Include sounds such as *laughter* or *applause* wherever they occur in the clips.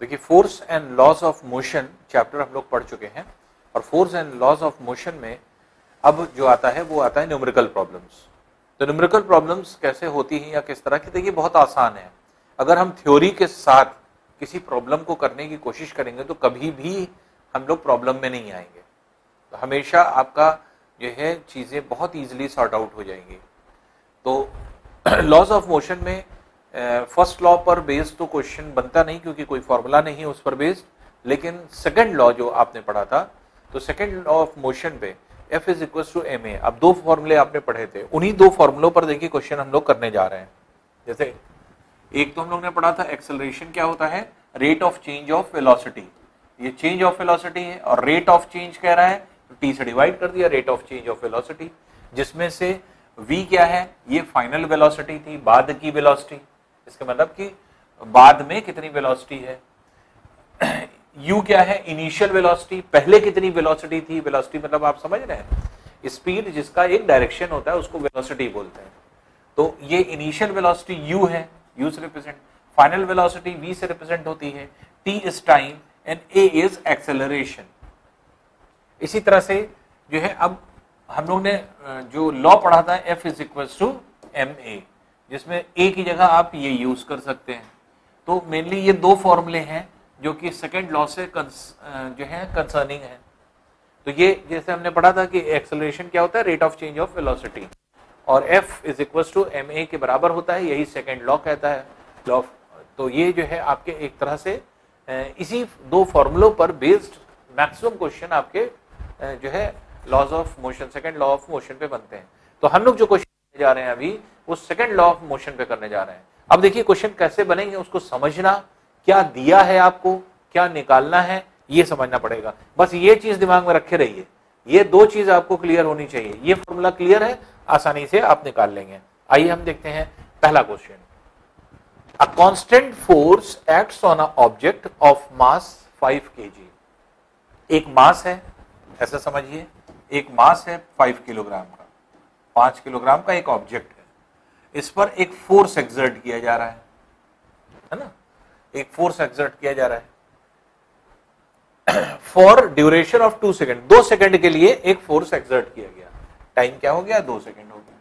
देखिए force and laws of motion chapter हम लोग पढ़ चुके हैं और force and laws of motion में अब जो आता है, वो आता है न्यूमेरिकल प्रॉब्लम्स तो न्यूमेरिकल प्रॉब्लम्स कैसे होती हैं या किस तरह की? देखिए, बहुत आसान है। अगर हम थ्योरी के साथ किसी प्रॉब्लम को करने की कोशिश करेंगे तो कभी भी हम लोग प्रॉब्लम में नहीं आएँगे। तो हमेशा आपका जो है, चीज़ें बहुत ईजिली सॉर्ट आउट हो जाएँगी। तो लॉज ऑफ़ मोशन में फ़र्स्ट लॉ पर बेस्ड तो क्वेश्चन बनता नहीं, क्योंकि कोई फॉर्मूला नहीं है उस पर बेस्ड लेकिन सेकंड लॉ जो आपने पढ़ा था तो सेकंड लॉ ऑफ़ मोशन पे F is equal to M A अब दो फॉर्मूले आपने पढ़े थे, उन्हीं दो फॉर्मूलों पर देखिए क्वेश्चन हम लोग करने जा रहे हैं। जैसे, एक तो हम लोग ने पढ़ा था एक्सेलरेशन क्या होता है? Rate of change of velocity ये चेंज ऑफ़ वेलोसिटी है, और रेट ऑफ़ चेंज कह रहा है तो टी से डिवाइड कर दिया rate of change of velocity जिसमें से v क्या है? ये फाइनल वेलोसिटी थी, बाद की वेलोसिटी इसका मतलब कि बाद में कितनी वेलोसिटी है? U क्या है? इनिशियल वेलोसिटी पहले कितनी वेलोसिटी थी? वेलोसिटी मतलब आप समझ रहे हैं? स्पीड जिसका एक डायरेक्शन होता है, उसको वेलोसिटी बोलते हैं। तो ये इनिशियल वेलोसिटी u है, u से रिप्रेजेंट फाइनल वेलोसिटी v से रिप्रेजेंट होती है। T is time and a is acceleration इसी तरह से जो है, अब हम लोग ने जो लॉ पढ़ा था F is equal to M A जिसमें ए की जगह आप ये यूज़ कर सकते हैं। तो मेनली ये दो फॉर्मूले हैं जो कि सेकेंड लॉ से जो है कंसर्निंग है। तो ये जैसे हमने पढ़ा था कि एक्सेलरेशन क्या होता है? Rate of change of velocity और F is equal to M के बराबर होता है, यही सेकेंड लॉ कहता है। लॉ तो ये जो है आपके एक तरह से इसी दो फॉर्मूलों पर बेस्ड मैक्सिमम क्वेश्चन आपके जो है laws of motion second law of motion पे बनते हैं। तो हम लोग जो क्वेश्चन जा रहे हैं अभी वो सेकेंड लॉ ऑफ़ मोशन पे करने जा रहे हैं। अब देखिए क्वेश्चन कैसे बनेंगे, उसको समझना, क्या दिया है आपको, क्या निकालना है, ये समझना पड़ेगा। बस ये चीज़ दिमाग में रखे रहिए। ये दो चीज़ आपको क्लियर होनी चाहिए। ये फॉर्मूला क्लियर है, आसानी से आप निकाल लेंगे। आइए हम देखते हैं पहला question a constant force acts on a object of mass 5 KG एक मास है, ऐसा समझिए। एक मास है फाइव किलोग्राम का। पाँच किलोग्राम का एक ऑब्जेक्ट इस पर एक फोर्स एक्सर्ट किया जा रहा है। है ना? एक फोर्स एक्सर्ट किया जा रहा है। For duration of two second दो सेकेंड के लिए एक फोर्स एक्सर्ट किया गया। टाइम क्या हो गया? दो सेकेंड हो गया।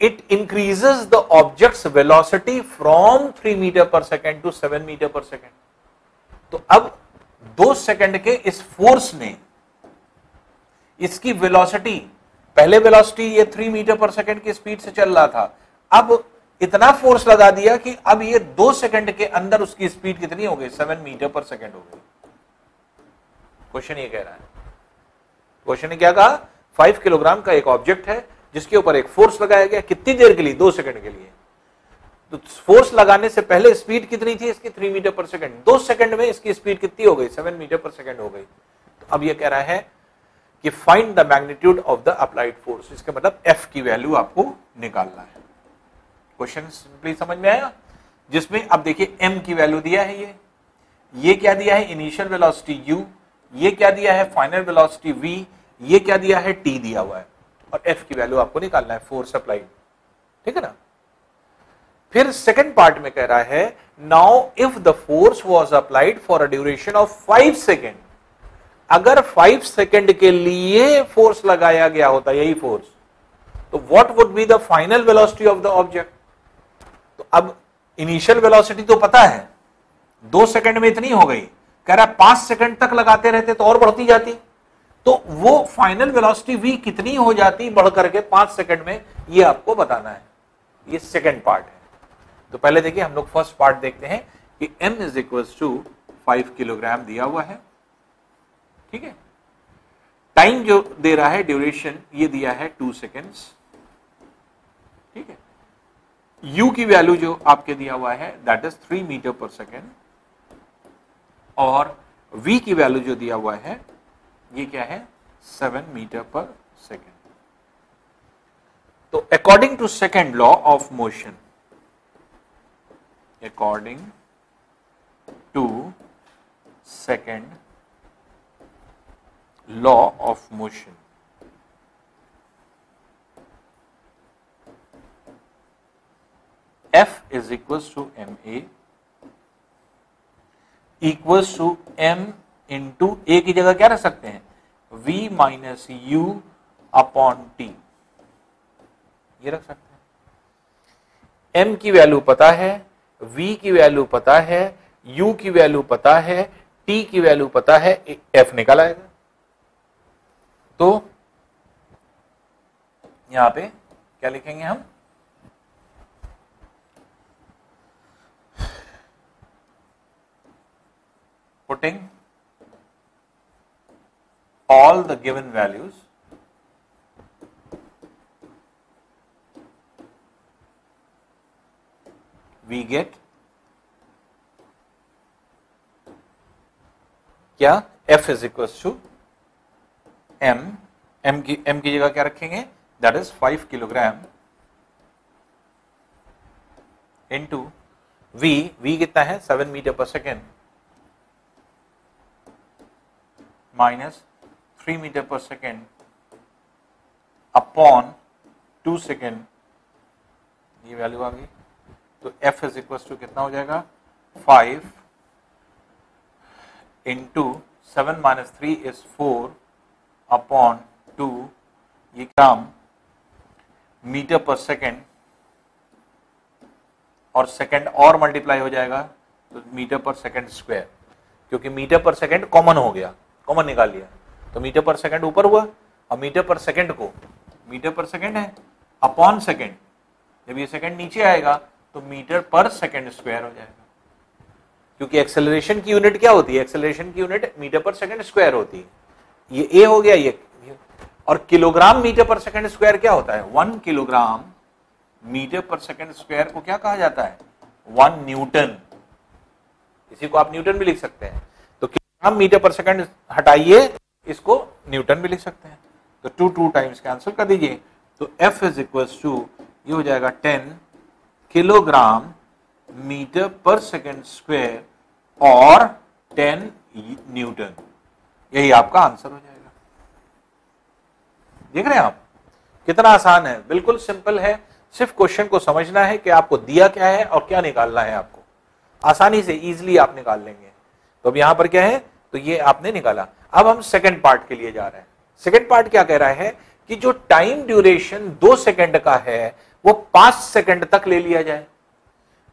It increases the object's velocity from three metre per second to seven metre per second तो अब दो सेकेंड के इस फोर्स ने इसकी वेलोसिटी पहले वेलोसिटी ये थ्री मीटर पर सेकंड की स्पीड से चल रहा था। अब इतना फोर्स लगा दिया कि अब ये दो सेकंड के अंदर उसकी स्पीड कितनी हो गई? सेवन मीटर पर सेकंड हो गई। क्वेश्चन ये कह रहा है। क्वेश्चन ने क्या कहा? फाइव किलोग्राम का एक ऑब्जेक्ट है, जिसके ऊपर एक फोर्स लगाया गया कितनी देर के लिए? दो सेकंड के लिए। तो फोर्स लगाने से पहले स्पीड कितनी थी इसकी? थ्री मीटर पर सेकंड दो सेकंड में इसकी स्पीड कितनी हो गई? सेवन मीटर पर सेकंड हो गई। तो अब ये कह रहा है कि find the magnitude of the applied force इसका मतलब एफ़ की वैल्यू आपको निकालना है। क्वेश्चन सिंपली समझ में आया? जिसमें अब देखिए एम की वैल्यू दिया है ये। ये क्या दिया है? इनिशियल वेलोसिटी यू ये क्या दिया है? फाइनल वेलोसिटी वी ये क्या दिया है? टी दिया हुआ है। और एफ़ की वैल्यू आपको निकालना है। फोर्स अप्लाइड ठीक है ना? फिर सेकंड पार्ट में कह रहा है now if the force was applied for a duration of five second अगर फाइव सेकेंड के लिए फोर्स लगाया गया होता, यही फोर्स तो what would be the final velocity of the object तो अब इनिशियल वेलोसिटी तो पता है, दो सेकंड में इतनी हो गई, कह रहा है पाँच सेकंड तक लगाते रहते तो और बढ़ती जाती। तो वो फाइनल वेलोसिटी वी कितनी हो जाती, बढ़ करके पाँच सेकंड में, ये आपको बताना है। ये सेकंड पार्ट है। तो पहले देखिए, हम लोग फ़र्स्ट पार्ट देखते हैं कि m is equal to five kilogram दिया हुआ है। ठीक है? टाइम जो दे रहा है ड्यूरेशन ये दिया है टू सेकेंड्स ठीक है? U की वैल्यू जो आपके दिया हुआ है that is three metre per second और v की वैल्यू जो दिया हुआ है, ये क्या है? सेवन मीटर पर सेकेंड तो according to second law of motion according to second law of motion. Is equal to M A equals to M into A की जगह क्या रख सकते हैं? V minus U upon T ये रख सकते हैं। M की वैल्यू पता है, v की वैल्यू पता है, u की वैल्यू पता है, t की वैल्यू पता है f निकल आएगा तो यहाँ पे क्या लिखेंगे हम? Putting all the given values we get क्या? F is equal to m m की m की जगह क्या रखेंगे? दैट इज़ 5 किलोग्राम इनटू v v कितना है? 7 metre per second minus three metre per second upon two second ये वैल्यू आ गई। तो एफ़ इज़ इक्वल टू कितना हो जाएगा? Five into seven minus three is four upon two ये ग्राम मीटर पर सेकेंड और सेकेंड और मल्टीप्लाई हो जाएगा तो मीटर पर सेकेंड स्क्वायर क्योंकि मीटर पर सेकेंड कॉमन हो गया कॉमन निकाल लिया। तो मीटर पर सेकंड ऊपर हुआ, और मीटर पर सेकंड को मीटर पर सेकंड है अपॉन सेकंड जब ये सेकंड नीचे आएगा तो मीटर पर सेकंड स्क्वायर हो जाएगा। क्योंकि एक्सेलरेशन की यूनिट क्या होती है? एक्सेलरेशन की unit metre per second square होती है। ये ए हो गया ये। और kilogram metre per second square क्या होता है? One kilogram metre per second square को क्या कहा जाता है? One newton. इसी को आप न्यूटन भी लिख सकते हैं। तो किलोग्राम मीटर पर सेकंड हटाइए, इसको न्यूटन भी लिख सकते हैं। तो टू टू टाइम्स कैंसिल कर दीजिए। तो एफ़ इज़ इक्वल टू ये हो जाएगा ten kilogram metre per second square और टेन न्यूटन। यही आपका आंसर हो जाएगा। देख रहे हैं आप? कितना आसान है। बिल्कुल सिंपल है। सिर्फ़ क्वेश्चन को समझना है कि आपको दिया क्या है और क्या निकालना है आपको। आसानी से इजीली आप निकाल लेंगे। तो अब यहाँ पर क्या है? तो ये आपने निकाला। अब हम सेकेंड पार्ट के लिए जा रहे हैं। सेकेंड पार्ट क्या कह रहा है? कि जो टाइम ड्यूरेशन दो सेकंड का है, वो पाँच सेकंड तक ले लिया जाए।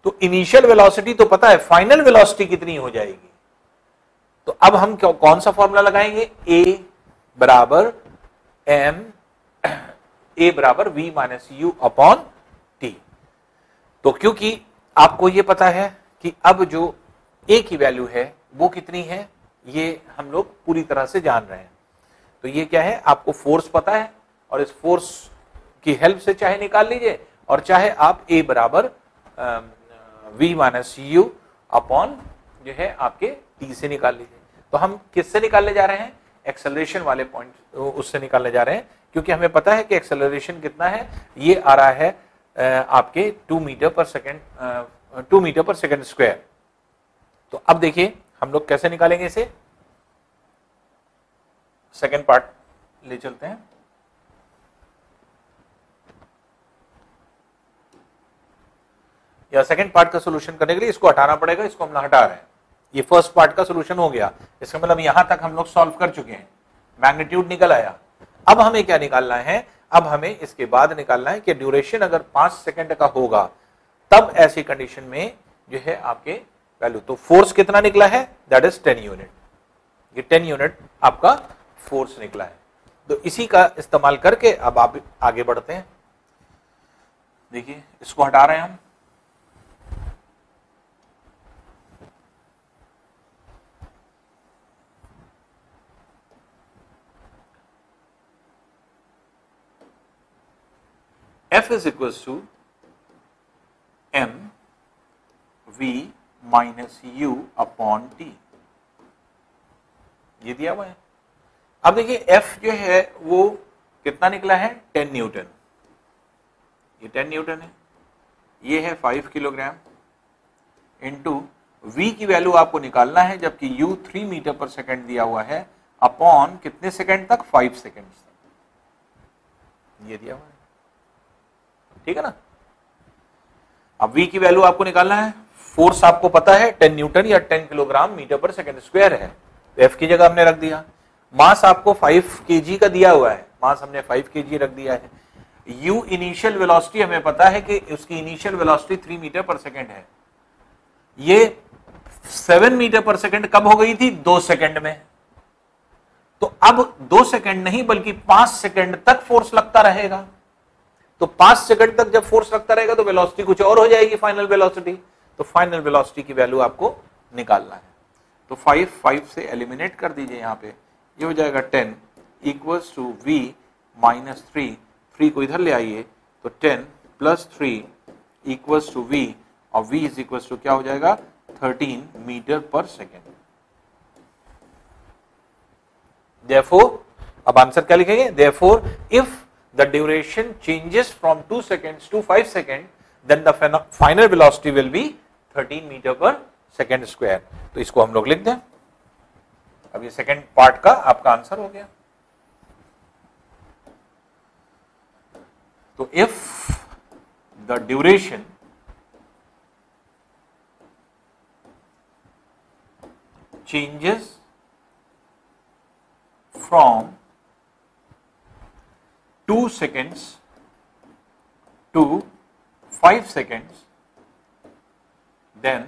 तो इनिशियल वेलोसिटी तो पता है फाइनल वेलोसिटी कितनी हो जाएगी? तो अब हम कौन सा फॉर्मूला लगाएँगे? ए बराबर एम ए बराबर V minus U upon T तो क्योंकि आपको यह पता है कि अब जो ए की वैल्यू है, वो कितनी है, ये हम लोग पूरी तरह से जान रहे हैं। तो ये क्या है? आपको फोर्स पता है और इस फोर्स की हेल्प से चाहे निकाल लीजिए और चाहे आप ए बराबर वी माइनस यू अपॉन जो है आपके टी से निकाल लीजिए। तो हम किससे निकालने जा रहे हैं? एक्सेलरेशन वाले पॉइंट उससे निकालने जा रहे हैं, क्योंकि हमें पता है कि एक्सेलरेशन कितना है। ये आ रहा है आपके two metre per second two metre per second square तो अब देखिए, हम लोग कैसे निकालेंगे इसे? सेकेंड पार्ट ले चलते हैं। या सेकेंड पार्ट का सोल्यूशन करने के लिए इसको हटाना पड़ेगा, इसको हम हटा रहे हैं। ये फ़र्स्ट पार्ट का सोल्यूशन हो गया। इसका मतलब यहाँ तक हम लोग सॉल्व कर चुके हैं। मैग्नीट्यूड निकल आया। अब हमें क्या निकालना है? अब हमें इसके बाद निकालना है कि ड्यूरेशन अगर पाँच सेकंड का होगा, तब ऐसी कंडीशन में जो है आपके वैल्यू तो फोर्स कितना निकला है? दैट इज़ टेन यूनिट ये टेन यूनिट आपका फोर्स निकला है। तो इसी का इस्तेमाल करके अब आप आगे बढ़ते हैं। देखिए, इसको हटा रहे हैं हम। F is equals to m v minus U upon T ये दिया हुआ है। अब देखिए एफ़ जो है, वो कितना निकला है? Ten newton. ये टेन न्यूटन है। ये है फाइव किलोग्राम। इंटू वी की वैल्यू आपको निकालना है, जबकि U three metre per second दिया हुआ है, अपॉन कितने सेकंड तक? फाइव सेकंड तक। ये दिया हुआ है। ठीक है ना? अब v की वैल्यू आपको निकालना है। फोर्स आपको पता है 10 न्यूटन या 10 kilogram metre per second square है। तो f की जगह हमने रख दिया। मास आपको 5 केजी का दिया हुआ है। मास हमने 5 केजी रख दिया है। U इनिशियल वेलोसिटी हमें पता है कि उसकी initial velocity 3 metre per second है। ये 7 मीटर पर सेकेंड कब हो गई थी? दो सेकेंड में। तो अब दो सेकेंड नहीं, बल्कि पाँच सेकेंड तक फोर्स लगता रहेगा। तो पाँच सेकंड तक जब फोर्स लगता रहेगा तो वेलोसिटी कुछ और हो जाएगी फाइनल वेलोसिटी। तो फाइनल वेलोसिटी की वैल्यू आपको निकालना है। तो फाइव फाइव से एलिमिनेट कर दीजिए यहाँ पे। ये हो जाएगा ten equals to V minus three three को इधर ले आइए तो ten plus three equals to V और वी इज़ इक्वल्स टू क्या हो जाएगा? Thirteen metre per second therefore, अब आंसर क्या लिखेंगे? Therefore, if the duration changes from 2 seconds to 5 seconds then the final velocity will be 13 meter per second square तो इसको हम लोग लिख दें अब ये सेकंड पार्ट का आपका आंसर हो गया तो if the duration changes from 2 seconds to 5 seconds then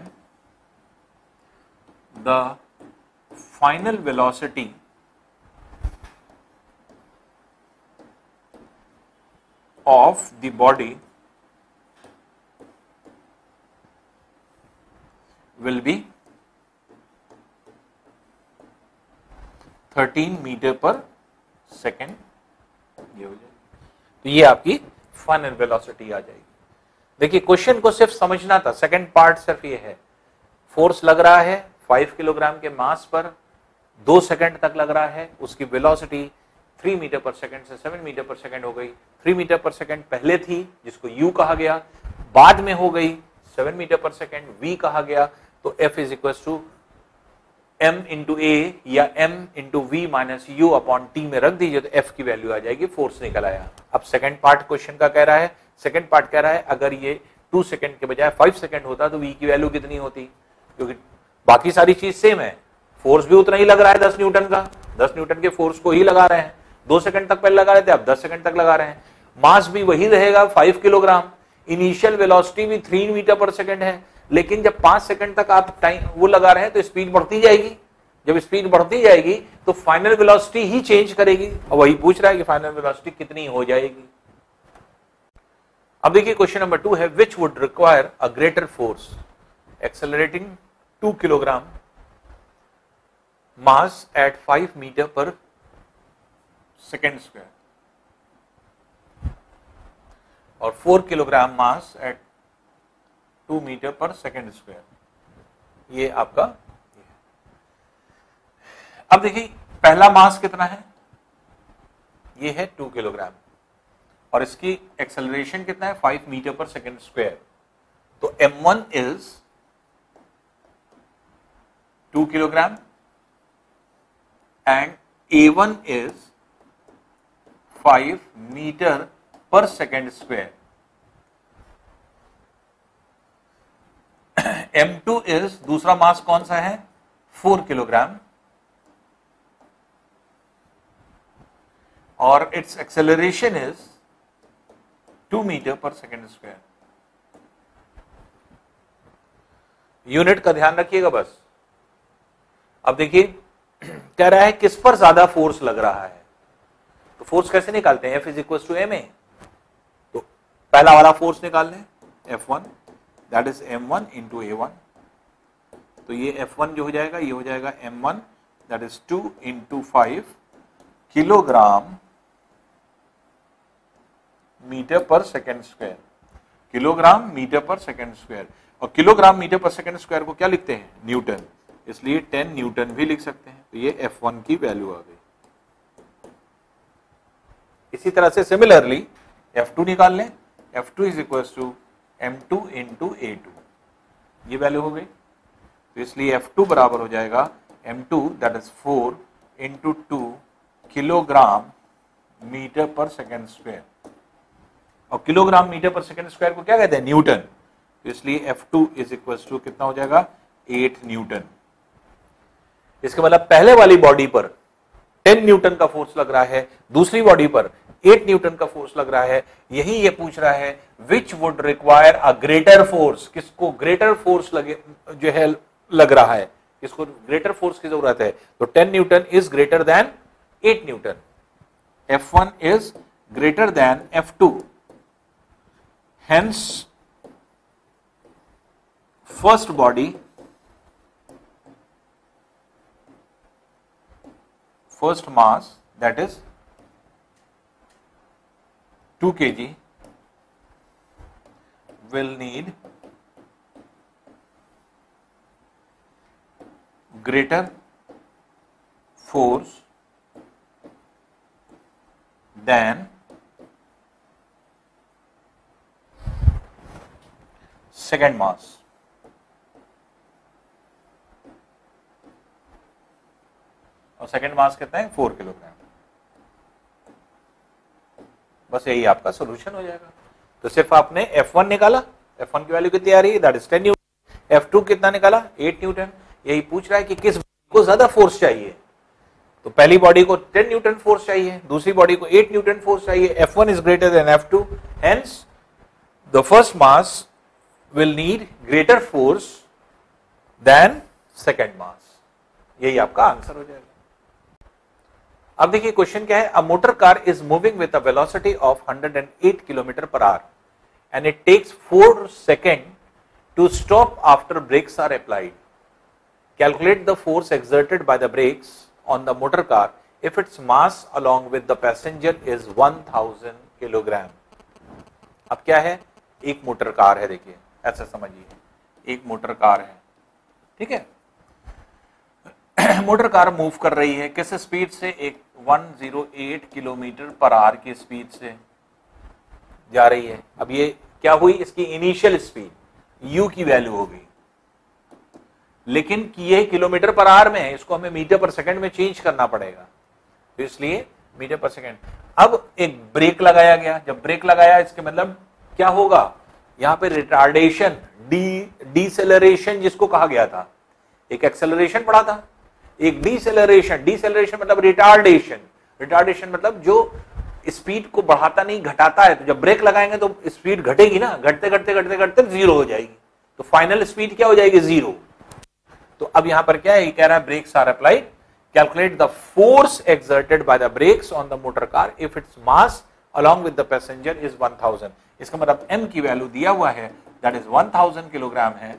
the final velocity of the body will be 13 meter per second. तो ये आपकी फाइनल वेलोसिटी आ जाएगी। देखिए क्वेश्चन को सिर्फ़ समझना था। सेकंड पार्ट सिर्फ़ ये है। फोर्स लग रहा है फाइव किलोग्राम के मास पर। दो सेकंड तक लग रहा है। उसकी velocity three metre per second से सेवन मीटर पर सेकंड हो गई। थ्री मीटर पर सेकंड पहले थी, जिसको यू कहा गया। बाद में हो गई। Seven metre per second V कहा गया। तो F is equal to m into A या m into V minus U upon T में रख दीजिए तो f की वैल्यू आ जाएगी फोर्स निकल आया। अब सेकंड पार्ट क्वेश्चन का कह रहा है। सेकंड पार्ट कह रहा है, अगर ये टू सेकंड के बजाय फाइव सेकंड होता तो v की वैल्यू कितनी होती? क्योंकि बाकी सारी चीज़ सेम है। फोर्स भी उतना ही लग रहा है दस न्यूटन का। दस न्यूटन के फोर्स को ही लगा रहे हैं। दो सेकंड तक पहले लगा रहे थे, अब दस सेकंड तक लगा रहे हैं। मास भी वही रहेगा फाइव किलोग्राम इनिशियल वेलोसिटी भी थ्री मीटर पर सेकंड है। लेकिन जब पाँच सेकंड तक आप टाइम वो लगा रहे हैं तो स्पीड बढ़ती जाएगी। जब स्पीड बढ़ती जाएगी तो फाइनल वेलोसिटी ही चेंज करेगी। और वही पूछ रहा है कि फाइनल वेलोसिटी कितनी हो जाएगी। अब देखिए क्वेश्चन नंबर टू है which would require a greater force accelerating two kilogram mass at five metre per second square और four kilogram mass at two metre per second square ये आपका अब देखिए, पहला मास कितना है? ये है टू किलोग्राम और इसकी एक्सेलरेशन कितना है? Five metre per second square तो M one is two kilogram and A one is five metre per second square M two is दूसरा मास कौन सा है? फोर किलोग्राम और it's acceleration is two metre per second square unit का ध्यान रखिएगा बस। अब देखिए, *clears throat* कह रहा है किस पर ज़्यादा फोर्स लग रहा है? तो फोर्स कैसे निकालते हैं? F is equal to M A तो पहला वाला फोर्स निकाल लें F one that is M one into A one तो ये एफ़ वन जो हो जाएगा, ये हो जाएगा M one that is two into five kilogram metre per second square kilogram metre per second square और kilogram metre per second square को क्या लिखते हैं? न्यूटन इसलिए 10 न्यूटन भी लिख सकते हैं। तो ये F1 की वैल्यू आ गई। इसी तरह से सिमिलरली F2 निकाल लें। F2 two is equal to M two into A two ये वैल्यू हो गई। तो इसलिए F2 बराबर हो जाएगा M2 that is 4 into two kilogram metre per second square और kilogram metre per second square को क्या कहते हैं? न्यूटन तो इसलिए F two is equal to कितना हो जाएगा? एट न्यूटन इसके मतलब पहले वाली बॉडी पर टेन न्यूटन का फोर्स लग रहा है, दूसरी बॉडी पर एट न्यूटन का फोर्स लग रहा है, यही ये पूछ रहा है which would require a greater force किसको ग्रेटर फोर्स लगे, जो है, लग रहा है? किसको ग्रेटर फोर्स की ज़रूरत है? तो ten newton is greater than eight newton. F one is greater than F two hence first body first mass, that is 2 kg will need greater force than second mass और second mass कितना है four kilogram बस यही आपका solution हो जाएगा। तो सिर्फ़ आपने F1 निकाला। F1 की वैल्यू कितनी आ रही है? That is ten Newton F2 कितना निकाला? एट न्यूटन यही पूछ रहा है कि किस को ज़्यादा फोर्स चाहिए? तो पहली बॉडी को 10 न्यूटन फोर्स चाहिए। दूसरी बॉडी को 8 न्यूटन फोर्स चाहिए। F1 is greater than F2 hence the first mass will need greater force than second mass यही आपका आंसर हो जाएगा। अब देखिए क्वेश्चन क्या है? A motor car is moving with a velocity of 108 kilometre per hour and it takes 4 second to stop after brakes are applied calculate the force exerted by the brakes on the motor car if its mass along with the passenger is 1000 kilogram अब क्या है? एक motor car है, देखिए, ऐसा समझिए। एक motor car है। ठीक है? मोटर कार मूव कर रही है। किस स्पीड से? एक 108 किलोमीटर पर आर की स्पीड से जा रही है। अब ये क्या हुई? इसकी इनिशियल स्पीड यू की वैल्यू हो गई। लेकिन कि ये किलोमीटर पर आर में है, इसको हमें मीटर पर सेकंड में चेंज करना पड़ेगा। तो इसलिए मीटर पर सेकंड। अब एक ब्रेक लगाया गया। जब ब्रेक लगाया, इसके मतलब क्या होगा? यहाँ पे रिटार्डेशन डी डीसेलरेशन जिसको कहा गया था। एक एक्सेलरेशन पड़ा था। एक डीसेलरेशन डीसेलरेशन मतलब रिटार्डेशन रिटार्डेशन मतलब जो स्पीड को बढ़ाता नहीं, घटाता है तो जब ब्रेक लगाएँगे तो स्पीड घटेगी ना, घटते घटते घटते घटते ज़ीरो हो जाएगी। तो फाइनल स्पीड क्या हो जाएगी? ज़ीरो तो अब यहाँ पर क्या है? ये कह रहा है brakes are applied calculate the force exerted by the brakes on the motor car if its mass along with the passenger is 1000 इसका मतलब m की वैल्यू दिया हुआ है दैट इज़ 1000 किलोग्राम है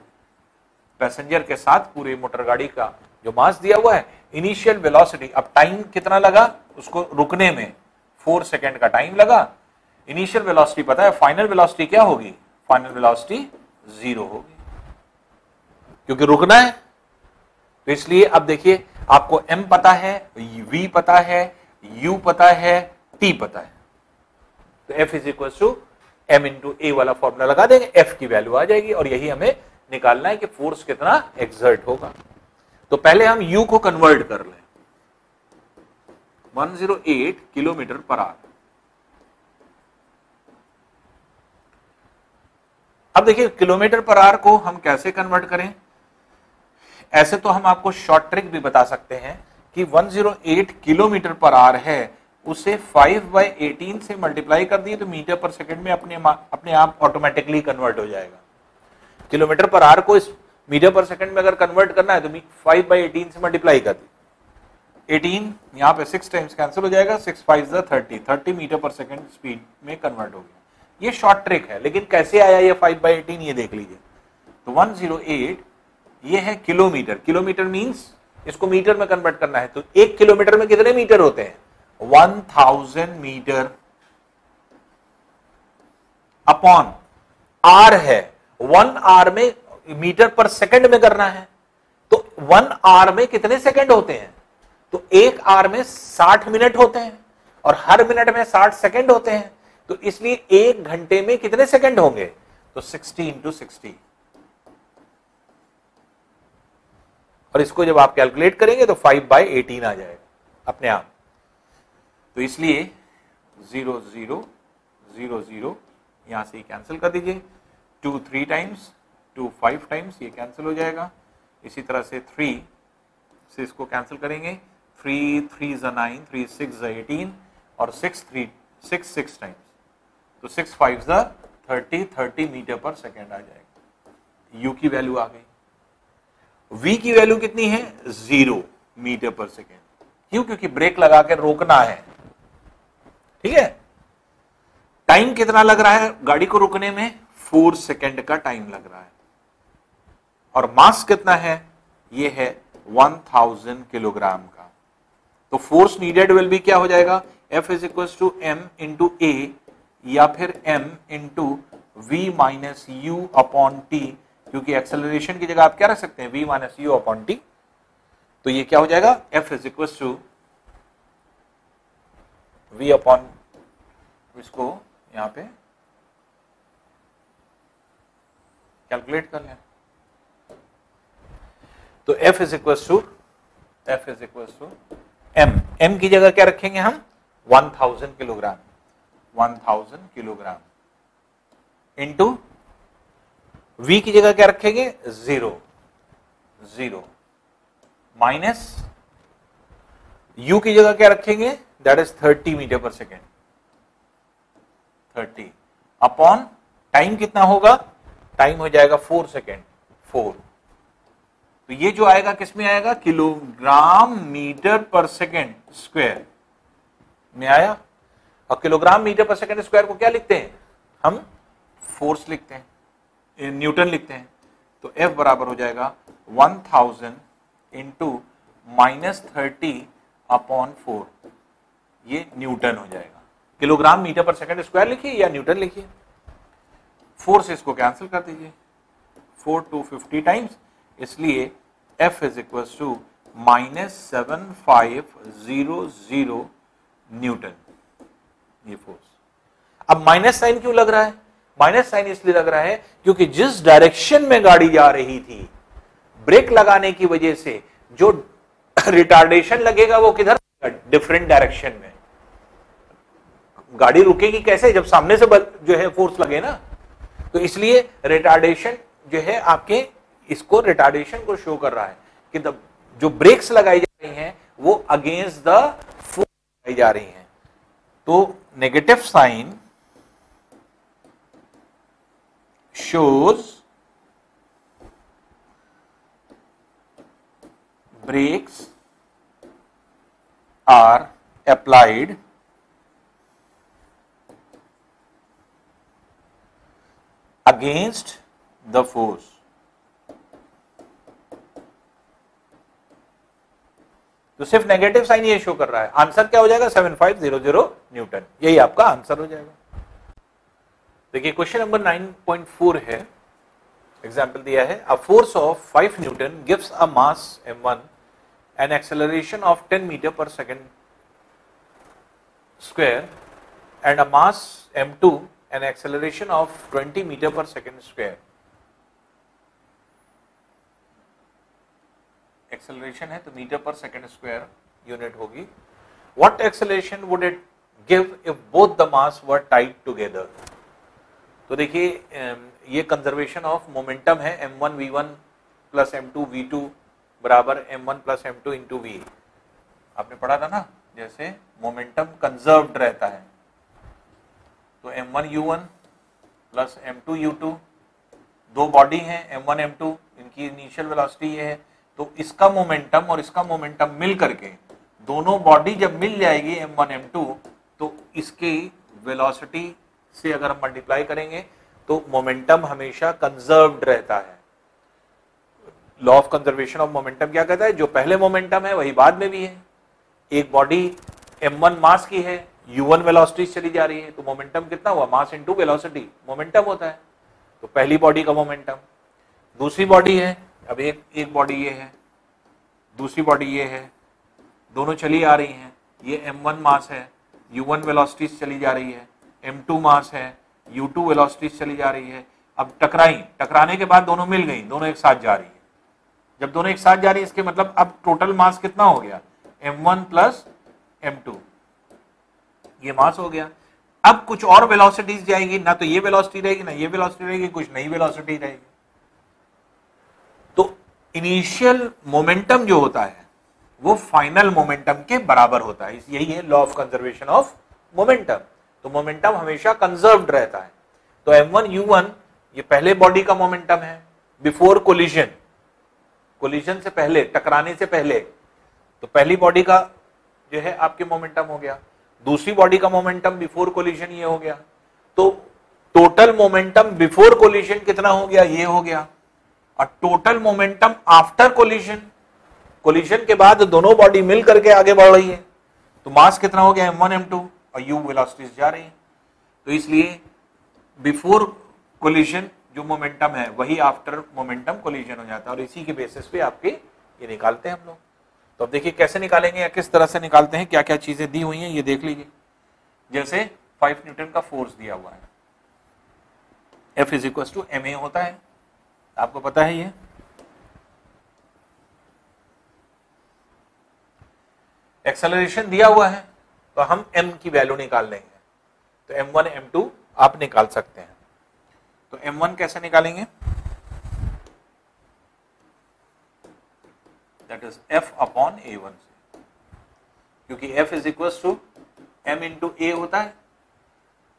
पैसेंजर के साथ पूरी मोटर गाड़ी का जो मास दिया हुआ है इनिशियल वेलोसिटी अब टाइम कितना लगा? उसको रुकने में फोर सेकेंड का टाइम लगा। इनिशियल वेलोसिटी पता है फाइनल वेलोसिटी क्या होगी? फाइनल वेलोसिटी ज़ीरो होगी। क्योंकि रुकना है तो इसलिए अब देखिए, आपको m पता है, v पता है, u पता है, t पता है। तो f is equal to M into A वाला फॉर्मूला लगा देंगे, f की वैल्यू आ जाएगी और यही हमें निकालना है कि फोर्स कितना एक्सर्ट होगा। तो पहले हम u को कन्वर्ट कर लें। 108 किलोमीटर पर आवर अब देखिए, किलोमीटर पर आवर को हम कैसे कन्वर्ट करें? ऐसे तो हम आपको शॉर्ट ट्रिक भी बता सकते हैं कि 108 किलोमीटर पर आवर है। उसे 5 बाई एटीन से मल्टीप्लाई कर दिए तो मीटर पर सेकंड में अपने अपने आप ऑटोमेटिकली कन्वर्ट हो जाएगा। किलोमीटर पर आवर को इस मीटर पर सेकंड में अगर कन्वर्ट करना है तो फाइव बाई एटीन से मल्टीप्लाई कर दी। एटीन यहाँ पे सिक्स टाइम्स कैंसिल हो जाएगा six five thirty thirty metre per second speed में कन्वर्ट हो गया। ये शॉर्ट ट्रिक है, लेकिन कैसे आया ये फाइव बाई एटीन ये देख लीजिए। तो वन ज़ीरो एट ये है किलोमीटर। किलोमीटर मीन्स इसको मीटर में कन्वर्ट करना है तो एक किलोमीटर में कितने मीटर होते हैं? One thousand metre. Upon hour है वन आर में मीटर पर सेकंड में करना है तो वन आर में कितने सेकंड होते हैं? तो एक आर में साठ मिनट होते हैं और हर मिनट में साठ सेकंड होते हैं तो इसलिए एक घंटे में कितने सेकंड होंगे? तो सिक्सटी इंटू सिक्सटी। और इसको जब आप कैलकुलेट करेंगे तो फाइव बाई एटीन आ जाएगा, अपने आप। तो इसलिए ज़ीरो ज़ीरो ज़ीरो ज़ीरो, यहाँ से कैंसिल कर दीजिए। Two three times two five times ये कैंसिल हो जाएगा। इसी तरह से थ्री से इसको कैंसिल करेंगे। थ्री थ्री ज़ नाइन थ्री सिक्स ज़ एटीन और six three six six times तो सिक्स फाइव ज़ thirty thirty metre per second आ जाएगा। यू की वैल्यू आ गई। वी की वैल्यू कितनी है? ज़ीरो मीटर पर सेकेंड क्यों? क्योंकि ब्रेक लगा के रोकना है। ठीक है? टाइम कितना लग रहा है? गाड़ी को रुकने में फोर सेकेंड का टाइम लग रहा है। और मास कितना है? ये है वन थाउज़ेंड किलोग्राम का। तो फोर्स नीडेड विल भी क्या हो जाएगा? F is equal to M into A या फिर M into V minus U upon T क्योंकि एक्सेलरेशन की जगह आप क्या रख सकते हैं? V minus U upon T तो ये क्या हो जाएगा? F is equal to V upon इसको यहाँ पे कैलकुलेट कर लें। तो F is equal to F is equal to M M की जगह क्या रखेंगे हम? 1000 किलोग्राम 1000 किलोग्राम इंटू वी की जगह क्या रखेंगे? ज़ीरो ज़ीरो माइनस यू की जगह क्या रखेंगे? That is 30 metre per second 30 upon time कितना होगा? टाइम हो जाएगा फोर सेकेंड फोर तो ये जो आएगा किसमें आएगा? Kilogram metre per second square में आया। और kilogram metre per second square को क्या लिखते हैं? हम फोर्स लिखते हैं न्यूटन लिखते हैं। तो F बराबर हो जाएगा 1000 thousand into minus thirty upon four. ये न्यूटन हो जाएगा। Kilogram metre per second square लिखिए या न्यूटन लिखिए। फोर से इसको कैंसिल कर दीजिए। फोर टू फिफ्टी टाइम्स, इसलिए F is equal to minus seven five zero newton ये फोर्स अब माइनस साइन क्यों लग रहा है? माइनस साइन इसलिए लग रहा है क्योंकि जिस डायरेक्शन में गाड़ी जा रही थी ब्रेक लगाने की वजह से जो रिटार्डेशन लगेगा वो किधर डिफरेंट डायरेक्शन में। गाड़ी रुकेगी कैसे? जब सामने से जो है फोर्स लगे ना। तो इसलिए रिटार्डेशन जो है आपके इसको रिटार्डेशन को शो कर रहा है कि द जो ब्रेक्स लगाई जा रही हैं, वो अगेंस्ट द फोर्स लगाई जा रही हैं। तो negative sign shows brakes are applied against the force तो सिर्फ़ नेगेटिव साइन ये शो कर रहा है। आंसर क्या हो जाएगा? 7500 न्यूटन यही आपका आंसर हो जाएगा। देखिए क्वेश्चन नंबर 9.4 है। एग्ज़ाम्पल दिया है। A force of 5 newton gives a mass m1 an acceleration of 10 metre per second square and a mass m2 an acceleration of 20 metre per second square acceleration है तो metre per second square unit होगी। What acceleration would it give if both the mass were tied together तो देखिए ये conservation of momentum है M one V one plus M two V two बराबर M one plus M two into V आपने पढ़ा था ना? जैसे मोमेंटम कंजर्व्ड रहता है। तो M one U one plus M two U two दो बॉडी हैं एम वन एम टू इनकी इनिशियल वेलोसिटी ये है। तो इसका मोमेंटम और इसका मोमेंटम मिल करके, दोनों बॉडी जब मिल जाएगी एम वन एम टू तो इसकी वेलोसिटी से अगर हम मल्टीप्लाई करेंगे तो मोमेंटम हमेशा कंजर्व्ड रहता है। Law of conservation of momentum क्या कहता है? जो पहले मोमेंटम है, वही बाद में भी है। एक बॉडी एम वन मास की है यू वन वेलोसिटी चली जा रही है तो मोमेंटम कितना हुआ? मास इंटू वेलोसिटी मोमेंटम होता है। तो पहली बॉडी का मोमेंटम दूसरी बॉडी है अब एक एक बॉडी ये है, दूसरी बॉडी ये है, दोनों चली आ रही हैं। ये m1 मास है u1 वेलोसिटीज चली जा रही है m2 मास है u2 वेलोसिटीज चली जा रही है। अब टकराई, टकराने के बाद दोनों मिल गई, दोनों एक साथ जा रही है। जब दोनों एक साथ जा रही है, इसके मतलब अब टोटल मास कितना हो गया? M1 प्लस एम ये मास हो गया। अब कुछ और वेलोसिटीज जाएगी, ना तो ये वेलोसिटी रहेगी, ना ये वेलोसिटी रहेगी, कुछ नई वेलोसिटी रहेगी। तो इनिशियल मोमेंटम जो होता है, वो फाइनल मोमेंटम के बराबर होता है। यही है law of conservation of momentum तो मोमेंटम हमेशा कंजर्व्ड रहता है। तो m1 u1 ये पहले बॉडी का मोमेंटम है बिफोर कोलिजन कोलिजन से पहले, टकराने से पहले तो पहली बॉडी का जो है आपके मोमेंटम हो गया। दूसरी बॉडी का मोमेंटम बिफोर कोलिजन ये हो गया। तो टोटल मोमेंटम बिफोर कोलिजन कितना हो गया? ये हो गया। और total momentum after collision collision के बाद दोनों बॉडी मिल करके आगे बढ़ रही है। तो मास कितना हो गया? M1 m2 और u वेलोसिटीज जा रही है। तो इसलिए बिफोर कोलिजन जो मोमेंटम है, वही आफ्टर मोमेंटम कोलिजन हो जाता है और इसी के बेसिस पे आपके ये निकालते हैं हम लोग। तो अब देखिए कैसे निकालेंगे या किस तरह से निकालते हैं क्या क्या चीज़ें दी हुई हैं, ये देख लीजिए। जैसे फाइव न्यूटन का फोर्स दिया हुआ है। F is equal to M A होता है। आपको पता है ये? एक्सेलरेशन दिया हुआ है तो हम m की वैल्यू निकाल लेंगे। तो m1 m2 आप निकाल सकते हैं। तो m1 कैसे निकालेंगे? That is f upon A one क्योंकि f is equal to m into A होता है।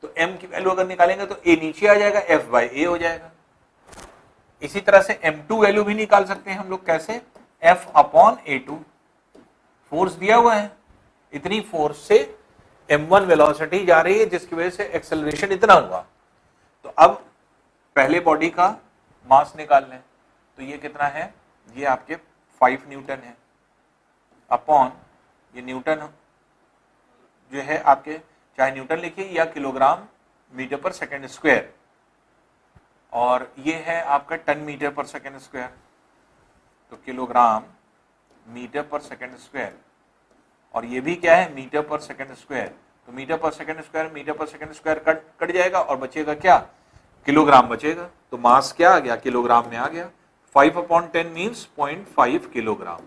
तो m की वैल्यू अगर निकालेंगे तो a नीचे आ जाएगा, f बाई ए हो जाएगा। इसी तरह से m2 वैल्यू भी निकाल सकते हैं हम लोग। कैसे? F upon A two force दिया हुआ है। इतनी फोर्स से m1 वेलोसिटी जा रही है, जिसकी वजह से एक्सेलरेशन इतना हुआ। तो अब पहले बॉडी का मास निकाल लें तो ये कितना है? ये आपके 5 न्यूटन है। अपॉन ये न्यूटन जो है आपके, चाहे न्यूटन लिखिए या kilogram metre per second square और ये है आपका ton metre per second square. तो kilogram metre per second square. और ये भी क्या है? Metre per second square. तो metre per second square, metre per second square cut cut जाएगा और बचेगा क्या? किलोग्राम बचेगा। तो मास क्या आ गया? किलोग्राम में आ गया। Five upon ten means point five kilogram.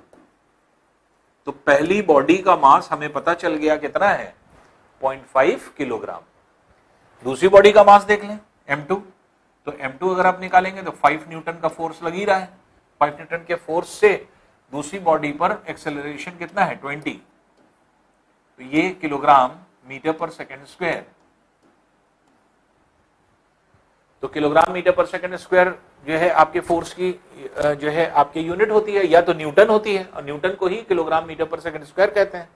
तो पहली बॉडी का मास हमें पता चल गया कितना है? Point five kilogram. दूसरी बॉडी का मास देख लें। M2 तो M2 अगर आप निकालेंगे तो फाइव न्यूटन का फोर्स लग ही रहा है। फाइव न्यूटन के फोर्स से दूसरी बॉडी पर एक्सेलरेशन कितना है? 20 तो ये kilogram metre per second square तो kilogram metre per second square जो है आपके फोर्स की जो है आपकी यूनिट होती है या तो न्यूटन होती है, और न्यूटन को ही kilogram metre per second square कहते हैं।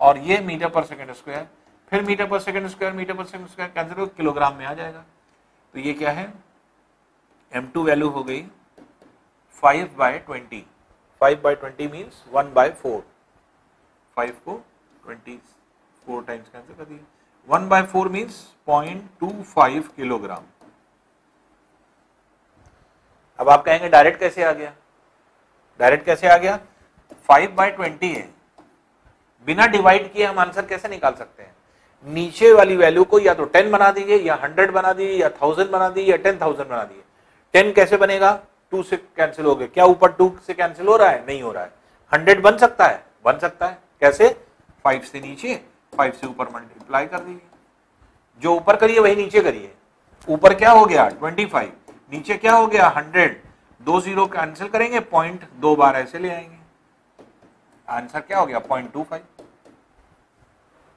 और ये मीटर पर सेकेंड स्क्वायर फिर metre per second square metre per second square cancel kilogram में आ जाएगा। तो ये क्या है? M2 वैल्यू हो गई five by twenty five by twenty means one by four five को ट्वेंटी फोर टाइम्स कैंसिल कर दिए one by four means point two five kilogram अब आप कहेंगे डायरेक्ट कैसे आ गया? डायरेक्ट कैसे आ गया? फाइव बाय ट्वेंटी है। बिना डिवाइड किए हम आंसर कैसे निकाल सकते हैं? नीचे वाली वैल्यू को या तो टेन बना दीजिए या हंड्रेड बना दीजिए या थाउज़ेंड बना दीजिए या टेन थाउज़ेंड बना दीजिए। टेन कैसे बनेगा? टू से कैंसिल हो गया। क्या ऊपर टू से कैंसिल हो रहा है? नहीं हो रहा है। हंड्रेड बन सकता है। बन सकता है। कैसे? फाइव से नीचे, फाइव से ऊपर मल्टीप्लाई कर दीजिए। जो ऊपर करिए, वही नीचे करिए। ऊपर क्या हो गया? ट्वेंटी फाइव नीचे क्या हो गया? हंड्रेड। दो ज़ीरो कैंसिल करेंगे पॉइंट दो बार ऐसे ले आएँगे। आंसर क्या हो गया? पॉइंट टू फाइव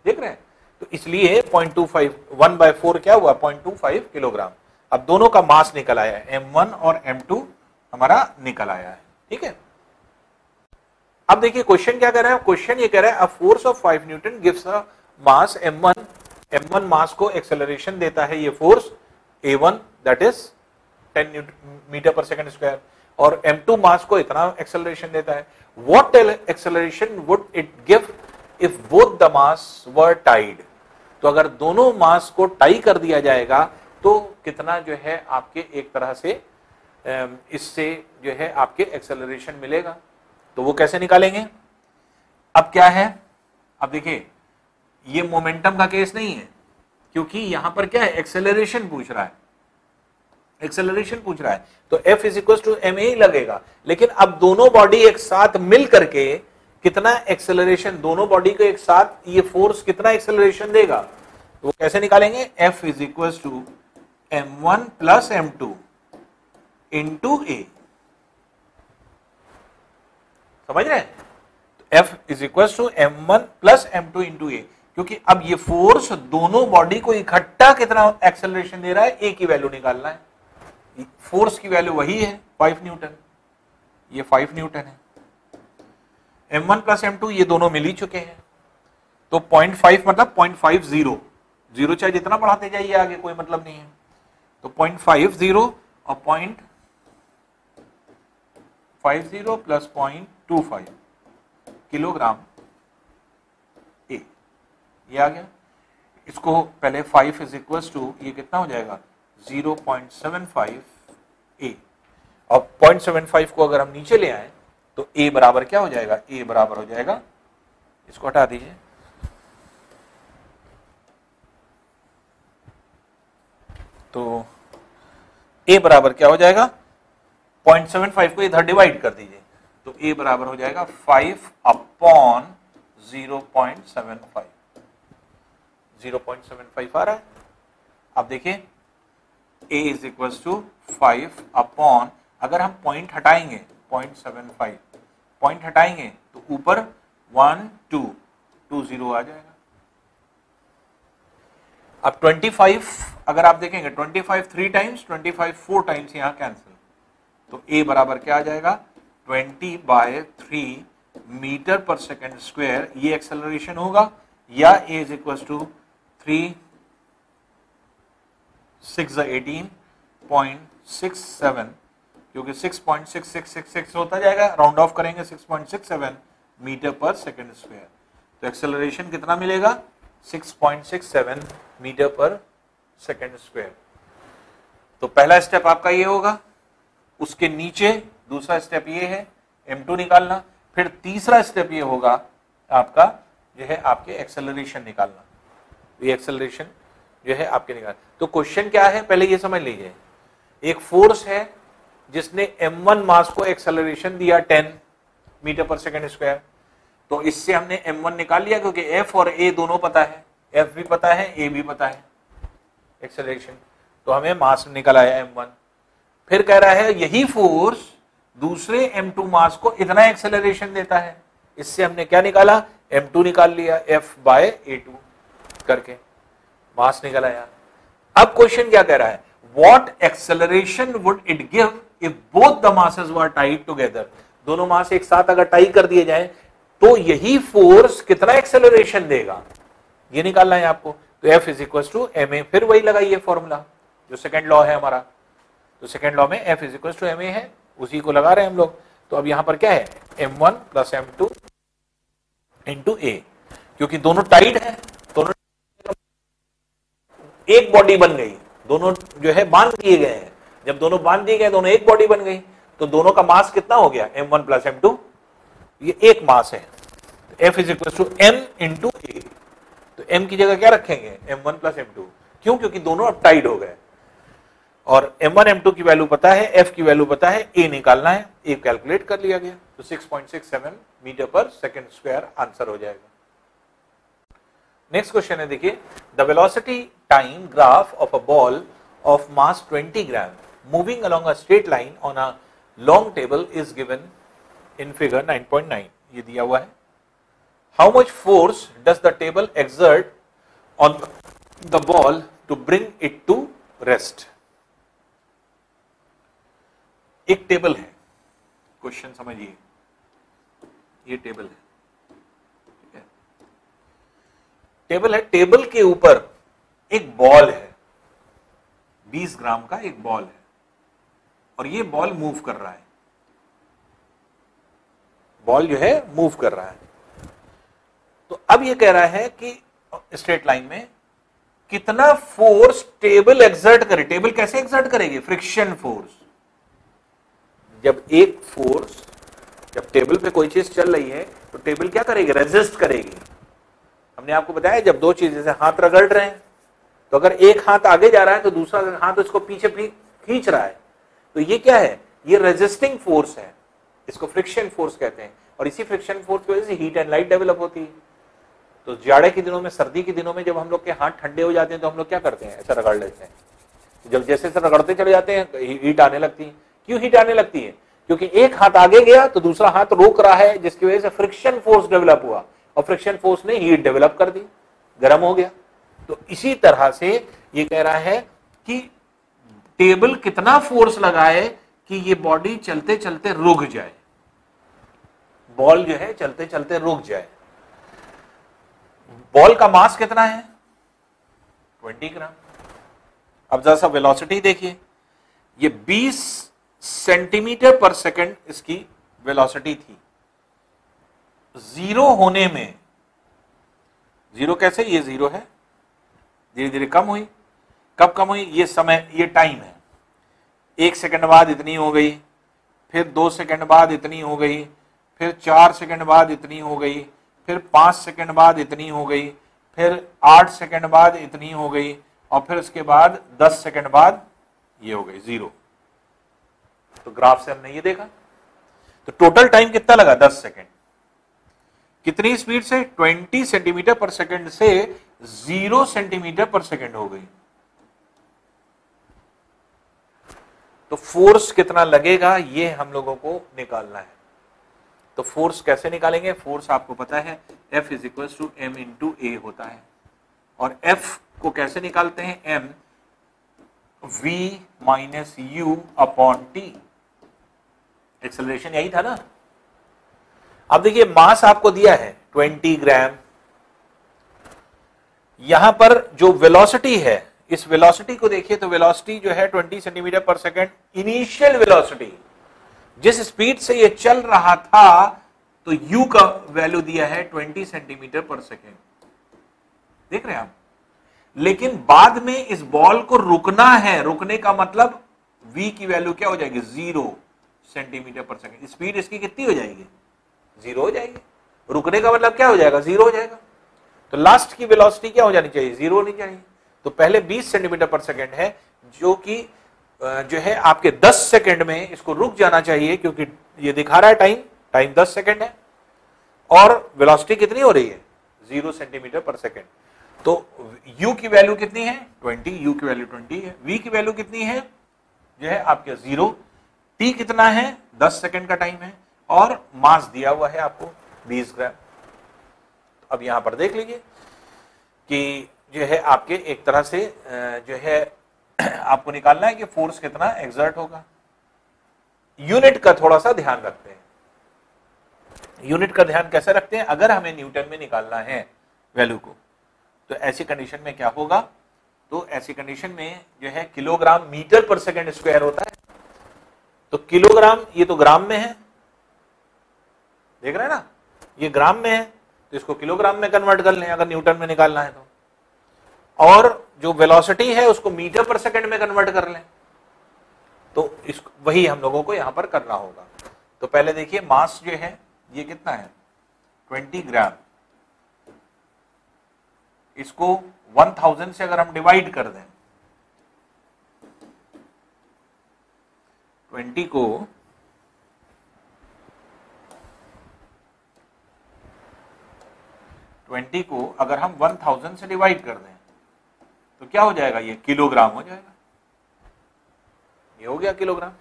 देख रहे हैं? तो इसलिए point two five one by four क्या हुआ? पॉइंट टू फाइव किलोग्राम अब दोनों का मास निकल आया है। एम वन और एम टू हमारा निकल आया है। ठीक है? अब देखिए क्वेश्चन क्या कह रहा है? क्वेश्चन ये कह रहा है a force of five newton gives a mass M one M one mass को एक्सेलरेशन देता है ये force A one that is ten metre per second square और m2 मास को इतना एक्सेलरेशन देता है। What acceleration would it give if both the mass were tied तो अगर दोनों मास को टाई कर दिया जाएगा तो कितना जो है आपके एक तरह से इससे जो है आपके एक्सेलरेशन मिलेगा। तो वो कैसे निकालेंगे? अब क्या है? अब देखिए, ये मोमेंटम का केस नहीं है, क्योंकि यहाँ पर क्या है? एक्सेलरेशन पूछ रहा है। एक्सेलरेशन पूछ रहा है। तो F is equal to M ही लगेगा। लेकिन अब दोनों बॉडी एक साथ मिल करके कितना एक्सेलरेशन दोनों बॉडी को एक साथ, ये फोर्स कितना एक्सेलरेशन देगा? तो वो कैसे निकालेंगे? F is equal to M one plus M two into A समझ रहे हैं? F is equal to M one plus M two into A क्योंकि अब ये फोर्स दोनों बॉडी को इकट्ठा कितना एक्सेलरेशन दे रहा है? ए की वैल्यू निकालना है। फोर्स की वैल्यू वही है फाइव न्यूटन ये फाइव न्यूटन है। M one plus M two ये दोनों मिल ही चुके हैं। तो पॉइंट फाइव मतलब पॉइंट फाइव ज़ीरो ज़ीरो चाहे जितना बढ़ाते जाइए आगे, कोई मतलब नहीं है। तो पॉइंट फाइव ज़ीरो और point five zero plus point two five kilogram A ये आ गया। इसको पहले फाइव इज़ इक्वल टू ये कितना हो जाएगा? Zero point seven five A और पॉइंट सेवन फाइव को अगर हम नीचे ले आए तो ए बराबर क्या हो जाएगा? ए बराबर हो जाएगा। इसको हटा दीजिए। तो ए बराबर क्या हो जाएगा? पॉइंट सेवन फाइव को इधर डिवाइड कर दीजिए। तो ए बराबर हो जाएगा five upon zero point seven five zero point seven five आ रहा है। अब देखिए a is equal to five upon अगर हम पॉइंट हटाएँगे, पॉइंट सेवन फाइव पॉइंट हटाएँगे तो ऊपर वन टू टू ज़ीरो आ जाएगा। अब 25 अगर आप देखेंगे 25 थ्री टाइम्स 25 फोर टाइम्स यहाँ कैंसिल तो ए बराबर क्या आ जाएगा? 20 by three metre per second square ये एक्सेलरेशन होगा, या a is equal to three six eighteen point six seven क्योंकि six point six six six six होता जाएगा राउंड ऑफ़ करेंगे six point six seven metre per second square तो acceleration कितना मिलेगा? Six point six seven metre per second square. तो पहला step आपका ये होगा, उसके नीचे दूसरा स्टेप ये है M2 निकालना। फिर तीसरा स्टेप ये होगा आपका, जो है आपके एक्सेलरेशन निकालना। ये एक्सेलरेशन जो है आपके निकाल। तो क्वेश्चन क्या है? पहले ये समझ लीजिए। एक फोर्स है जिसने m1 मास को एक्सेलरेशन दिया 10 मीटर पर सेकेंड स्क्वायर। तो इससे हमने m1 निकाल लिया, क्योंकि f और a दोनों पता है। F भी पता है ए भी पता है। एक्सेलरेशन तो हमें मास निकल आया एम वन फिर कह रहा है, यही फोर्स दूसरे एम टू मास को इतना एक्सेलरेशन देता है। इससे हमने क्या निकाला? एम टू निकाल लिया एफ़ बाय ए टू करके। मास निकल आया। अब क्वेश्चन क्या कह रहा है? What acceleration would it give if both the masses were tied दोनों मास एक साथ अगर टाई कर दिए जाए तो यही फोर्स कितना एक्सेलरेशन देगा? ये निकालना है आपको। तो F is equal to m a फिर वही लगाइए फॉर्मूला जो सेकेंड लॉ है हमारा। तो सेकेंड लॉ में F is equal to m a है, उसी को लगा रहे हैं हम लोग। तो अब यहाँ पर क्या है? M one plus m two into a क्योंकि दोनों टाइट है, दोनों एक बॉडी बन गई। दोनों जो है बाँध दिए गए हैं। जब दोनों बाँध दिए गए, दोनों एक बॉडी बन गई तो दोनों का मास कितना हो गया? M one plus m two ये एक मास है। F is equal to m into a m की जगह क्या रखेंगे? M one plus m two क्यों? क्योंकि दोनों अब टाइड हो गए। और M1 M2 की वैल्यू पता है एफ़ की वैल्यू पता है ए निकालना है ए कैलकुलेट कर लिया गया। तो 6.67 मीटर पर सेकेंड स्क्वायर आंसर हो जाएगा। नेक्स्ट क्वेश्चन है, देखिए। The velocity time graph of a ball of mass 20 gram moving along a straight line on a long table is given in figure 9.9 ये दिया हुआ है। How much force does the table exert on the ball to bring it to rest एक table है। Question समझिए। ये table है। ठीक है? टेबल है। टेबल के ऊपर एक बॉल है। 20 ग्राम का एक बॉल है। और ये बॉल मूव कर रहा है। बॉल जो है मूव कर रहा है। तो अब ये कह रहा है कि स्ट्रेट लाइन में, कितना फोर्स टेबल एक्सर्ट करे। टेबल कैसे एक्सर्ट करेगी? फ्रिक्शन फोर्स जब एक फोर्स जब टेबल पे कोई चीज़ चल रही है तो टेबल क्या करेगी? रेजिस्ट करेगी। हमने आपको बताया, जब दो चीज़ जैसे हाथ रगड़ रहे हैं तो अगर एक हाथ आगे जा रहा है तो दूसरा हाथ उसको पीछे खींच रहा है तो ये क्या है? ये रेजिस्टिंग फोर्स है। इसको फ्रिक्शन फोर्स कहते हैं। और इसी फ्रिक्शन फोर्स की वजह से हीट एंड लाइट डेवलप होती है। तो जाड़े के दिनों में, सर्दी के दिनों में जब हम लोग के हाथ ठंडे हो जाते हैं तो हम लोग क्या करते हैं, ऐसा रगड़ लेते हैं। जब जैसे जैसे रगड़ते चले जाते हैं हीट आने लगती है। क्यों हीट आने लगती है? क्योंकि एक हाथ आगे गया तो दूसरा हाथ रोक रहा है, जिसकी वजह से फ्रिक्शन फोर्स डेवलप हुआ। और फ्रिक्शन फोर्स ने हीट डेवलप कर दी, गर्म हो गया। तो इसी तरह से ये कह रहा है कि टेबल कितना फोर्स लगाए कि ये बॉडी चलते चलते रुक जाए। बॉल जो है चलते चलते रुक जाए। बॉल का मास कितना है? 20 ग्राम। अब जरा सा वेलोसिटी देखिए। ये 20 सेंटीमीटर पर सेकंड इसकी वेलोसिटी थी। ज़ीरो होने में, ज़ीरो कैसे? ये ज़ीरो है। धीरे धीरे कम हुई। कब कम हुई? ये समय, ये टाइम है। एक सेकंड बाद इतनी हो गई, फिर दो सेकंड बाद इतनी हो गई, फिर चार सेकंड बाद इतनी हो गई फिर पाँच सेकंड बाद इतनी हो गई, फिर आठ सेकंड बाद इतनी हो गई, और फिर उसके बाद दस सेकंड बाद ये हो गई ज़ीरो तो ग्राफ से हमने ये देखा। तो टोटल टाइम कितना लगा? दस सेकेंड। कितनी स्पीड से? 20 सेंटीमीटर पर सेकंड से ज़ीरो सेंटीमीटर पर सेकंड हो गई। तो फोर्स कितना लगेगा, ये हम लोगों को निकालना है। तो फोर्स कैसे निकालेंगे? फोर्स आपको पता है, F is equal to m into a होता है। और F को कैसे निकालते हैं? M V minus u upon t acceleration यही था ना? अब देखिए मास आपको दिया है 20 ग्राम यहाँ पर जो वेलोसिटी है, इस वेलोसिटी को देखिए तो वेलोसिटी जो है 20 centimetre per second initial velocity जिस स्पीड से ये चल रहा था तो u का वैल्यू दिया है 20 सेंटीमीटर पर सेकेंड देख रहे हैं आप? लेकिन बाद में इस बॉल को रुकना है, रुकने का मतलब v की वैल्यू क्या हो जाएगी? Zero centimetre per second speed इसकी कितनी हो जाएगी? ज़ीरो हो जाएगी. रुकने का मतलब क्या हो जाएगा? ज़ीरो हो जाएगा. तो लास्ट की वेलोसिटी क्या हो जानी चाहिए? ज़ीरो होनी चाहिए. तो पहले 20 सेंटीमीटर पर सेकेंड है, जो कि जो है, आपके 10 सेकेंड में इसको रुक जाना चाहिए, क्योंकि ये दिखा रहा है टाइम टाइम 10 सेकेंड है, और वेलोसिटी कितनी हो रही है? Zero centimetre per second. तो u की वैल्यू कितनी है? 20 u की वैल्यू 20 है। v की वैल्यू कितनी है? जो है, आपके ज़ीरो। टी कितना है? 10 सेकंड का टाइम है, और मास दिया हुआ है आपको 20 ग्राम। तो अब यहाँ पर देख लीजिए कि जो है, आपके एक तरह से जो है *clears throat* आपको निकालना है कि फोर्स कितना एग्जर्ट होगा। यूनिट का थोड़ा सा ध्यान रखते हैं। यूनिट का ध्यान कैसे रखते हैं? अगर हमें न्यूटन में निकालना है वैल्यू को तो ऐसी कंडीशन में क्या होगा? तो ऐसी कंडीशन में जो है kilogram metre per second square होता है। तो किलोग्राम ये तो ग्राम में है। देख रहे हैं ना? ये ग्राम में है तो इसको किलोग्राम में कन्वर्ट कर लें, अगर न्यूटन में निकालना है तो। और जो वेलोसिटी है, उसको मीटर पर सेकंड में कन्वर्ट कर लें। तो इस, वही हम लोगों को यहाँ पर करना होगा। तो पहले देखिए मास जो है, ये कितना है? 20 ग्राम इसको 1000 से अगर हम डिवाइड कर दें ट्वेंटी को ट्वेंटी को अगर हम वन थाउज़ेंड से डिवाइड कर दें तो क्या हो जाएगा? ये किलोग्राम हो जाएगा। ये हो गया किलोग्राम।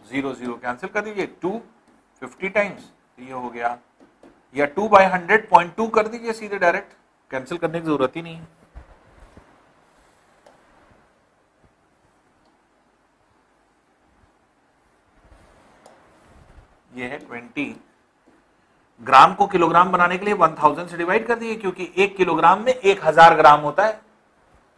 ज़ीरो ज़ीरो कैंसिल कर दीजिए। टू, फिफ्टी टाइम्स ये हो गया। या two by hundred point two कर दीजिए सीधे डायरेक्ट कैंसिल करने की ज़रूरत ही नहीं है। ये है ट्वेंटी ग्राम को किलोग्राम बनाने के लिए वन थाउज़ेंड से डिवाइड कर दिए क्योंकि एक किलोग्राम में एक हज़ार ग्राम होता है।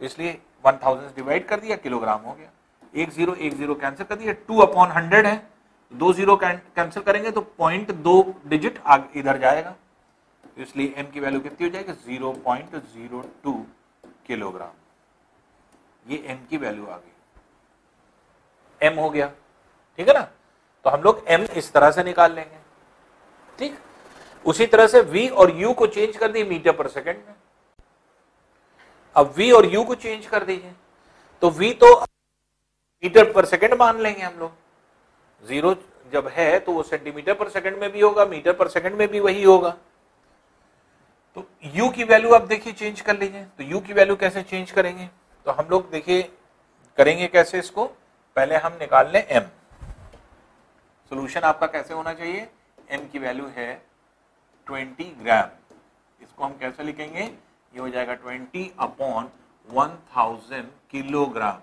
इसलिए वन थाउज़ेंड डिवाइड कर दिया किलोग्राम हो गया। एक ज़ीरो एक ज़ीरो कैंसिल कर दिया टू अपॉन हंड्रेड है। दो ज़ीरो कैंसिल करेंगे तो पॉइंट दो डिजिट इधर जाएगा। इसलिए एम की वैल्यू कितनी हो जाएगी? Zero point zero two kilogram ये एम की वैल्यू आ गई। एम हो गया। ठीक है ना? तो हम लोग एम इस तरह से निकाल लेंगे। ठीक? उसी तरह से वी और यू को चेंज कर दिए मीटर पर सेकेंड में। अब v और u को चेंज कर दीजिए। तो v तो मीटर पर सेकंड मान लेंगे हम लोग। ज़ीरो जब है तो वो सेंटीमीटर पर सेकंड में भी होगा, मीटर पर सेकंड में भी वही होगा। तो u की वैल्यू आप देखिए चेंज कर लीजिए। तो u की वैल्यू कैसे चेंज करेंगे? तो हम लोग देखिए, करेंगे कैसे इसको? पहले हम निकाल लें m सोल्यूशन आपका कैसे होना चाहिए? M की वैल्यू है 20 ग्राम इसको हम कैसे लिखेंगे? ये हो जाएगा 20 upon 1000 kilogram.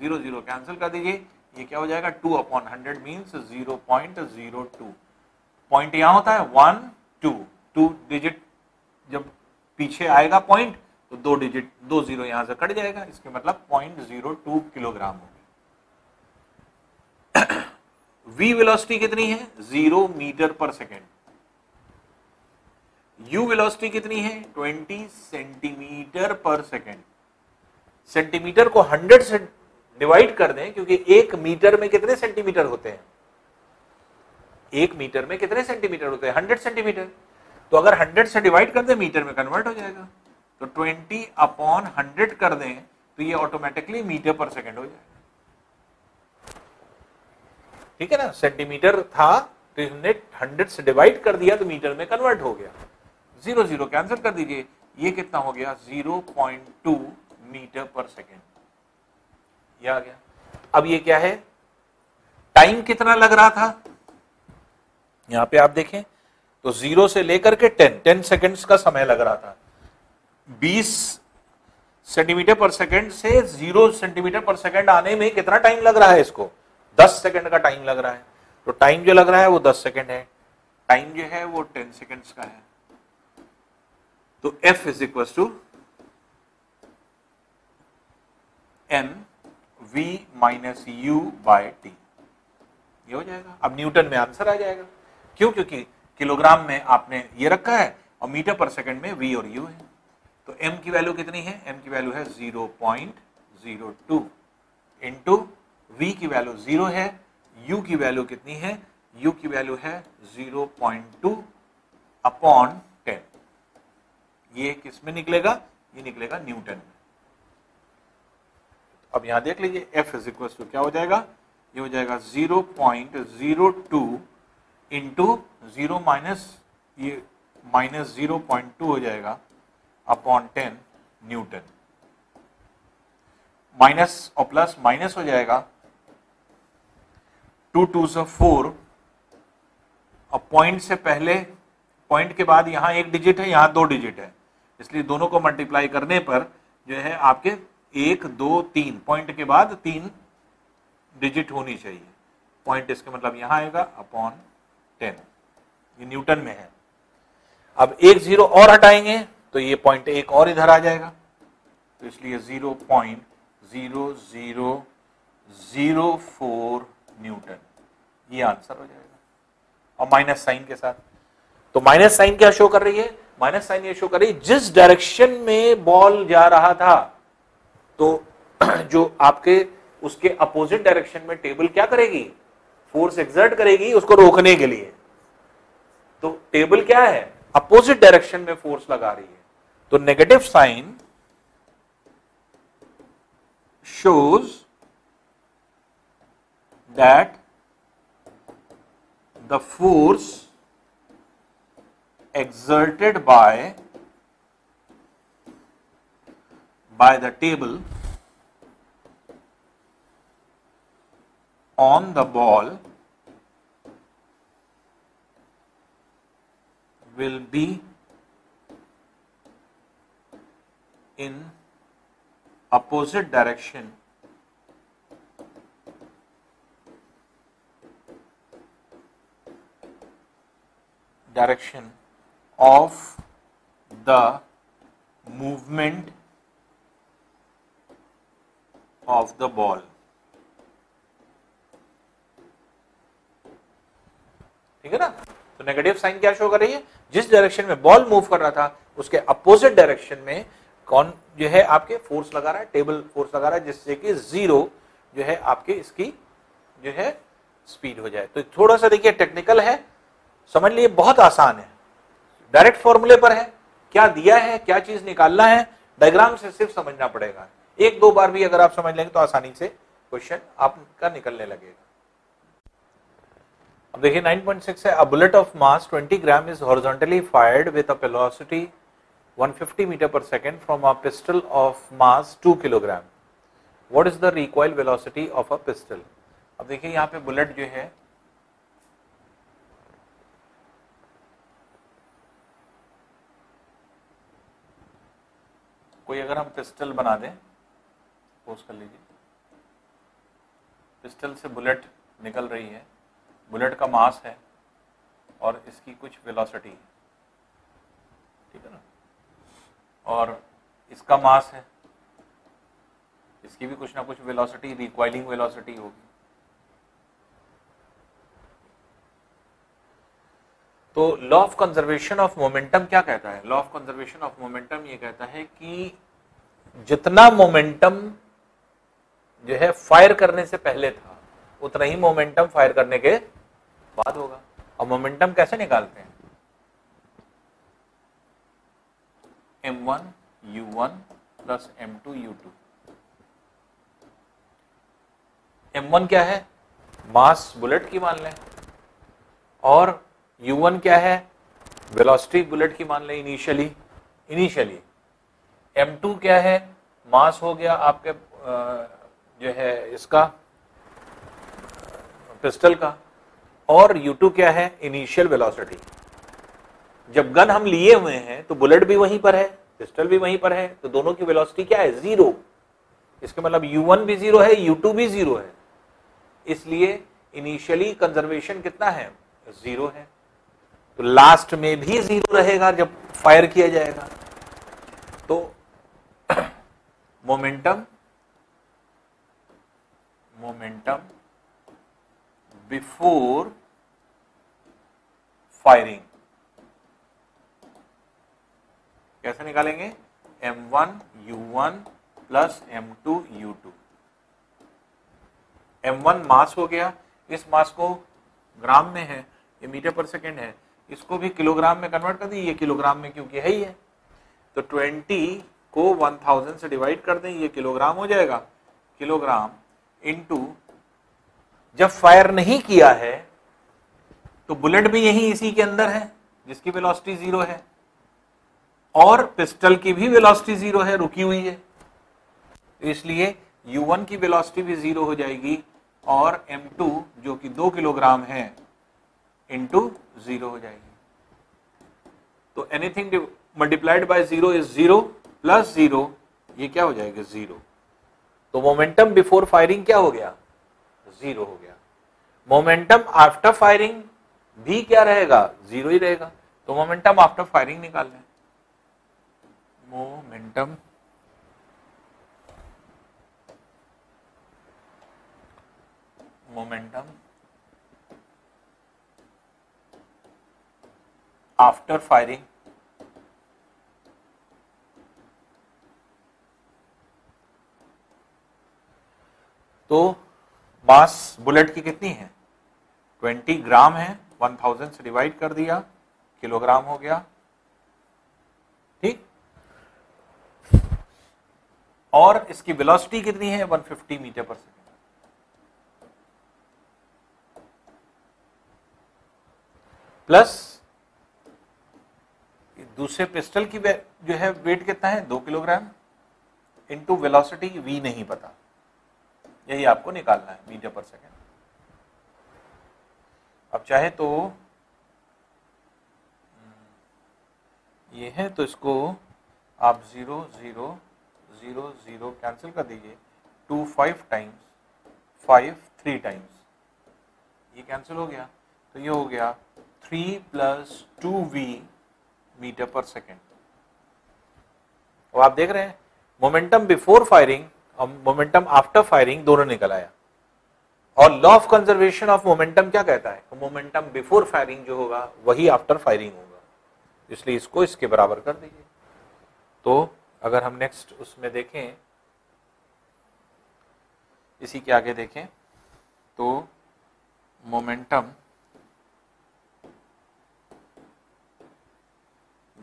Zero zero, cancel कर दीजिए। ये क्या हो जाएगा? Two upon hundred means zero point zero two. Point यहाँ होता है? One, two. टू डिजिट जब पीछे आएगा पॉइंट तो दो डिजिट, दो ज़ीरो यहाँ से कट जाएगा। इसके मतलब पॉइंट ज़ीरो टू किलोग्राम हो गया। *clears throat* वी वेलोसिटी कितनी है? Zero metre per second. U velocity कितनी है? Twenty centimetre per second. Centimetre को हंड्रेड से डिवाइड कर दें, क्योंकि एक मीटर में कितने सेंटीमीटर होते हैं? एक मीटर में कितने सेंटीमीटर होते हैं? Hundred centimetre. तो अगर हंड्रेड से डिवाइड कर दें, मीटर में कन्वर्ट हो जाएगा। तो ट्वेंटी अपॉन हंड्रेड कर दें तो ये ऑटोमेटिकली मीटर पर सेकेंड हो जाएगा। ठीक है ना? सेंटीमीटर था तो हमने हंड्रेड से डिवाइड कर दिया तो मीटर में कन्वर्ट हो गया। ज़ीरो ज़ीरो कैंसिल कर दीजिए। ये कितना हो गया? Zero point two metre per second. ये आ गया। अब ये क्या है? टाइम कितना लग रहा था? यहाँ पे आप देखें तो ज़ीरो से लेकर के टेन टेन सेकेंड्स का समय लग रहा था। बीस सेंटीमीटर पर सेकेंड से ज़ीरो सेंटीमीटर पर सेकेंड आने में कितना टाइम लग रहा है इसको? दस सेकेंड का टाइम लग रहा है। तो टाइम जो लग रहा है वो दस सेकेंड है। टाइम जो है वो टेन सेकेंड्स का है। तो F is equal to m v minus u by t ये हो जाएगा। अब न्यूटन में आंसर आ जाएगा। क्यों? क्योंकि किलोग्राम में आपने ये रखा है और मीटर पर सेकंड में वी और यू है। तो m की वैल्यू कितनी है? M की वैल्यू है 0.02 इंटू वी की वैल्यू ज़ीरो है। U की वैल्यू कितनी है? U की वैल्यू है 0.2 अपॉन 10 ये किसमें निकलेगा? ये निकलेगा न्यूटन में। अब यहाँ देख लीजिए एफ़ इज़ इक्वल टू क्या हो जाएगा? ये हो जाएगा 0.02 इंटू ज़ीरो माइनस ये माइनस ज़ीरो पॉइंट टू हो जाएगा अपॉन टेन न्यूटन। माइनस और प्लस माइनस हो जाएगा टू टू से फोर और पॉइंट से पहले पॉइंट के बाद यहाँ एक डिजिट है, यहाँ दो डिजिट है। इसलिए दोनों को मल्टीप्लाई करने पर जो है आपके एक, दो, तीन पॉइंट के बाद तीन डिजिट होनी चाहिए। पॉइंट इसके मतलब यहाँ आएगा अपॉन टेन ये न्यूटन में है। अब एक ज़ीरो और हटाएँगे तो ये पॉइंट एक और इधर आ जाएगा। तो इसलिए zero point zero zero zero four newton ये आंसर हो जाएगा। और माइनस साइन के साथ। तो माइनस साइन क्या शो कर रही है? माइनस साइन ये शो कर, जिस डायरेक्शन में बॉल जा रहा था तो *clears throat* जो आपके, उसके अपोजिट डायरेक्शन में टेबल क्या करेगी? फोर्स एग्जर्ट करेगी उसको रोकने के लिए। तो टेबल क्या है? अपोजिट डायरेक्शन में फोर्स लगा रही है। तो negative sign shows that the force exerted by by the table on the ball will be in opposite direction. Direction of the movement of the ball. ठीक है ना? तो नेगेटिव साइन क्या शो कर रही है? जिस डायरेक्शन में बॉल मूव कर रहा था, उसके अपोजिट डायरेक्शन में कौन जो है आपके फोर्स लगा रहा है टेबल फोर्स लगा रहा है, जिससे कि ज़ीरो जो है आपके इसकी जो है स्पीड हो जाए। तो थोड़ा सा देखिए टेक्निकल है। समझ लिए बहुत आसान है। डायरेक्ट फॉर्मूले पर है, क्या दिया है, क्या चीज़ निकालना है, डायग्राम से सिर्फ़ समझना पड़ेगा। एक दो बार भी अगर आप समझ लेंगे तो आसानी से क्वेश्चन आपका निकलने लगेगा। अब देखिए 9.6 है a bullet of mass 20 gram is horizontally fired with a velocity 150 metre per second from a pistol of mass 2 kilogram what is the recoil velocity of a pistol अब देखिए, यहाँ पे बुलेट जो है कोई अगर हम पिस्टल बना दें पोज कर लीजिए। पिस्टल से बुलेट निकल रही है। बुलेट का मास है और इसकी कुछ वेलोसिटी है। ठीक है ना? और इसका मास है। इसकी भी कुछ ना कुछ वेलोसिटी रिक्वाइलिंग वेलोसिटी होगी। तो law of conservation of momentum क्या कहता है? Law of conservation of momentum ये कहता है कि जितना मोमेंटम जो है फायर करने से पहले था, उतना ही मोमेंटम फायर करने के बाद होगा। और मोमेंटम कैसे निकालते हैं? M one u one plus m two u two m one क्या है? मास बुलेट की मान लें। और u1 क्या है? वेलोसिटी बुलेट की मान लें इनिशियली इनिशियली m2 क्या है? मास हो गया आपके जो है इसका पिस्टल का. और u2 क्या है? इनिशियल वेलोसिटी जब गन हम लिए हुए हैं तो बुलेट भी वहीं पर है पिस्टल भी वहीं पर है तो दोनों की वेलोसिटी क्या है? ज़ीरो इसके मतलब u1 भी ज़ीरो है u2 भी ज़ीरो है. इसलिए इनिशियली कंजर्वेशन कितना है? ज़ीरो है. तो लास्ट में भी ज़ीरो रहेगा जब फायर किया जाएगा। तो मोमेंटम मोमेंटम बिफोर फायरिंग कैसे निकालेंगे? M1 u1 plus m2 u2 m1 मास हो गया। इस मास को ग्राम में है, ये मीटर पर सेकेंड है। इसको भी किलोग्राम में कन्वर्ट कर दी, ये किलोग्राम में क्योंकि है ही है। तो 20 को 1000 से डिवाइड कर दें, ये किलोग्राम हो जाएगा। किलोग्राम इनटू जब फायर नहीं किया है तो बुलेट भी यही इसी के अंदर है, जिसकी वेलोसिटी ज़ीरो है। और पिस्टल की भी वेलोसिटी ज़ीरो है, रुकी हुई है। इसलिए U1 की वेलोसिटी भी ज़ीरो हो जाएगी और M2 जो कि दो किलोग्राम है इंटू ज़ीरो हो जाएगी। तो anything multiplied by zero is zero plus zero ये क्या हो जाएगा? ज़ीरो तो मोमेंटम बिफोर फायरिंग क्या हो गया? ज़ीरो हो गया। मोमेंटम आफ्टर फायरिंग भी क्या रहेगा? ज़ीरो ही रहेगा। तो मोमेंटम आफ्टर फायरिंग निकाल लें मोमेंटम मोमेंटम after firing. तो मास बुलेट की कितनी है? 20 ग्राम है 1000 से डिवाइड कर दिया, किलोग्राम हो गया। ठीक? और इसकी वेलोसिटी कितनी है? 150 मीटर पर सेकेंड। प्लस दूसरे पिस्टल की जो है वेट कितना है? दो किलोग्राम? इंटू वेलोसिटी वी नहीं पता। यही आपको निकालना है, मीटर पर सेकेंड। अब चाहे तो ये है तो इसको आप zero zero zero zero cancel कर दीजिए। Two five times five three times ये कैंसिल हो गया। तो ये हो गया three plus two v metre per second. और आप देख रहे हैं मोमेंटम बिफोर फायरिंग और मोमेंटम आफ्टर फायरिंग दोनों निकल आया। और law of conservation of momentum क्या कहता है? मोमेंटम बिफोर फायरिंग जो होगा, वही आफ्टर फायरिंग होगा। इसलिए इसको इसके बराबर कर दीजिए। तो अगर हम नेक्स्ट उसमें देखें, इसी के आगे देखें तो momentum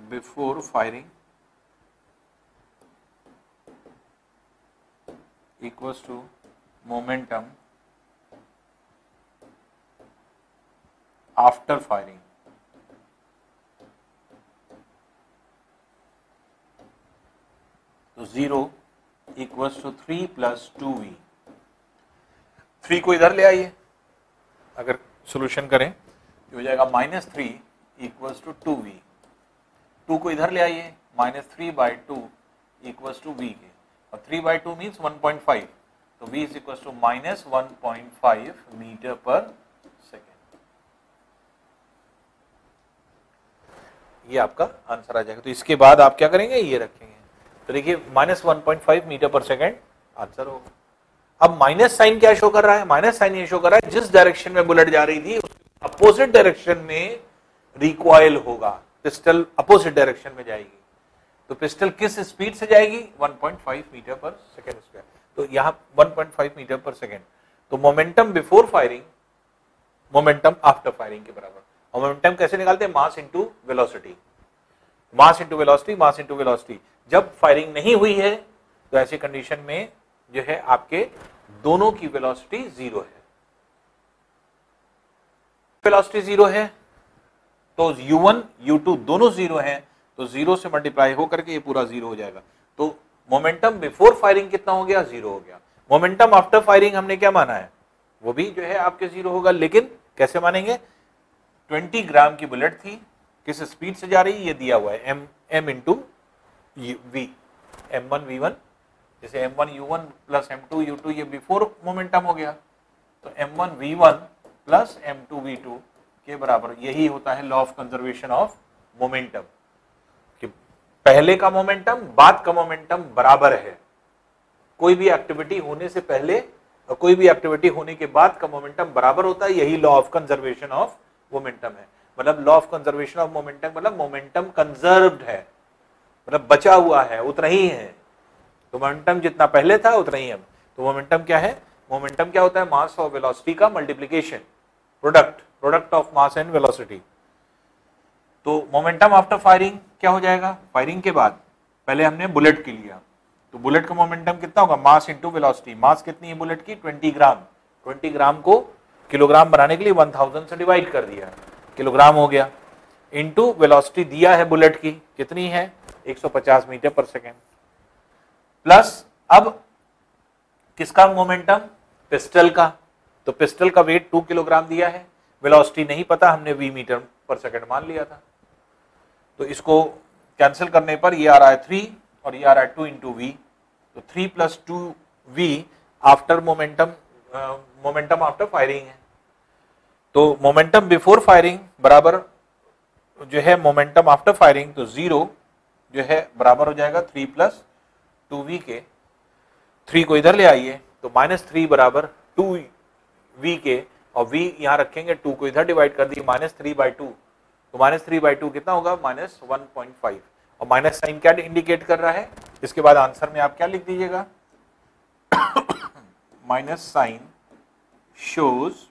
before firing equals to momentum after firing तो zero equals to three plus two v three को इधर ले आइए। अगर सोल्यूशन करें हो जाएगा minus three equals to two v two को इधर ले आइए, minus three by two equals to v के। और three by two means one point five तो v is equal to minus one point five metre per second. ये आपका answer आ जाएगा। तो इसके बाद आप क्या करेंगे? ये रखेंगे। तो देखिए minus one point five metre per second, answer होगा। अब माइनस साइन क्या शो कर रहा है? माइनस साइन ये शो कर रहा है, जिस डायरेक्शन में बुलेट जा रही थी अपोजिट डायरेक्शन में रिक्वाइल होगा। पिस्टल अपोजिट डायरेक्शन में जाएगी। तो पिस्टल किस स्पीड से जाएगी? 1.5 मीटर पर सेकेंड स्क्वायर। तो यहाँ 1.5 मीटर पर सेकेंड। तो momentum before firing, momentum after firing के बराबर। और मोमेंटम कैसे निकालते हैं? Mass into velocity. Mass into velocity, mass into velocity. जब फायरिंग नहीं हुई है तो ऐसी कंडीशन में जो है आपके दोनों की वेलोसिटी ज़ीरो है। वेलोसिटी ज़ीरो है तो u1 u2 दोनों ज़ीरो हैं तो ज़ीरो से मल्टीप्लाई होकर के ये पूरा ज़ीरो हो जाएगा। तो मोमेंटम बिफोर फायरिंग कितना हो गया? ज़ीरो हो गया। मोमेंटम आफ्टर फायरिंग हमने क्या माना है? वो भी जो है आपके ज़ीरो होगा, लेकिन कैसे मानेंगे? 20 ग्राम की बुलेट थी। किस स्पीड से जा रही? है ये दिया हुआ है। M m into v m one v one जैसे m one u one plus m two u two ये बिफोर मोमेंटम हो गया। तो m one v one plus m two v two के बराबर, यही होता है law of conservation of momentum कि पहले का मोमेंटम बाद का मोमेंटम बराबर है। कोई भी एक्टिविटी होने से पहले और कोई भी एक्टिविटी होने के बाद का मोमेंटम बराबर होता है, यही law of conservation of momentum है। मतलब law of conservation of momentum मतलब मोमेंटम कंजर्व्ड है। मतलब बचा हुआ है, उतना ही है। तो मोमेंटम जितना पहले था, उतना ही अब तो मोमेंटम क्या है? मोमेंटम क्या होता है? मास और वेलोसिटी का multiplication product product of mass and velocity. तो मोमेंटम आफ्टर फायरिंग क्या हो जाएगा? फायरिंग के बाद पहले हमने बुलेट के लिया। तो बुलेट का मोमेंटम कितना होगा? मास इंटू वेलोसिटी मास कितनी है बुलेट की? 20 ग्राम। 20 ग्राम को किलोग्राम बनाने के लिए 1000 से डिवाइड कर दिया। किलोग्राम हो गया। इंटू वेलोसिटी दिया है बुलेट की। कितनी है? 150 मीटर पर सेकेंड। प्लस अब किसका मोमेंटम? पिस्टल का। तो पिस्टल का वेट टू किलोग्राम दिया है। वेलोसिटी नहीं पता, हमने वी मीटर पर सेकंड मान लिया था। तो इसको कैंसिल करने पर ये आ रहा है थ्री और ये आ रहा है टू इंटू वी तो three plus two v after momentum momentum after firing है। तो मोमेंटम बिफोर फायरिंग बराबर जो है मोमेंटम आफ्टर फायरिंग तो ज़ीरो जो है बराबर हो जाएगा थ्री प्लस टू वी के। थ्री को इधर ले आइए तो माइनस थ्री बराबर टू वी के और वी यहाँ रखेंगे टू को इधर डिवाइड कर दिए माइनस थ्री बाई टू तो माइनस थ्री बाई टू कितना होगा? माइनस वन पॉइंट फाइव और माइनस साइन क्या इंडिकेट कर रहा है? इसके बाद आंसर में आप क्या लिख दीजिएगा? Minus sign shows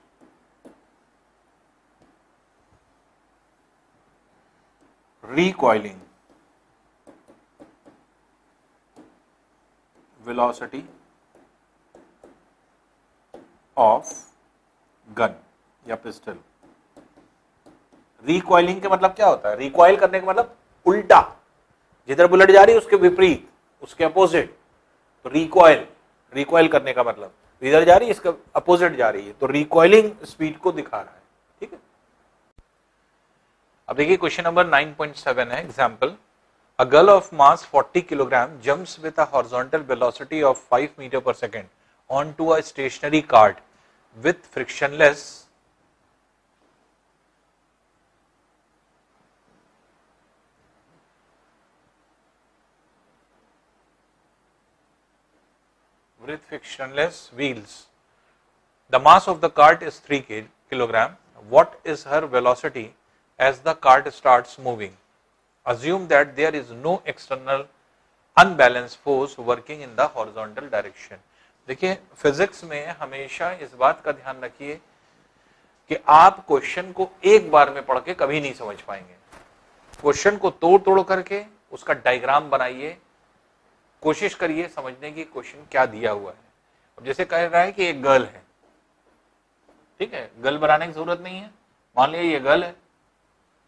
recoiling velocity of gun या पिस्टल। रिकॉइलिंग के मतलब क्या होता है? रिकॉइल करने का मतलब उल्टा। जिधर बुलेट जा रही है, उसके विपरीत, उसके अपोजिट। तो रिकॉइल रिकॉइल करने का मतलब। इधर जा रही है, इसका अपोजिट जा रही है। तो रिकॉइलिंग स्पीड को दिखा रहा है। ठीक है? अब देखिए, क्वेश्चन नंबर 9.7 है example A girl of mass 40 kg jumps with a horizontal velocity of 5 metre per per on to a stationary cart. With frictionless with frictionless wheels. The mass of the cart is 3 kg. What is her velocity as the cart starts moving? assume that there is no external unbalanced force working in the horizontal direction देखिए physics में हमेशा इस बात का ध्यान रखिए कि आप क्वेश्चन को एक बार में पढ़ के कभी नहीं समझ पाएँगे। क्वेश्चन को तोड़ तोड़ करके उसका डायग्राम बनाइए। कोशिश करिए समझने की क्वेश्चन क्या दिया हुआ है। अब जैसे कह रहा है कि एक गर्ल है। ठीक है गर्ल बनाने की ज़रूरत नहीं है। मान लिया ये गर्ल है।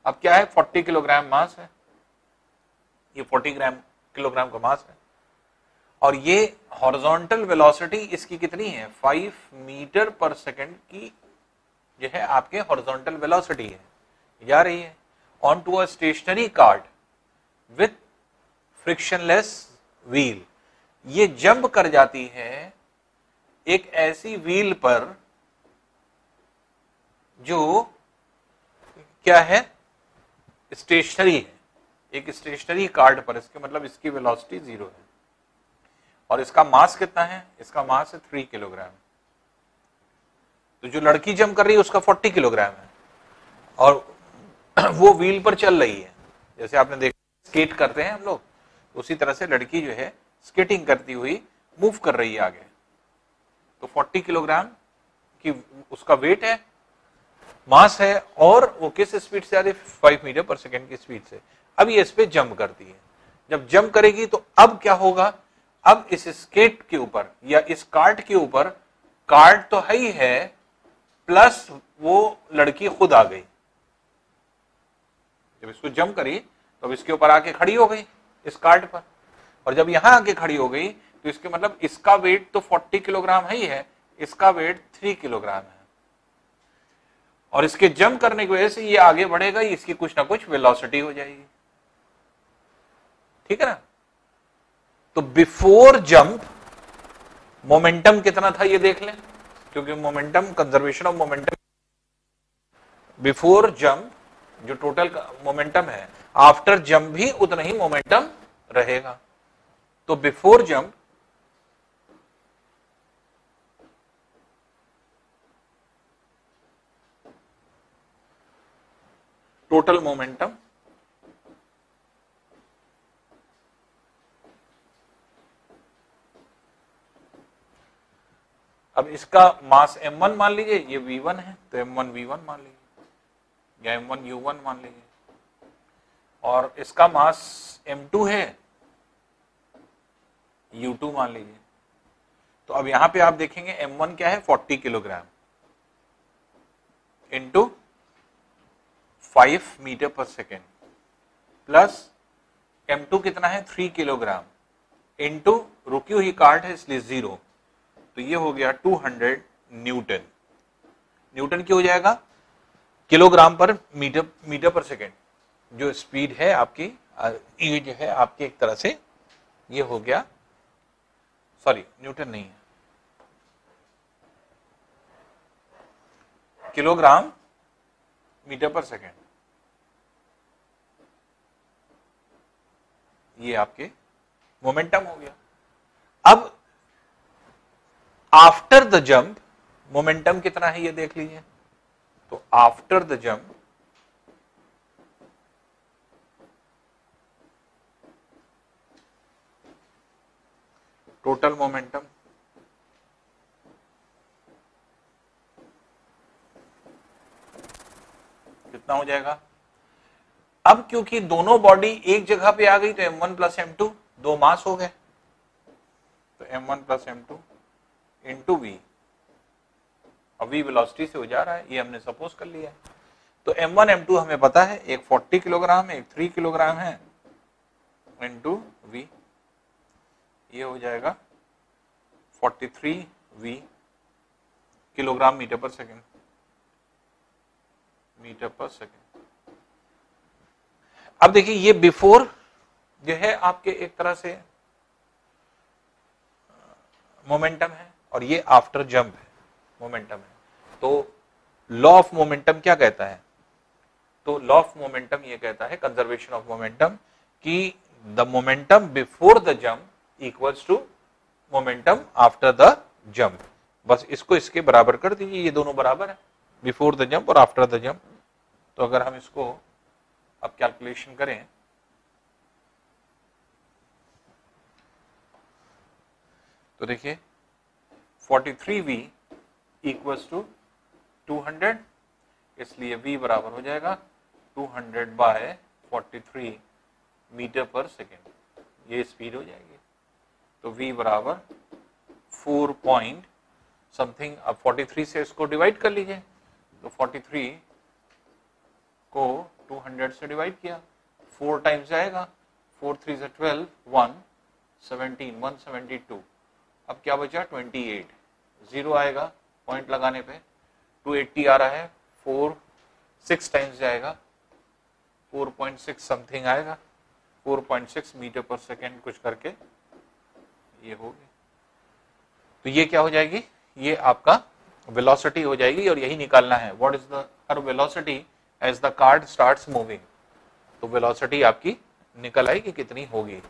अब क्या है? 40 किलोग्राम मास है। ये 40 ग्राम किलोग्राम का मास है। और ये हॉरिजॉन्टल वेलोसिटी इसकी कितनी है? 5 मीटर पर सेकंड की जो है आपके हॉरिजॉन्टल वेलोसिटी है। जा रही है? On to a stationary cart with frictionless wheel ये जंप कर जाती है एक ऐसी व्हील पर जो क्या है? स्टेशनरी है। एक स्टेशनरी कार्ड पर। इसके मतलब इसकी वेलोसिटी ज़ीरो है। और इसका मास कितना है? इसका मास है थ्री किलोग्राम तो जो लड़की जम कर रही है, उसका फोर्टी किलोग्राम है। और *clears throat* वो व्हील पर चल रही है। जैसे आपने देखा स्केट करते हैं हम लोग, उसी तरह से लड़की जो है स्केटिंग करती हुई मूव कर रही है आगे। तो 40 किलोग्राम की उसका वेट है, मास है, और वो किस स्पीड से आ रही है? फाइव मीटर पर सेकेंड की स्पीड से। अब ये इस पर जंप करती है। जब जंप करेगी तो अब क्या होगा? अब इस स्केट के ऊपर या इस कार्ड के ऊपर कार्ड तो है ही है प्लस वो लड़की खुद आ गई। जब इसको जंप करी तो अब इसके ऊपर आके खड़ी हो गई इस कार्ड पर। और जब यहाँ आके खड़ी हो गई तो इसके मतलब इसका वेट तो 40 किलोग्राम है ही है, इसका वेट 3 किलोग्राम है। और इसके जम करने की वजह से ये आगे बढ़ेगा, इसकी कुछ ना कुछ वेलोसिटी हो जाएगी। ठीक है ना? तो बिफोर जंप मोमेंटम कितना था ये देख लें। क्योंकि momentum conservation of momentum before jump जो टोटल मोमेंटम है आफ्टर जंप भी उतना ही मोमेंटम रहेगा। तो बिफोर जंप टोटल मोमेंटम अब इसका मास m1 मान लीजिए, ये v1 है तो m1 v1 मान लीजिए, या m1 u1 मान लीजिए। और इसका मास m2 है u2 मान लीजिए। तो अब यहाँ पे आप देखेंगे m1 क्या है 40 kilogram into five metre per second plus m2 कितना है थ्री किलोग्राम इंटू रुकी हुई कार्ड है, इसलिए ज़ीरो तो ये हो गया 200 न्यूटन। न्यूटन क्यों हो जाएगा? Kilogram per metre metre per second. जो स्पीड है आपकी ये जो है आपकी एक तरह से ये हो गया। सॉरी न्यूटन नहीं है। Kilogram metre per second. ये आपके मोमेंटम हो गया। अब आफ्टर द जंप मोमेंटम कितना है ये देख लीजिए। तो after the jump total momentum कितना हो जाएगा? अब क्योंकि दोनों बॉडी एक जगह पे आ गई तो m1 वन प्लस एम दो मास हो गए। तो m1 one plus m into v अब वी वेलोसिटी से हो जा रहा है, ये हमने सपोज़ कर लिया है। तो m1 m2 हमें पता है, एक 40 किलोग्राम है, एक 3 किलोग्राम है इंटू वी ये हो जाएगा 43 v kilogram metre per second metre per second अब देखिए, ये बिफोर जो है, आपके एक तरह से मोमेंटम है। और ये आफ्टर जंप है मोमेंटम है। तो लॉ ऑफ़ मोमेंटम क्या कहता है? तो लॉ ऑफ़ मोमेंटम ये कहता है कंजर्वेशन ऑफ़ मोमेंटम कि the momentum before the jump equals to momentum after the jump बस इसको इसके बराबर कर दीजिए, ये दोनों बराबर है। बिफोर द जंप और आफ्टर द जंप तो अगर हम इसको अब कैलकुलेशन करें। तो देखिए 43v वी इक्वल्स टू 200 इसलिए v बराबर हो जाएगा 200 hundred by forty metre per second ये स्पीड हो जाएगी। तो v बराबर 4 पॉइंट समथिंग अब 43 से इसको डिवाइड कर लीजिए। तो 43 को 200 से डिवाइड किया। फोर टाइम्स जाएगा। फोर थ्री से twelve one seventeen one seventy two अब क्या बचा? ट्वेंटी एट ज़ीरो आएगा पॉइंट लगाने पे। टू एट्टी आ रहा है फोर सिक्स टाइम्स जाएगा। फोर पॉइंट सिक्स समथिंग आएगा। Four point six metre per second कुछ करके ये हो गया। तो ये क्या हो जाएगी? ये आपका वेलोसिटी हो जाएगी और यही निकालना है। What is the her velocity as the card starts moving तो वेलोसिटी आपकी निकल आएगी, कितनी होगी?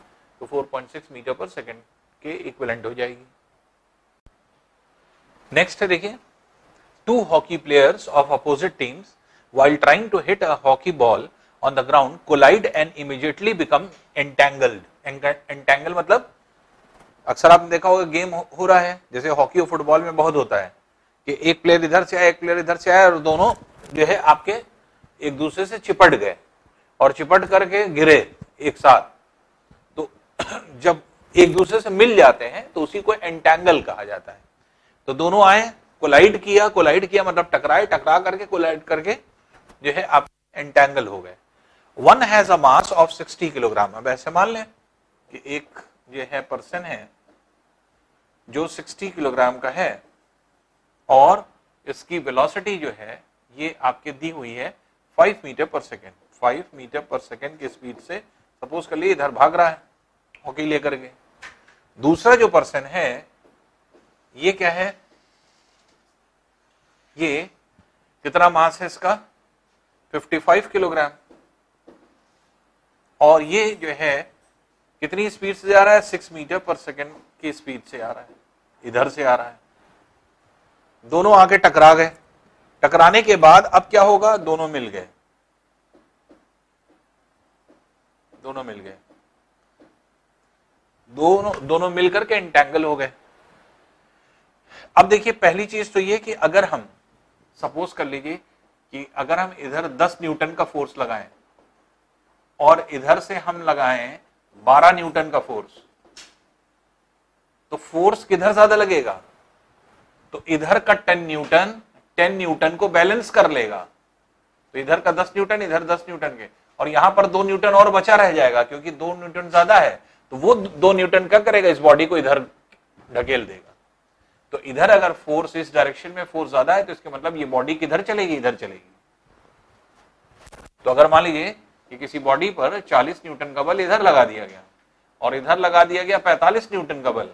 तो 4.6 मीटर पर सेकेंड के इक्विवेलेंट हो जाएगी। नेक्स्ट है देखिए two hockey players of opposite teams while trying to hit a hockey ball on the ground, collide and immediately become entangled. Entangle मतलब अक्सर आपने देखा होगा गेम हो रहा है। जैसे हॉकी और फुटबॉल में बहुत होता है कि एक प्लेयर इधर से आया, एक प्लेयर इधर से आया और दोनों जो है आपके एक दूसरे से चिपट गए और चिपट करके गिरे एक साथ। तो *clears throat* जब एक दूसरे से मिल जाते हैं तो उसी को एंटेंगल कहा जाता है। तो दोनों आए कोलाइड किया कोलाइड किया मतलब टकराए, टकरा करके कोलाइड करके जो है आप एंटेंगल हो गए। One has a mass of 60 kilogram अब ऐसे मान लें कि एक जो है पर्सन है, जो 60 किलोग्राम का है, और इसकी वेलोसिटी जो है, ये आपके दी हुई है 5 metre per second 5 metre per second की स्पीड से सपोज़ कर लिए, इधर भाग रहा है हॉकी लेकर के। दूसरा जो पर्सन है ये क्या है? ये कितना मास है इसका? 55 किलोग्राम। और ये जो है, कितनी स्पीड से जा रहा है? सिक्स मीटर पर सेकेंड की स्पीड से आ रहा है। इधर से आ रहा है। दोनों आके टकरा गए। टकराने के बाद अब क्या होगा? दोनों मिल गए। दोनों मिल गए। दोनों दोनों मिलकर के इंटेंगल हो गए। अब देखिए, पहली चीज़ तो ये कि अगर हम सपोज़ कर लीजिए कि अगर हम इधर 10 न्यूटन का फोर्स लगाएँ और इधर से हम लगाएँ 12 न्यूटन का फोर्स तो फोर्स किधर ज़्यादा लगेगा? तो इधर का 10 न्यूटन 10 न्यूटन को बैलेंस कर लेगा। तो इधर का 10 न्यूटन, इधर 10 न्यूटन के। और यहाँ पर दो न्यूटन और बचा रह जाएगा, क्योंकि दो न्यूटन ज़्यादा है तो वो दो न्यूटन क्या करेगा? इस बॉडी को इधर ढकेल देगा। तो इधर अगर फोर्स इस डायरेक्शन में फोर्स ज़्यादा है तो इसके मतलब ये बॉडी किधर चलेगी? इधर चलेगी। तो अगर मान लीजिए कि किसी बॉडी पर 40 न्यूटन का बल इधर लगा दिया गया, और इधर लगा दिया गया 45 न्यूटन का बल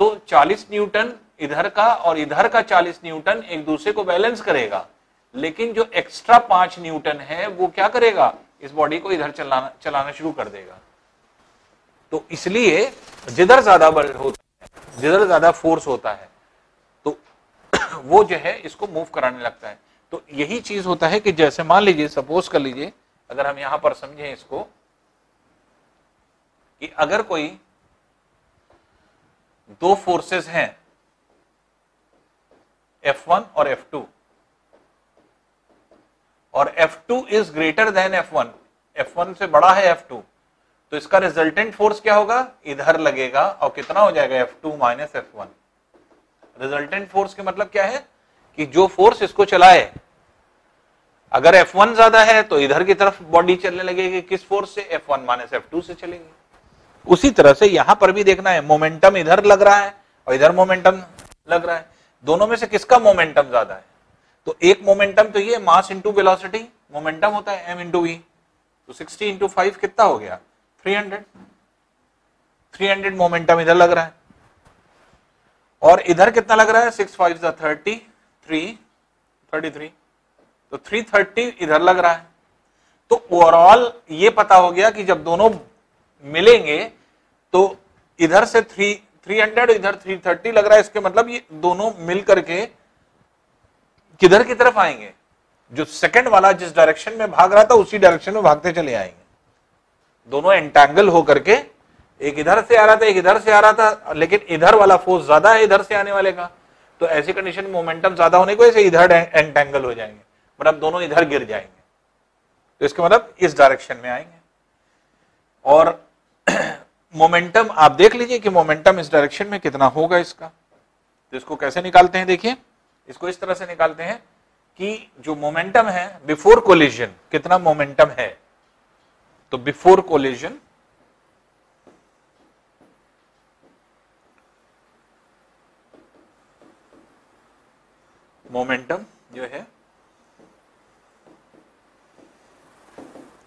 तो 40 न्यूटन इधर का और इधर का 40 न्यूटन एक दूसरे को बैलेंस करेगा। लेकिन जो एक्स्ट्रा पाँच न्यूटन है, वो क्या करेगा? इस बॉडी को इधर चलाना चलाना शुरू कर देगा। तो इसलिए जिधर ज़्यादा बल होता जिधर ज़्यादा फोर्स होता है तो *coughs* वो जो है इसको मूव कराने लगता है। तो यही चीज़ होता है कि जैसे मान लीजिए सपोज़ कर लीजिए, अगर हम यहाँ पर समझें इसको, कि अगर कोई दो फोर्सेस हैं F1 और F2 और F2 is greater than F1 F1 से बड़ा है F2 तो इसका रिजल्टेंट फोर्स क्या होगा? इधर लगेगा और कितना हो जाएगा? F2 minus F one resultant force के मतलब क्या है? कि जो फोर्स इसको चलाए, अगर F1 ज़्यादा है तो इधर की तरफ़ बॉडी चलने लगेगी। किस फोर्स से? F1 माइनस एफ़ से चलेगी। उसी तरह से यहाँ पर भी देखना है मोमेंटम इधर लग रहा है और इधर मोमेंटम लग रहा है। दोनों में से किसका मोमेंटम ज़्यादा है? तो एक मोमेंटम तो ये मास इंटू वेलोसिटी मोमेंटम होता है एम इंटू वी तो सिक्सटी इंटू फाइव कितना हो गया? Three hundred three hundred momentum इधर लग रहा है। और इधर कितना लग रहा है? Six five thirty three thirty three तो थ्री थर्टी इधर लग रहा है। तो ओवरऑल ये पता हो गया कि जब दोनों मिलेंगे तो इधर से थ्री थ्री हंड्रेड इधर थ्री थर्टी लग रहा है। इसके मतलब ये दोनों मिल करके किधर की तरफ़ आएँगे? जो सेकंड वाला जिस डायरेक्शन में भाग रहा था, उसी डायरेक्शन में भागते चले आएँगे। दोनों एंटेंगल होकर के, एक इधर से आ रहा था, एक इधर से आ रहा था, लेकिन इधर वाला फोर्स ज़्यादा है, इधर से आने वाले का। तो ऐसी कंडीशन में मोमेंटम ज़्यादा होने को ऐसे इधर एंटेंगल हो जाएँगे। मतलब दोनों इधर गिर जाएँगे। तो इसके मतलब इस डायरेक्शन में आएँगे। और *clears throat* मोमेंटम आप देख लीजिए कि मोमेंटम इस डायरेक्शन में कितना होगा इसका। तो इसको कैसे निकालते हैं, देखिए। इसको इस तरह से निकालते हैं कि जो मोमेंटम है बिफोर कोलिजन कितना मोमेंटम है? तो बिफोर कोलिजन मोमेंटम जो है,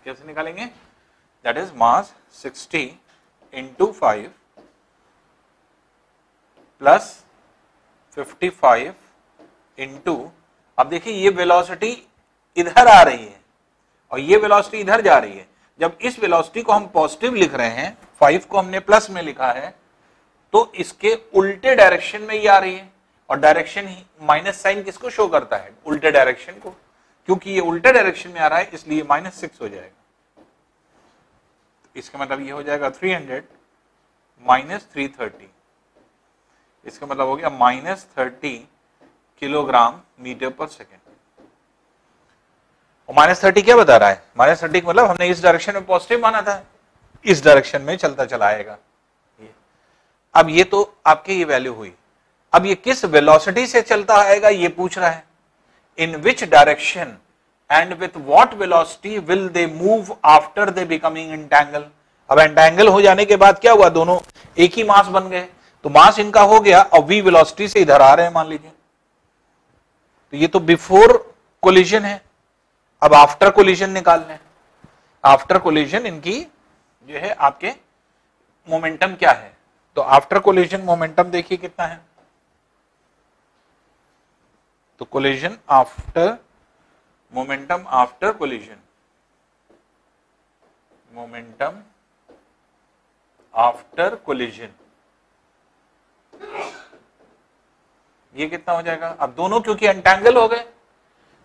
कैसे निकालेंगे? That is mass 60 into five plus 55 into अब देखिए ये वेलोसिटी इधर आ रही है और ये वेलोसिटी इधर जा रही है। जब इस वेलोसिटी को हम पॉजिटिव लिख रहे हैं फाइव को हमने प्लस में लिखा है तो इसके उल्टे डायरेक्शन में ये आ रही है। और डायरेक्शन ही माइनस साइन किसको शो करता है? उल्टे डायरेक्शन को। क्योंकि ये उल्टे डायरेक्शन में आ रहा है, इसलिए माइनस सिक्स हो जाएगा। इसका मतलब ये हो जाएगा 300 हंड्रेड माइनस थ्री थर्टी इसका मतलब हो गया minus thirty kilogram metre per second और माइनस थर्टी क्या बता रहा है? माइनस थर्टी मतलब हमने इस डायरेक्शन में पॉजिटिव माना था। इस डायरेक्शन में चलता चला आएगा। अब ये तो आपकी ये वैल्यू हुई। अब ये किस वेलोसिटी से चलता आएगा ये पूछ रहा है। In which direction and with what velocity will they move after they becoming entangle अब एंटैंगल हो जाने के बाद क्या हुआ? दोनों एक ही मास बन गए। तो मास इनका हो गया और वी वेलोसिटी से इधर आ रहे हैं, मान लीजिए। तो ये तो बिफोर कोलिजन है। अब आफ्टर कोलिजन निकाल लें आफ्टर कोलिजन इनकी जो है आपके मोमेंटम क्या है? तो आफ्टर कोलिजन मोमेंटम देखिए कितना है। तो collision after momentum after collision momentum after collision ये कितना हो जाएगा? अब दोनों क्योंकि एंटेंगल हो गए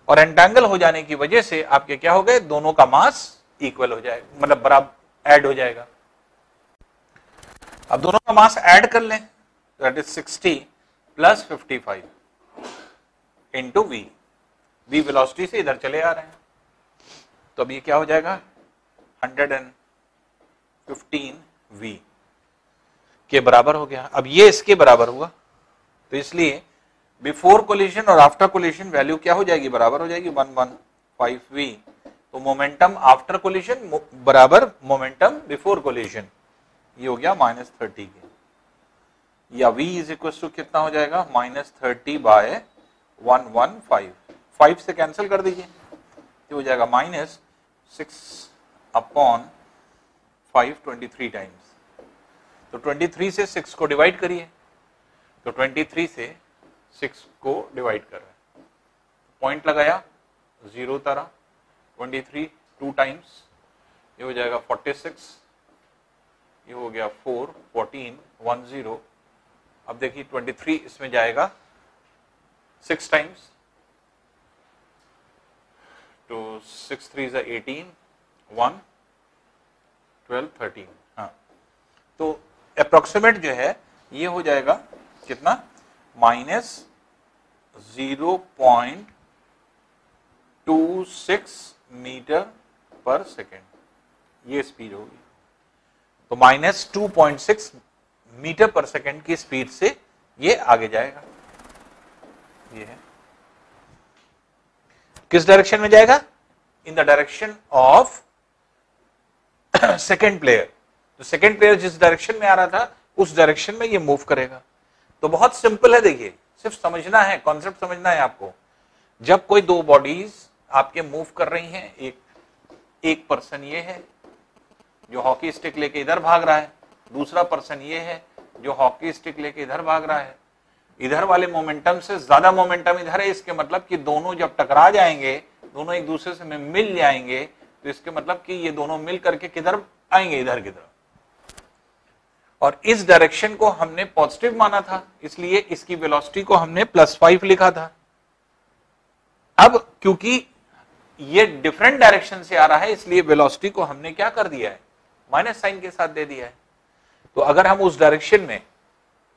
और एंटेंगल हो जाने की वजह से आपके क्या हो गए? दोनों का मास इक्वल हो जाएगा। मतलब बराबर ऐड हो जाएगा। अब दोनों का मास ऐड कर लें। That is 60 plus 55 into V V velocity से इधर चले आ रहे हैं। तो अब ये क्या हो जाएगा? 115 वी के बराबर हो गया। अब ये इसके बराबर हुआ तो इसलिए बिफोर कोलिशन और आफ्टर कोलिशन वैल्यू क्या हो जाएगी? बराबर हो जाएगी वन वन, फाइव, वी। तो मोमेंटम आफ्टर कोलिशन बराबर मोमेंटम बिफोर कोलिशन। ये हो गया माइनस थर्टी के। या v इज़ इक्वल टू कितना हो जाएगा? Minus thirty by one one, five. Five से कैंसिल कर दीजिए। हो जाएगा minus six upon five twenty three times. तो ट्वेंटी थ्री से सिक्स को डिवाइड करिए। तो ट्वेंटी थ्री से सिक्स को डिवाइड कर रहे हैं। पॉइंट लगाया, ज़ीरो तरह ट्वेंटी थ्री, टू टाइम्स ये हो जाएगा फोर्टी सिक्स ये हो गया फोर फोर्टीन वन ज़ीरो अब देखिए ट्वेंटी थ्री इसमें जाएगा सिक्स टाइम्स तो six three is eighteen one twelve thirteen हाँ। तो अप्रोक्सीमेट जो है, ये हो जाएगा कितना? Minus zero point two six metre per second ये स्पीड होगी। तो minus two point six metre per second की स्पीड से ये आगे जाएगा। ये है। किस डायरेक्शन में जाएगा? In the direction of second player तो सेकेंड प्लेयर जिस डायरेक्शन में आ रहा था, उस डायरेक्शन में ये मूव करेगा। तो बहुत सिंपल है, देखिए। सिर्फ़ समझना है कॉन्सेप्ट समझना है आपको। जब कोई दो बॉडीज आपके मूव कर रही हैं, एक एक पर्सन ये है, जो हॉकी स्टिक लेके इधर भाग रहा है, दूसरा पर्सन ये है, जो हॉकी स्टिक लेके इधर भाग रहा है। इधर वाले मोमेंटम से ज़्यादा मोमेंटम इधर है, इसके मतलब कि दोनों जब टकरा जाएँगे, दोनों एक दूसरे से मिल जाएँगे तो इसके मतलब कि ये दोनों मिल करके किधर आएँगे? इधर की तरफ़। और इस डायरेक्शन को हमने पॉजिटिव माना था, इसलिए इसकी वेलोसिटी को हमने प्लस फाइव लिखा था। अब क्योंकि ये डिफरेंट डायरेक्शन से आ रहा है, इसलिए वेलोसिटी को हमने क्या कर दिया है? माइनस साइन के साथ दे दिया है। तो अगर हम उस डायरेक्शन में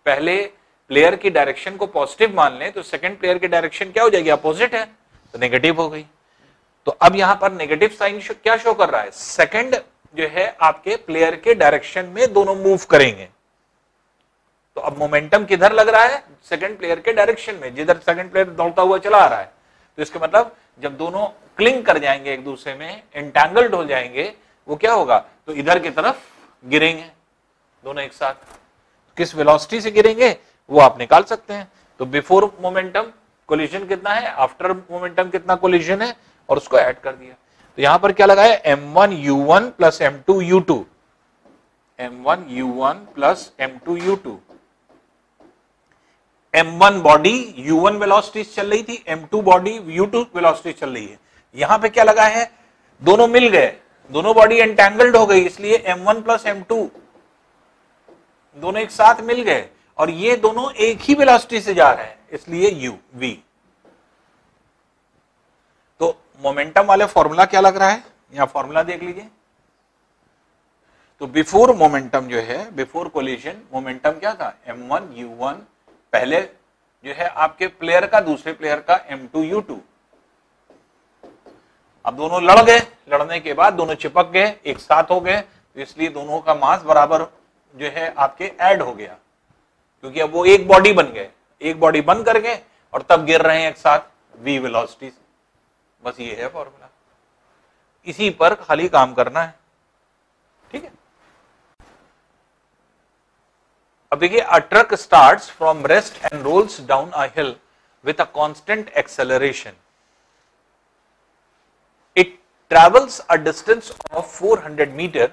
पहले प्लेयर की डायरेक्शन को पॉजिटिव मान लें तो सेकंड प्लेयर की डायरेक्शन क्या हो जाएगी? अपोजिट है। तो नेगेटिव हो गई। तो अब यहाँ पर नेगेटिव साइन क्या शो कर रहा है? सेकंड जो है आपके प्लेयर के डायरेक्शन में दोनों मूव करेंगे। तो अब मोमेंटम किधर लग रहा है? सेकंड प्लेयर के डायरेक्शन में, जिधर सेकंड प्लेयर दौड़ता हुआ चला आ रहा है। तो इसके मतलब जब दोनों क्लिंग कर जाएँगे एक दूसरे में एंटेंगल्ड हो जाएँगे, वो क्या होगा? तो इधर की तरफ़ गिरेंगे, दोनों एक साथ। किस वेलोसिटी से गिरेंगे? वो आप निकाल सकते हैं। तो बिफोर मोमेंटम कोलिजन कितना है? आफ्टर मोमेंटम कितना कोलिजन है? और उसको ऐड कर दिया। तो यहाँ पर क्या लगाया M one U one plus M two U two M one U one plus M two U two M one body U one velocity चल रही थी M two body U two velocity चल रही है। यहाँ पे क्या लगा है? दोनों मिल गए। दोनों बॉडी एंटेंगल्ड हो गई, इसलिए M one plus M two दोनों एक साथ मिल गए। और ये दोनों एक ही वेलोसिटी से जा रहे हैं, इसलिए यू वी मोमेंटम वाले फॉर्मूला क्या लग रहा है? यहाँ फॉर्मूला देख लीजिए। तो बिफोर मोमेंटम जो है, बिफोर कोलिजन, मोमेंटम क्या था? एम वन यू वन पहले जो है आपके प्लेयर का, दूसरे प्लेयर का एम टू यू टू अब दोनों लड़ गए। लड़ने के बाद दोनों चिपक गए, एक साथ हो गए। तो इसलिए दोनों का मास बराबर जो है आपके ऐड हो गया। क्योंकि अब वो एक बॉडी बन गए। एक बॉडी बन कर गए और तब गिर रहे हैं एक साथ। वी वेलोसिटी से। बस ये है फॉर्मूला इसी पर खाली काम करना है। ठीक है? अब देखिए a truck starts from rest and rolls down a hill with a constant acceleration it travels a distance of 400 metre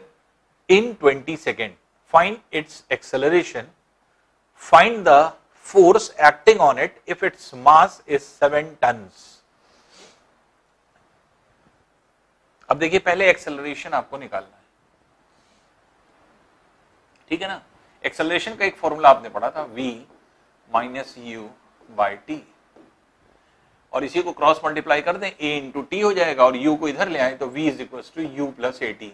in 20 second find its acceleration find the force acting on it if its mass is seven tons अब देखिए, पहले acceleration आपको निकालना है। ठीक है ना? Acceleration का एक फॉर्मूला आपने पढ़ा था, v minus U by T और इसी को क्रॉस मल्टीप्लाई कर दें, a इंटू टी हो जाएगा और u को इधर ले आए तो v is equal to U plus A T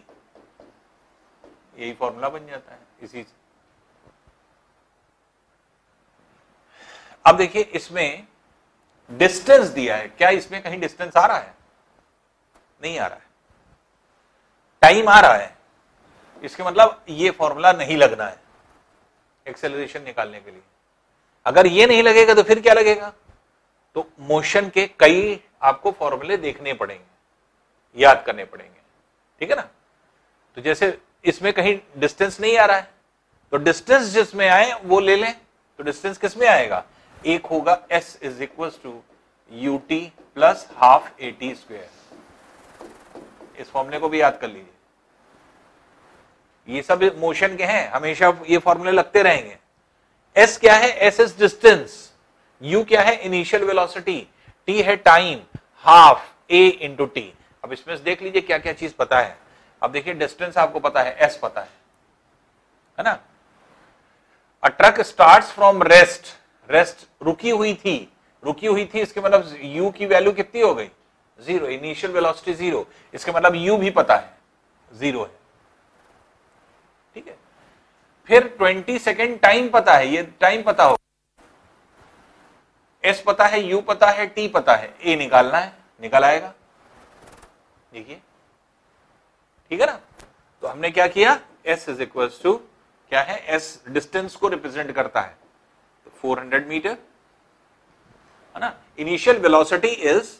यही फॉर्मूला बन जाता है, इसी से। अब देखिए, इसमें डिस्टेंस दिया है। क्या इसमें कहीं डिस्टेंस आ रहा है? नहीं आ रहा है। टाइम आ रहा है, इसके मतलब ये फॉर्मूला नहीं लगना है एक्सेलरेशन निकालने के लिए। अगर ये नहीं लगेगा तो फिर क्या लगेगा? तो मोशन के कई आपको फॉर्मूले देखने पड़ेंगे, याद करने पड़ेंगे, ठीक है ना? तो जैसे इसमें कहीं डिस्टेंस नहीं आ रहा है तो डिस्टेंस जिसमें आए वो ले लें तो डिस्टेंस किसमें आएगा? एक होगा S is equal to U T plus half A T square इस फॉर्मूले को भी याद कर लीजिए। ये सब मोशन के हैं, हमेशा ये फॉर्मूले लगते रहेंगे। एस क्या है? एस इज़ डिस्टेंस यू क्या है? इनिशियल वेलोसिटी टी है time half A into T अब इसमें से देख लीजिए क्या क्या चीज़ पता है। अब देखिए डिस्टेंस आपको पता है एस पता है। है ना? A truck start from rest rest रुकी हुई थी। रुकी हुई थी, इसके मतलब यू की वैल्यू कितनी हो गई? ज़ीरो इनिशियल वेलोसिटी ज़ीरो इसके मतलब यू भी पता है। ज़ीरो है। ठीक है? फिर 20 सेकेंड टाइम पता है, ये टाइम पता हो। एस पता है, यू पता है, टी पता है। ए निकालना है, निकल आएगा। देखिए। ठीक है ना? तो हमने क्या किया? एस इज़ इक्वल टू क्या है? एस डिस्टेंस को रिप्रेजेंट करता है। तो 400 मीटर है ना? Initial velocity is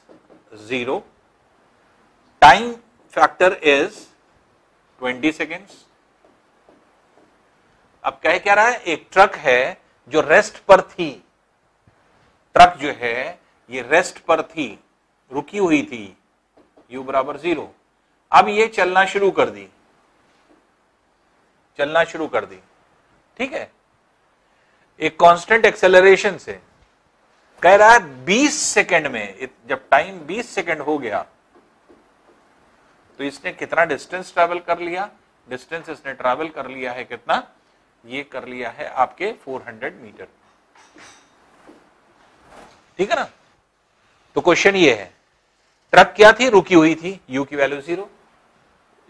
zero time factor is 20 seconds अब कह क्या रहा है? एक ट्रक है जो रेस्ट पर थी। ट्रक जो है, ये रेस्ट पर थी। रुकी हुई थी। U बराबर ज़ीरो अब ये चलना शुरू कर दी। चलना शुरू कर दी। ठीक है? एक कांस्टेंट एक्सेलरेशन से। कह रहा है 20 सेकंड में जब टाइम 20 सेकंड हो गया तो इसने कितना डिस्टेंस ट्रेवल कर लिया? डिस्टेंस इसने ट्रेवल कर लिया है कितना? ये कर लिया है आपके 400 मीटर। ठीक है ना? तो क्वेश्चन ये है, ट्रक क्या थी? रुकी हुई थी। यू की वैल्यू ज़ीरो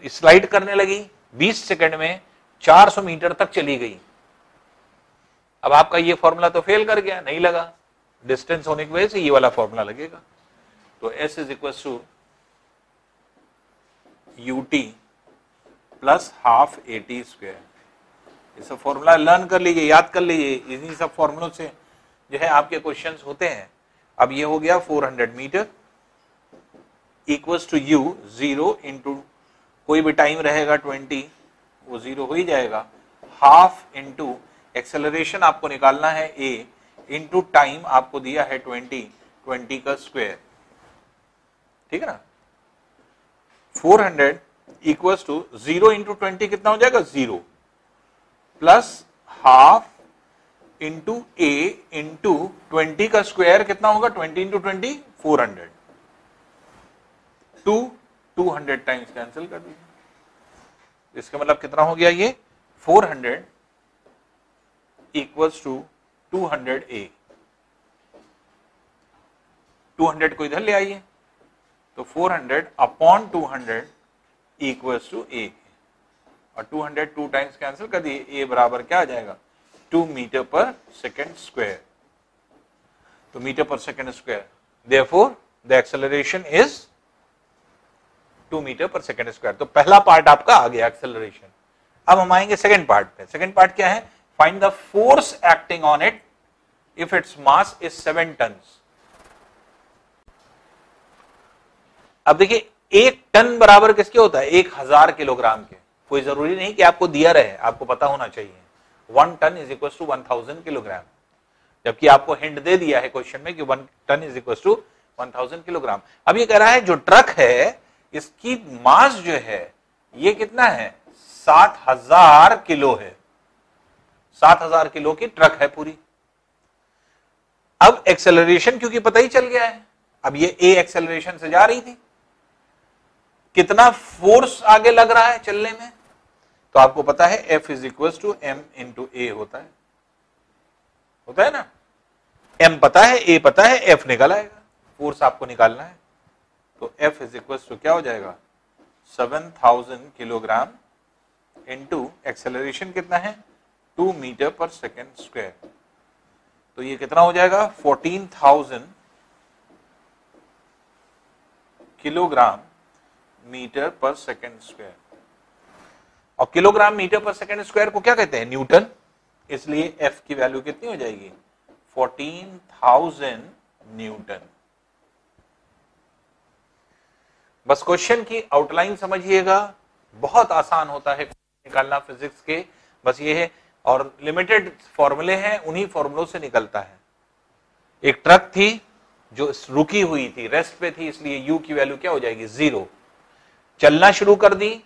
स्लाइड करने लगी। 20 सेकंड में 400 मीटर तक चली गई। अब आपका ये फॉर्मूला तो फेल कर गया, नहीं लगा। डिस्टेंस होने की वजह से ये वाला फॉर्मूला लगेगा। तो S is equal to U T plus half A T square ये सब फॉर्मूला लर्न कर लीजिए, याद कर लीजिए, इन्हीं सब फॉर्मूलों से जो है आपके क्वेश्चन होते हैं। अब ये हो गया 400 metre equals to U zero into कोई भी टाइम रहेगा ट्वेंटी वो ज़ीरो हो ही जाएगा। हाफ़ इंटू एक्सेलरेशन आपको निकालना है ए इंटू टाइम आपको दिया है ट्वेंटी ट्वेंटी का स्क्वेयर ठीक है ना? Four hundred equals to zero into twenty कितना हो जाएगा? Zero plus half into A into twenty का स्क्वायर कितना होगा? Twenty into twenty four hundred two two hundred times cancel कर दीजिए। इसका मतलब कितना हो गया ये? Four hundred equals to two hundred A two hundred को इधर ले आइए। तो four hundred upon two hundred equals to A और two hundred two times cancel कर दिए ए बराबर क्या आ जाएगा? Two metre per second square तो metre per second square therefore the acceleration is two metre per second square तो पहला पार्ट आपका आ गया एक्सेलरेशन अब हम आएँगे सेकेंड पार्ट पे. सेकेंड पार्ट क्या है? Find the force acting on it if its mass is seven ton अब देखिए, एक टन बराबर किसके होता है? एक हज़ार किलोग्राम के. कोई ज़रूरी नहीं कि आपको दिया रहे, आपको पता होना चाहिए। One ton is equal to one thousand kilogram जबकि आपको हिंट दे दिया है क्वेश्चन में कि one ton is equal to one thousand kilogram अब ये कह रहा है, जो ट्रक है, इसकी मास जो है, ये कितना है? सात हज़ार किलो है। सात हज़ार किलो की ट्रक है पूरी। अब एक्सेलरेशन क्योंकि पता ही चल गया है। अब ये ए एक्सेलरेशन से जा रही थी। कितना फोर्स आगे लग रहा है चलने में? तो आपको पता है F is equal to M into A होता है। होता है ना? एम पता है ए पता है एफ़ निकल आएगा। फोर्स आपको निकालना है। तो एफ़ इज़ इक्वल टू क्या हो जाएगा? Seven thousand kilogram into acceleration कितना है? Two metre per second square तो ये कितना हो जाएगा? Fourteen thousand kilogram metre per second square और kilogram metre per second square को क्या कहते हैं? न्यूटन। इसलिए एफ़ की वैल्यू कितनी हो जाएगी? Fourteen thousand newton. बस क्वेश्चन की आउटलाइन समझिएगा। बहुत आसान होता है निकालना फिजिक्स के। बस ये है, और लिमिटेड फॉर्मूले हैं, उन्हीं फॉर्मूलों से निकलता है। एक ट्रक थी, जो रुकी हुई थी रेस्ट पे थी, इसलिए यू की वैल्यू क्या हो जाएगी? ज़ीरो चलना शुरू कर दी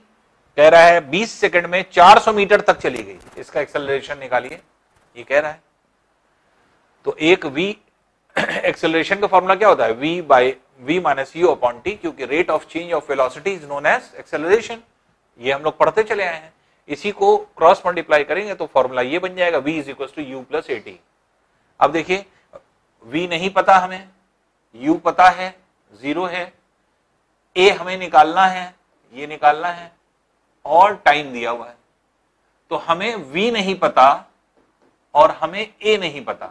कह रहा है 20 सेकंड में 400 मीटर तक चली गई। इसका एक्सेलरेशन निकालिए। ये कह रहा है। तो एक v *coughs* एक्सेलरेशन का फॉर्मूला क्या होता है? V by v minus U upon T क्योंकि rate of change of velocity is known as acceleration ये हम लोग पढ़ते चले आए हैं। इसी को क्रॉस मल्टीप्लाई करेंगे तो फॉर्मूला ये बन जाएगा v is equal to U plus A अब देखिए, v नहीं पता हमें। U पता है ज़ीरो है। A हमें निकालना है। ये निकालना है। और टाइम दिया हुआ है। तो हमें v नहीं पता और हमें a नहीं पता।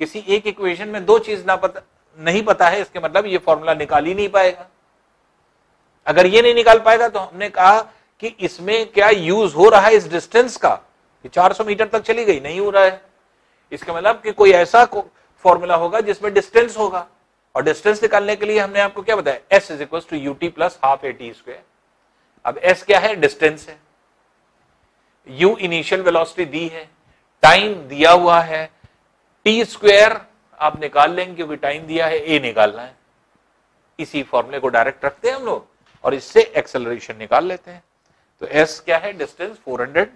किसी एक इक्वेशन में दो चीज़ ना पता नहीं पता है इसके मतलब ये फॉर्मूला निकाल ही नहीं पाएगा। अगर ये नहीं निकाल पाएगा तो हमने कहा कि इसमें क्या यूज़ हो रहा है इस डिस्टेंस का? कि 400 मीटर तक चली गई नहीं हो रहा है। इसका मतलब कि कोई ऐसा को, फॉर्मूला होगा जिसमें डिस्टेंस होगा। और डिस्टेंस निकालने के लिए हमने आपको क्या बताया? S is equal to U T plus half A T square अब एस क्या है? डिस्टेंस है। यू इनिशियल वेलोसिटी दी है। टाइम दिया हुआ है। टी स्क्वेयर आप निकाल लेंगे, क्योंकि टाइम दिया है ए निकालना है। इसी फॉर्मूले को डायरेक्ट रखते हैं हम लोग और इससे एक्सेलरेशन निकाल लेते हैं। तो एस क्या है? Distance 400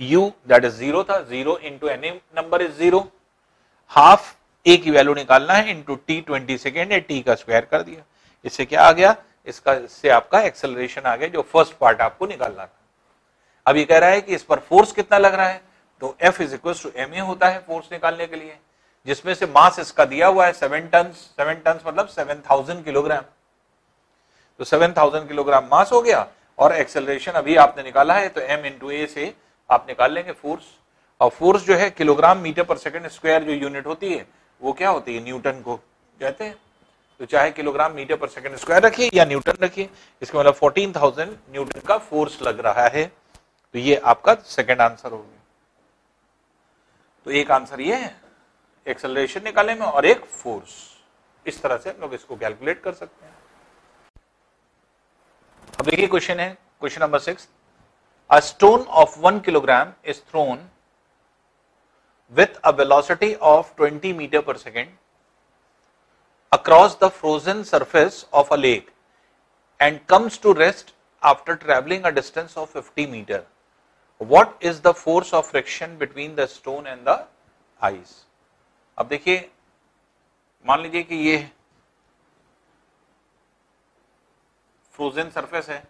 U that is zero था। Zero into any number is zero half A की वैल्यू निकालना है into T twenty second T का स्क्वायर कर दिया। इससे क्या आ गया? इसका, इससे आपका एक्सेलरेशन आ गया, जो फ़र्स्ट पार्ट आपको निकालना था। अब ये कह रहा है कि इस पर फोर्स कितना लग रहा है? तो F is equal to M होता है फोर्स निकालने के लिए, जिसमें से मास इसका दिया हुआ है सेवन टन सेवन टन मतलब सेवन थाउज़ेंड किलोग्राम तो सेवन थाउज़ेंड किलोग्राम मास हो गया और एक्सेलरेशन अभी आपने निकाला है तो एम इंटू ए से आप निकाल लेंगे फोर्स और फोर्स जो है kilogram metre per second square जो यूनिट होती है, वो क्या होती है? न्यूटन को, कहते हैं। तो चाहे kilogram, metre per second square रखिए या न्यूटन रखिए, इसका मतलब फोर्टीन थाउज़ेंड न्यूटन का फोर्स लग रहा है। तो ये आपका सेकंड आंसर हो गया। तो एक आंसर ये है एक्सेलरेशन निकालने में और एक फोर्स इस तरह से हम लोग इसको कैलकुलेट कर सकते हैं। अब देखिए क्वेश्चन है question number six a stone of one kilogram is thrown with a velocity of 20 meter per second. Across the frozen surface of a lake and comes to rest after traveling a distance of 50 meter. What is the force of friction between the stone and the ice? अब देखिए मान लीजिए कि ये frozen surface है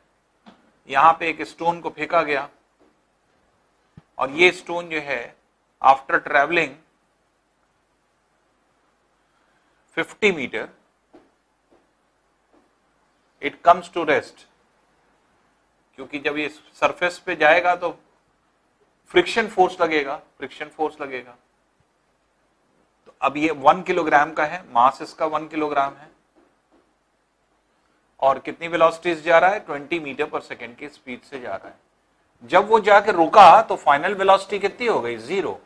यहाँ पे एक स्टोन को फेंका गया और ये स्टोन जो है after travelling 50 metre it comes to rest क्योंकि जब ये सरफेस पे जाएगा तो फ्रिक्शन फोर्स लगेगा फ्रिक्शन फोर्स लगेगा। तो अब ये वन किलोग्राम का है मास इसका वन किलोग्राम है। और कितनी वेलोसिटी जा रहा है? 20 मीटर पर सेकेंड की स्पीड से जा रहा है। जब वो जाके रुका तो फाइनल वेलोसिटी कितनी हो गई? ज़ीरो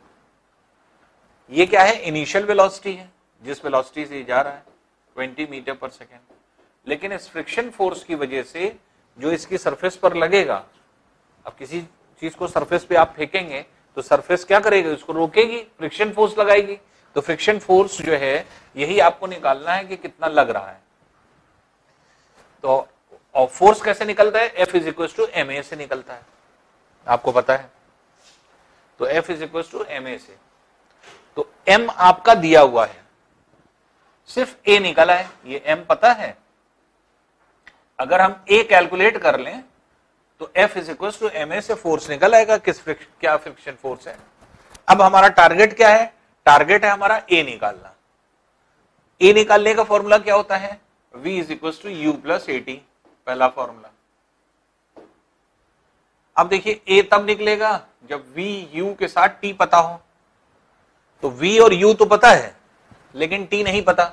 ये क्या है? इनिशियल वेलोसिटी है। जिस वेलोसिटी से जा रहा है 20 मीटर पर सेकेंड लेकिन इस फ्रिक्शन फोर्स की वजह से जो इसकी सरफेस पर लगेगा, अब किसी चीज़ को सरफेस पे आप फेंकेंगे तो सरफेस क्या करेगी? उसको रोकेगी फ्रिक्शन फोर्स लगाएगी। तो फ्रिक्शन फोर्स जो है, यही आपको निकालना है कि कितना लग रहा है। तो और फोर्स कैसे निकलता है? F is equal to M A से निकलता है। आपको पता है? तो F is equal to M A से। तो एम आपका दिया हुआ है। सिर्फ़ ए निकला है, ये एम पता है। अगर हम ए कैलकुलेट कर लें तो F is equal to M A से फोर्स निकल आएगा। किस फ्रिक्शन क्या फ्रिक्शन फोर्स है? अब हमारा टारगेट क्या है? टारगेट है हमारा ए निकालना। ए निकालने का फॉर्मूला क्या होता है? V is equal to U plus A T पहला फॉर्मूला अब देखिए ए तब निकलेगा जब v u के साथ t पता हो। तो v और u तो पता है। लेकिन टी नहीं पता।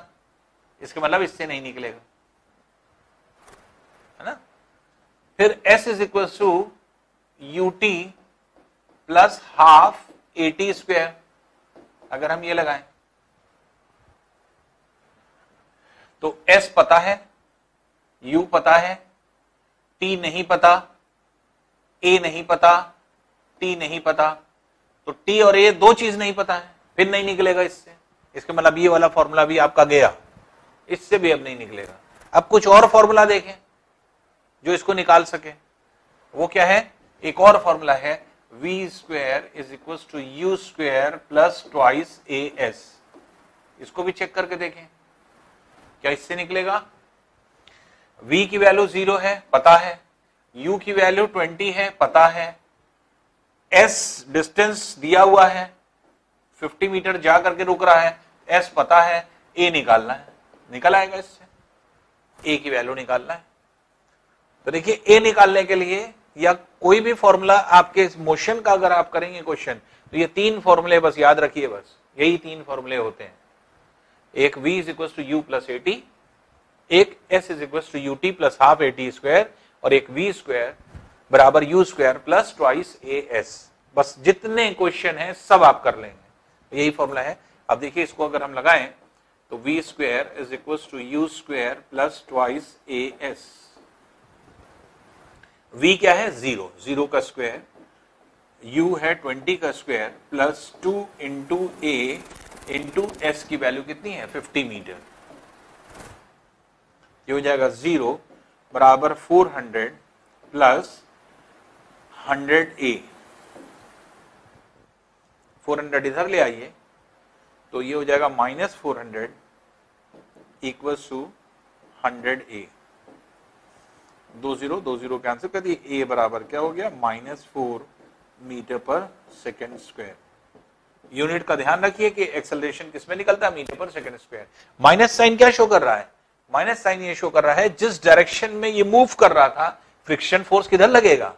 इसके मतलब इससे नहीं निकलेगा। है ना? फिर s is equal to u t plus half a t square अगर हम ये लगाएँ तो एस पता है यू पता है टी नहीं पता ए नहीं पता टी नहीं पता। तो टी और ए दो चीज़ नहीं पता है, फिर नहीं निकलेगा इससे। इसके मतलब ये वाला फॉर्मूला भी आपका गया। इससे भी अब नहीं निकलेगा। अब कुछ और फॉर्मूला देखें, जो इसको निकाल सके। वो क्या है? एक और फॉर्मूला है, v square is equal to u square plus twice a s इसको भी चेक करके देखें। क्या इससे निकलेगा? V की वैल्यू ज़ीरो है, पता है। U की वैल्यू 20 है, पता है। S डिस्टेंस दिया हुआ है। 50 मीटर जा करके रुक रहा है एस पता है ए निकालना है। निकल आएगा इससे। ए की वैल्यू निकालना है। तो देखिए ए निकालने के लिए या कोई भी फॉर्मूला आपके इस मोशन का अगर आप करेंगे क्वेश्चन तो ये तीन फॉर्मूले बस याद रखिए बस। यही तीन फॉर्मूले होते हैं। एक v is equal to u plus a t एक s is equal to u t plus half a t square और एक v स्क्वायर बराबर u square plus twice a s बस जितने क्वेश्चन हैं, सब आप कर लेंगे। यही फॉर्मूला है। अब देखिए इसको अगर हम लगाएँ तो v square is equal to u square plus twice a s v क्या है? ज़ीरो ज़ीरो का स्क्वायर यू है ट्वेंटी का square plus two into a into s की वैल्यू कितनी है? 50 मीटर ये हो जाएगा ज़ीरो बराबर 400 प्लस 100 ए 400 इधर ले आइए तो ये हो जाएगा minus four hundred equal to hundred a दो ज़ीरो दो ज़ीरो कैंसिल कर दिए ए बराबर क्या हो गया? Minus four metre per second square unit का ध्यान रखिए कि एक्सेलरेशन किसमें निकलता है? Metre per second square minus sign क्या शो कर रहा है? माइनस साइन ये शो कर रहा है, जिस डायरेक्शन में ये मूव कर रहा था फ्रिक्शन फोर्स किधर लगेगा?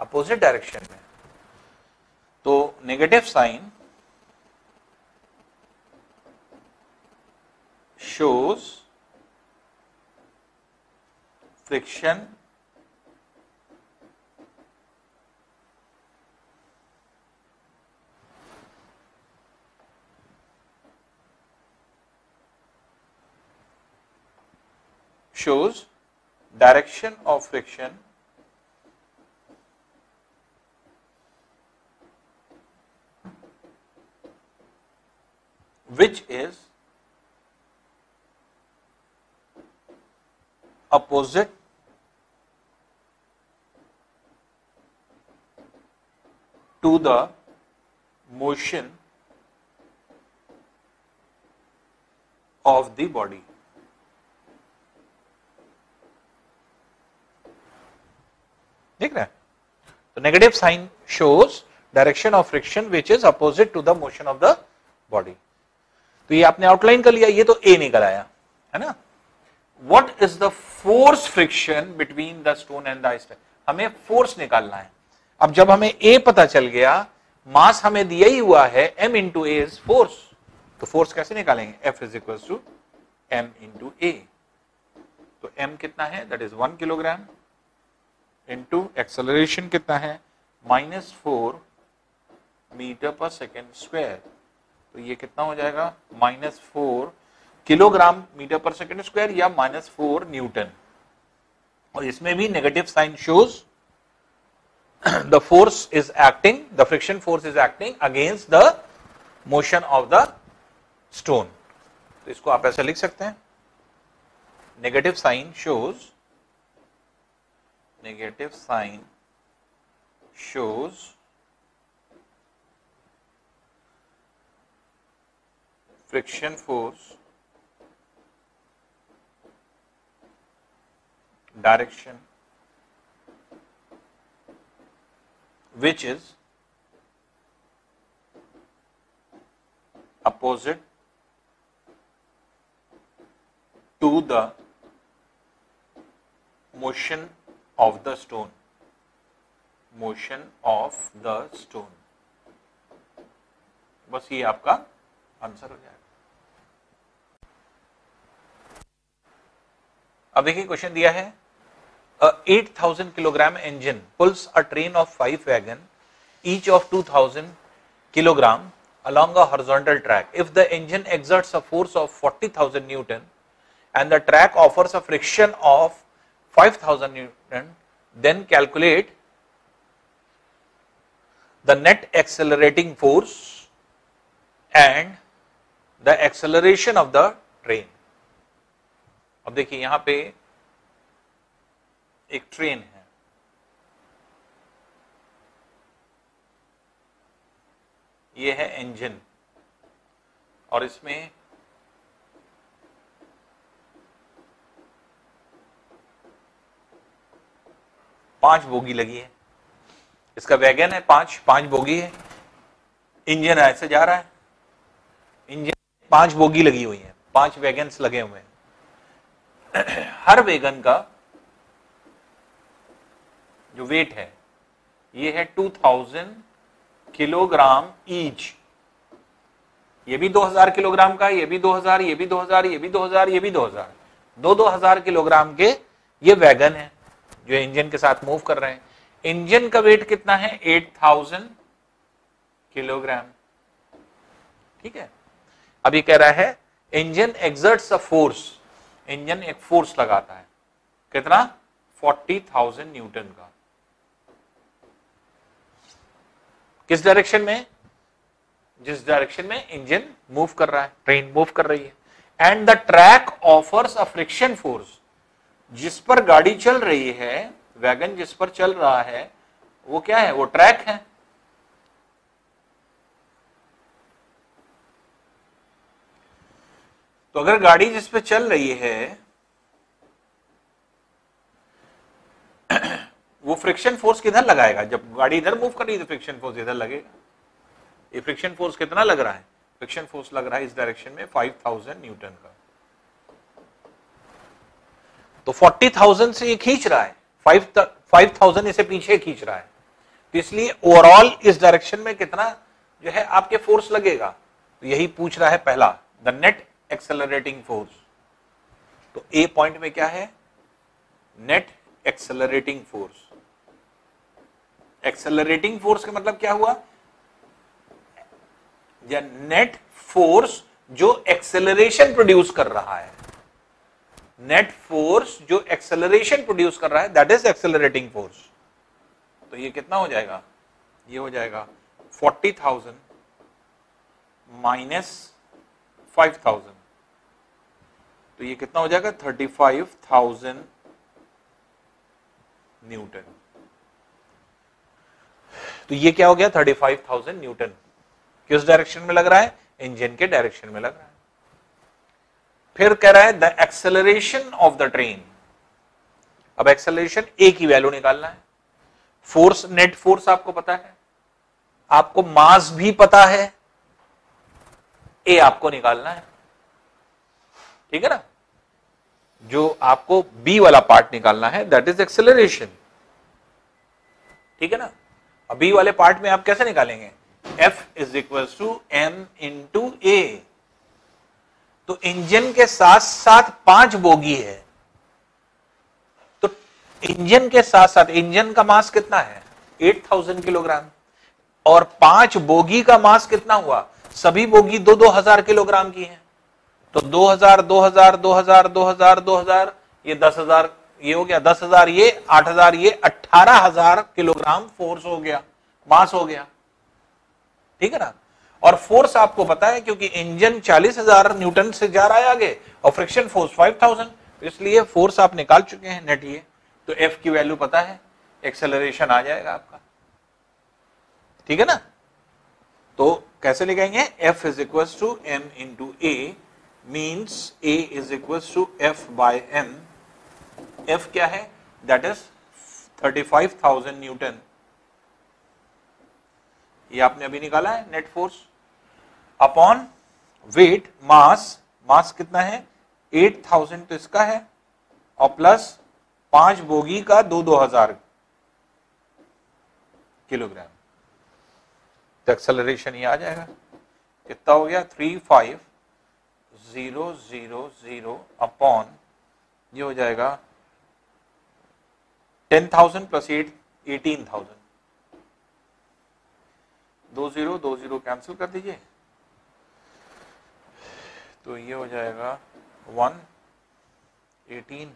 अपोजिट डायरेक्शन में। तो negative sign shows friction shows direction of friction which is opposite to the motion of the body. देख रहे हैं तो negative sign shows direction of friction which is opposite to the motion of the body तो ये आपने outline कर लिया, ये तो ए निकल आया है ना? What is the force friction between the stone and the हमें फोर्स निकालना है। अब जब हमें ए पता चल गया मास हमें दिया ही हुआ है m into a is force तो फोर्स कैसे निकालेंगे? F is equal to m into a तो एम कितना है? That is one kilogram into acceleration कितना है? Minus four metre per second square तो ये कितना हो जाएगा? Minus four kilogram metre per second square या माइनस फोर न्यूटन। और इसमें भी negative sign shows the force is acting the friction force is acting against the motion of the stone तो इसको आप ऐसे लिख सकते हैं। Negative sign shows negative sign shows friction force direction which is opposite to the motion of the stone motion of the stone बस ये आपका आंसर हो जाएगा। अब देखिए क्वेश्चन दिया है eight thousand kilogram engine pulls a train of five wagon each of two thousand kilogram along a horizontal track if the engine exert a force of forty thousand newton and the track offers a friction of five thousand newton then calculate the net accelerating force and the acceleration of the train. अब देखिए, यहाँ पे एक train है। ये है engine और इसमें पाँच बोगी लगी है। इसका वैगन है पाँच पाँच बोगी है। इंजन ऐसे जा रहा है। पाँच बोगी लगी हुई है, पाँच वैगन्स लगे हुए हैं। *clears throat* हर वैगन का जो वेट है, ये है 2000 किलोग्राम ईच ये भी 2000 किलोग्राम का, ये भी 2000 ये भी 2000 ये भी 2000 ये भी 2000 दो दो हज़ार किलोग्राम के ये वैगन है, जो इंजन के साथ मूव कर रहे हैं। इंजन का वेट कितना है? 8000 किलोग्राम ठीक है? अभी कह रहा है engine exerts a force engine एक फोर्स लगाता है। कितना? 40,000 न्यूटन का। किस डायरेक्शन में? जिस डायरेक्शन में इंजन मूव कर रहा है ट्रेन मूव कर रही है। And the track offers a friction force जिस पर गाड़ी चल रही है वैगन जिस पर चल रहा है वो क्या है? वो ट्रैक है। तो अगर गाड़ी जिस पे चल रही है वो फ्रिक्शन फोर्स किधर लगाएगा? जब गाड़ी इधर मूव कर रही है तो फ्रिक्शन फोर्स इधर लगेगा ये फ्रिक्शन फोर्स कितना लग रहा है? फ्रिक्शन फोर्स लग रहा है इस डायरेक्शन में 5000 न्यूटन का। तो 40,000 से ये खींच रहा है। 5000 इसे पीछे खींच रहा है। तो इसलिए ओवरऑल इस डायरेक्शन में कितना जो है आपके फोर्स लगेगा। तो यही पूछ रहा है पहला द नेट एक्सेलरेटिंग फोर्स तो ए पॉइंट में क्या है? Net accelerating force accelerating force का मतलब क्या हुआ? या नेट फोर्स जो एक्सेलरेशन प्रोड्यूस कर रहा है। नेट फोर्स जो एक्सेलरेशन प्रोड्यूस कर रहा है दैट इज़ एक्सेलरेटिंग फोर्स तो ये कितना हो जाएगा? ये हो जाएगा forty thousand minus five thousand तो ये कितना हो जाएगा? Thirty five thousand newton. तो ये क्या हो गया? Thirty five thousand newton. किस डायरेक्शन में लग रहा है? इंजन के डायरेक्शन में लग रहा है। फिर कह रहा है the acceleration of the train अब एक्सेलरेशन ए की वैल्यू निकालना है। फोर्स नेट फोर्स आपको पता है। आपको मास भी पता है। ए आपको निकालना है। ठीक है ना? जो आपको बी वाला पार्ट निकालना है दैट इज़ एक्सेलरेशन ठीक है ना? बी वाले पार्ट में आप कैसे निकालेंगे? F is equal to m into a तो इंजन के साथ साथ पाँच बोगी है। तो इंजन के साथ साथ, इंजन का मास कितना है? 8000 किलोग्राम। और पाँच बोगी का मास कितना हुआ? सभी बोगी दो दो हज़ार किलोग्राम की है। तो 2000 2000 2000 2000 2000 ये दस हज़ार, ये हो गया दस हज़ार, ये आठ हज़ार, ये अट्ठारह हज़ार किलोग्राम फोर्स हो गया, मास हो गया। ठीक है ना? और फोर्स आपको पता है क्योंकि इंजन चालीस हज़ार न्यूटन से जा रहा है आगे और फ्रिक्शन फोर्स फाइव थाउज़ेंड इसलिए फोर्स आप निकाल चुके हैं नेट ये। तो एफ़ की वैल्यू पता है, एक्सेलरेशन आ जाएगा आपका। ठीक है ना? तो कैसे लिखेंगे F is equal to m into a means a is equal to F by m F क्या है? दैट इज़ 35,000 न्यूटन ये आपने अभी निकाला है net force upon weight mass mass कितना है? 8000 तो इसका है और प्लस पाँच बोगी का दो दो हज़ार किलोग्राम। तो एक्सेलरेशन ये आ जाएगा। कितना हो गया? Three five zero zero zero upon ये हो जाएगा ten thousand plus eight eighteen thousand दो ज़ीरो दो ज़ीरो कैंसिल कर दीजिए। तो ये हो जाएगा one eighteen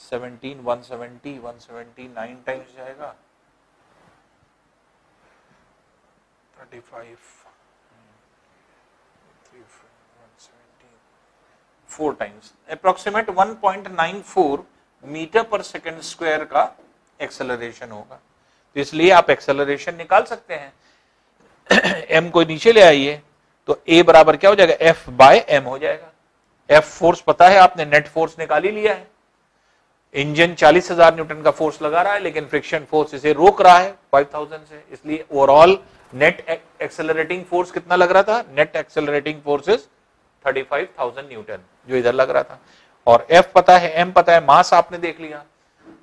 seventeen one seventy one seventy nine times जाएगा। Thirty five four times approximate one point nine four metre per second square का एक्सेलरेशन होगा। तो इसलिए आप एक्सेलरेशन निकाल सकते हैं। *coughs* एम को नीचे ले आइए तो ए बराबर क्या हो जाएगा? एफ़ बाय एम हो जाएगा। एफ़ फोर्स पता है आपने नेट फोर्स निकाल ही लिया है। इंजन चालीस हज़ार न्यूटन का फोर्स लगा रहा है, लेकिन फ्रिक्शन फोर्स इसे रोक रहा है फाइव थाउज़ेंड से। इसलिए ओवरऑल नेट एक्सेलरेटिंग फोर्स कितना लग रहा था? Net accelerating force is thirty five thousand newton जो इधर लग रहा था। और एफ़ पता है एम पता है, मास आपने देख लिया।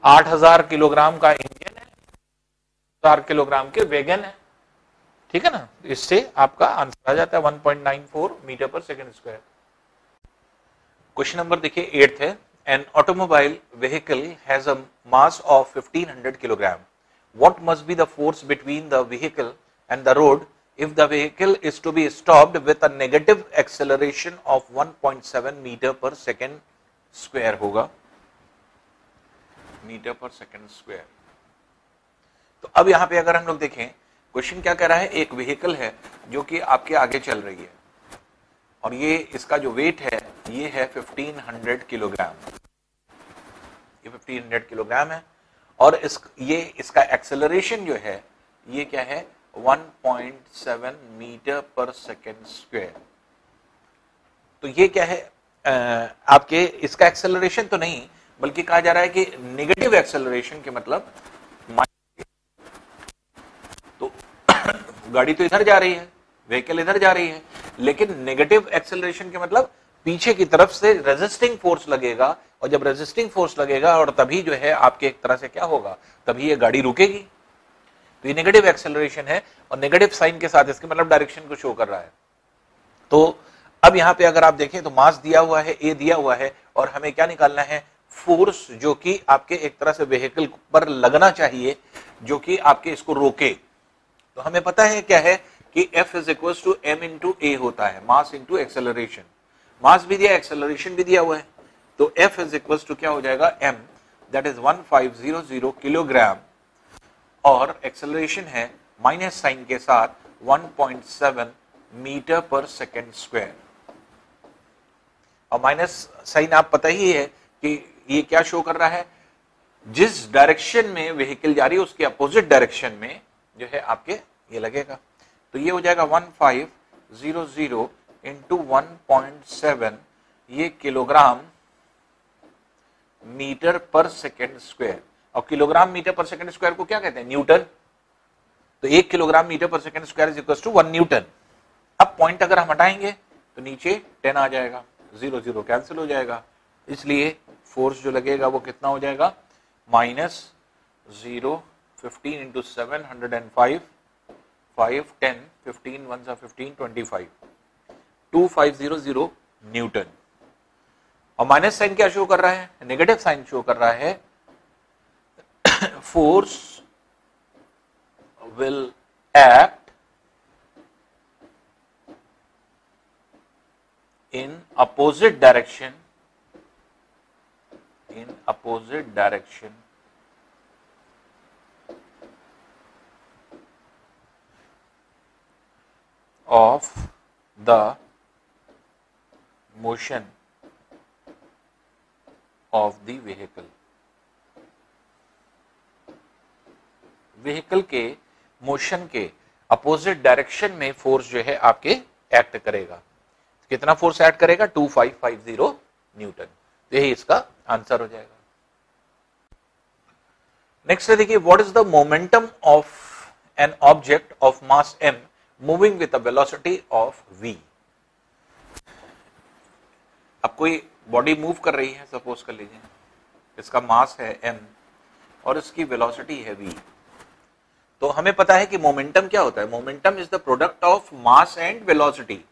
आठ हज़ार किलोग्राम का इंजन है हज़ार किलोग्राम के वेगन है। ठीक है ना? इससे आपका आंसर आ जाता है 1.94 metre per second square. Question number देखिए एट्थ है। An automobile vehicle has a mass of 1500 kilogram what must be the force between the vehicle and the road if the vehicle is to be stopped with a negative acceleration of 1.7 meter per second square होगा। Metre पर second square तो अब यहाँ पे अगर हम लोग देखें क्वेश्चन क्या कह रहा है? एक व्हीकल है जो कि आपके आगे चल रही है। और ये इसका जो वेट है, ये है 1500 किलोग्राम ये 1500 किलोग्राम है। और इस, ये इसका एक्सेलरेशन जो है, ये क्या है? 1.7 मीटर पर सेकेंड स्क्वायर तो ये क्या है? आपके इसका एक्सेलरेशन तो नहीं, बल्कि कहा जा रहा है कि नेगेटिव एक्सेलरेशन के मतलब तो *coughs* गाड़ी तो इधर जा रही है व्हीकल इधर जा रही है, लेकिन नेगेटिव एक्सेलरेशन के मतलब पीछे की तरफ़ से रेजिस्टिंग फोर्स लगेगा, और जब रेजिस्टिंग फोर्स लगेगा, और तभी जो है आपके एक तरह से क्या होगा? तभी ये गाड़ी रुकेगी। तो ये नेगेटिव एक्सेलरेशन है और नेगेटिव साइन के साथ इसके मतलब डायरेक्शन को शो कर रहा है। तो अब यहाँ पे अगर आप देखें तो मास दिया हुआ है ए दिया हुआ है और हमें क्या निकालना है? फोर्स जो कि आपके एक तरह से व्हीकल पर लगना चाहिए, जो कि आपके इसको रोके। तो हमें पता है क्या है कि F is equal to m into a होता है मास इंटू एक्सेलरेशन मास भी दिया एक्सेलरेशन भी दिया हुआ है। तो F इज़ इक्वल टू क्या हो जाएगा? M दैट इज़ 1500 किलोग्राम और एक्सेलरेशन है माइनस साइन के साथ 1.7 मीटर पर सेकेंड स्क्वायर और माइनस साइन आप पता ही है कि ये क्या शो कर रहा है? जिस डायरेक्शन में व्हीकल जा रही है, उसके अपोजिट डायरेक्शन में जो है आपके ये लगेगा। तो ये हो जाएगा one five zero zero into one ये kilogram metre per second square और kilogram metre per second square को क्या कहते हैं? न्यूटन। तो एक kilogram metre per second square is equal to one newton. अब पॉइंट अगर हम हटाएँगे तो नीचे टेन आ जाएगा। ज़ीरो ज़ीरो कैंसिल हो जाएगा। इसलिए फोर्स जो लगेगा वो कितना हो जाएगा? Minus zero fifteen into seven hundred and five five ten fifteen one सा fifteen twenty five two five zero zero newton. और माइनस साइन क्या शो कर रहा है? नेगेटिव साइन शो कर रहा है। *coughs* force will act in opposite direction in opposite direction of the motion of the vehicle. Vehicle के मोशन के अपोजिट डायरेक्शन में फोर्स जो है आपके एक्ट करेगा। कितना फोर्स ऐड करेगा? 2550 न्यूटन तो यही इसका आंसर हो जाएगा। नेक्स्ट देखिए what is the momentum of an object of mass m moving with velocity of v अब कोई बॉडी मूव कर रही है सपोज़ कर लीजिए। इसका मास है एम और इसकी वेलोसिटी है वी तो हमें पता है कि मोमेंटम क्या होता है? Momentum is the product of mass and velocity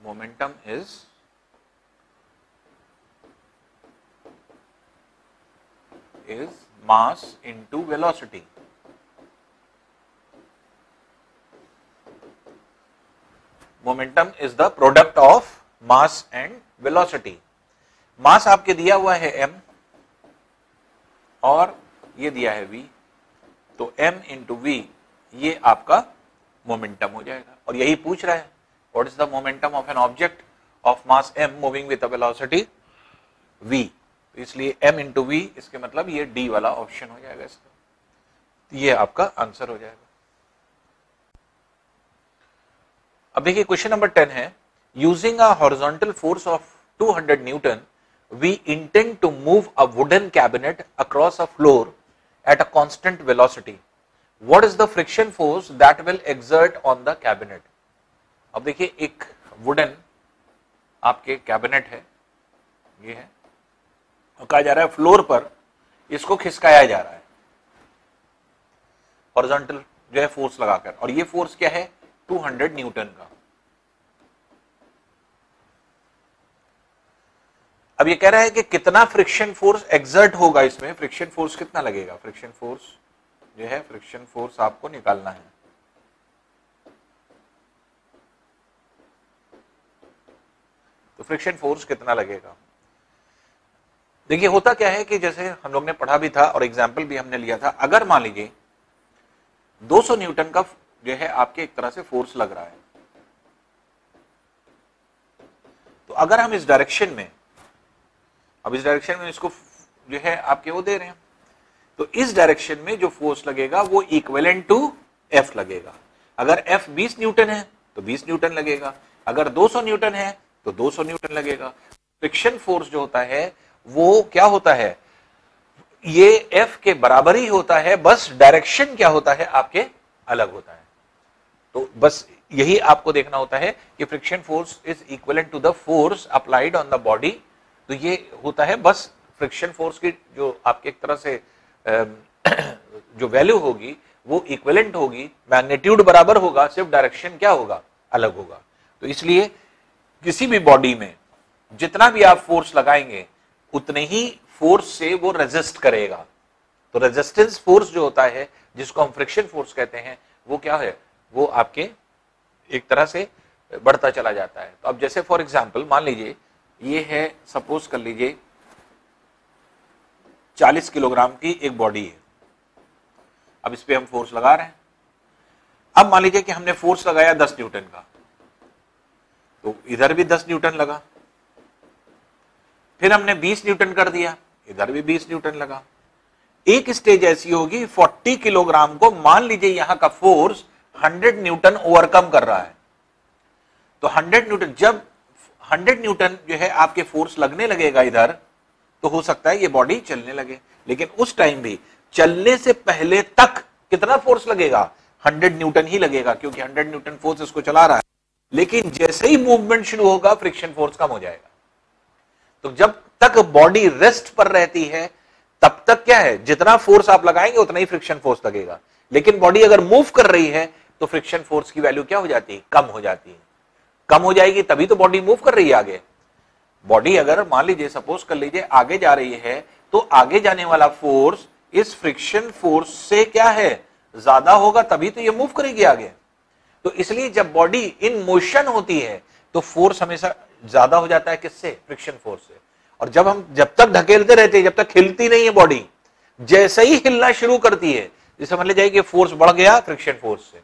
momentum is is mass into velocity momentum is the product of mass and velocity mass आपके दिया हुआ है एम और ये दिया है v तो m इंटू वी ये आपका मोमेंटम हो जाएगा। और यही पूछ रहा है, what is the momentum of an object of mass m with a velocity v? इसलिए m इंटू वी इसके मतलब ये d वाला ऑप्शन हो जाएगा इसका। तो ये आपका आंसर हो जाएगा। अब देखिए क्वेश्चन नंबर टेन है using a horizontal force of 200 newton we intend to move a wooden cabinet across a floor at a constant velocity what is the friction force that will exert on the cabinet अब देखिए एक wooden आपके cabinet है ये है और कहा जा रहा है फ्लोर पर इसको खिसकाया जा रहा है हॉरिजॉन्टल जो है फोर्स लगाकर और ये फोर्स क्या है 200 न्यूटन का अब ये कह रहा है कि कितना फ्रिक्शन फोर्स एग्जर्ट होगा इसमें? फ्रिक्शन फोर्स कितना लगेगा? फ्रिक्शन फोर्स जो है फ्रिक्शन फोर्स आपको निकालना है। तो फ्रिक्शन फोर्स कितना लगेगा? देखिए, होता क्या है कि जैसे हम लोग ने पढ़ा भी था और एग्ज़ाम्पल भी हमने लिया था। अगर मान लीजिए 200 न्यूटन का जो है आपके एक तरह से फोर्स लग रहा है। तो अगर हम इस डायरेक्शन में अब इस डायरेक्शन में इसको जो है आपके वो दे रहे हैं। तो इस डायरेक्शन में जो फोर्स लगेगा, वो इक्वेलेंट टू एफ़ लगेगा। अगर एफ़ 20 न्यूटन है तो 20 न्यूटन लगेगा। अगर 200 न्यूटन है तो 200 न्यूटन लगेगा। फ्रिक्शन फोर्स जो होता है, वो क्या होता है? ये एफ़ के बराबर ही होता है, बस डायरेक्शन क्या होता है, आपके अलग होता है। तो बस यही आपको देखना होता है कि friction force is equal to the force applied on the body तो ये होता है, बस फ्रिक्शन फोर्स की जो आपके एक तरह से *clears throat* जो वैल्यू होगी, वो इक्वेलेंट होगी मैग्नेट्यूड बराबर होगा, सिर्फ़ डायरेक्शन क्या होगा? अलग होगा। तो इसलिए किसी भी बॉडी में जितना भी आप फोर्स लगाएँगे, उतने ही फोर्स से वो रेजिस्ट करेगा। तो रेजिस्टेंस फोर्स जो होता है, जिसको हम फ्रिक्शन फोर्स कहते हैं, वो क्या है? वो आपके एक तरह से बढ़ता चला जाता है। तो अब जैसे फॉर एग्ज़ाम्पल मान लीजिए ये है सपोज़ कर लीजिए 40 किलोग्राम की एक बॉडी है। अब इस पर हम फोर्स लगा रहे हैं। अब मान लीजिए कि हमने फोर्स लगाया दस न्यूटन का। तो इधर भी दस न्यूटन लगा। फिर हमने बीस न्यूटन कर दिया, इधर भी बीस न्यूटन लगा। एक स्टेज ऐसी होगी 40 किलोग्राम को मान लीजिए यहाँ का फोर्स 100 न्यूटन ओवरकम कर रहा है। तो 100 न्यूटन, जब 100 न्यूटन जो है आपके फोर्स लगने लगेगा इधर तो हो सकता है ये बॉडी चलने लगे। लेकिन उस टाइम भी चलने से पहले तक कितना फोर्स लगेगा? 100 न्यूटन ही लगेगा, क्योंकि 100 न्यूटन फोर्स इसको चला रहा है। लेकिन जैसे ही मूवमेंट शुरू होगा, फ्रिक्शन फोर्स कम हो जाएगा। तो जब तक बॉडी रेस्ट पर रहती है, तब तक क्या है? जितना फोर्स आप लगाएँगे, उतना ही फ्रिक्शन फोर्स लगेगा। लेकिन बॉडी अगर मूव कर रही है तो फ्रिक्शन फोर्स की वैल्यू क्या हो जाती है? कम हो जाती है। कम हो जाएगी, तभी तो बॉडी मूव कर रही है आगे। बॉडी अगर मान लीजिए सपोज़ कर लीजिए, आगे जा रही है तो आगे जाने वाला फोर्स इस फ्रिक्शन फोर्स से क्या है? ज़्यादा होगा, तभी तो ये मूव करेगी आगे। तो इसलिए जब बॉडी इन मोशन होती है तो फोर्स हमेशा ज़्यादा हो जाता है किससे? फ्रिक्शन फोर्स से। और जब हम, जब तक ढकेलते रहते हैं, जब तक हिलती नहीं है बॉडी जैसे ही हिलना शुरू करती है जैसे मान लीजिए कि फोर्स बढ़ गया फ्रिक्शन फोर्स से।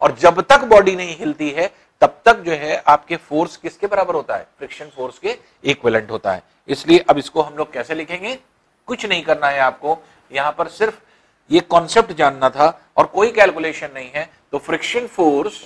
और जब तक बॉडी नहीं हिलती है तब तक जो है आपके फोर्स किसके बराबर होता है? फ्रिक्शन फोर्स के इक्विवेलेंट होता है। इसलिए अब इसको हम लोग कैसे लिखेंगे? कुछ नहीं करना है आपको। यहाँ पर सिर्फ़ ये कॉन्सेप्ट जानना था और कोई कैलकुलेशन नहीं है। तो फ्रिक्शन फोर्स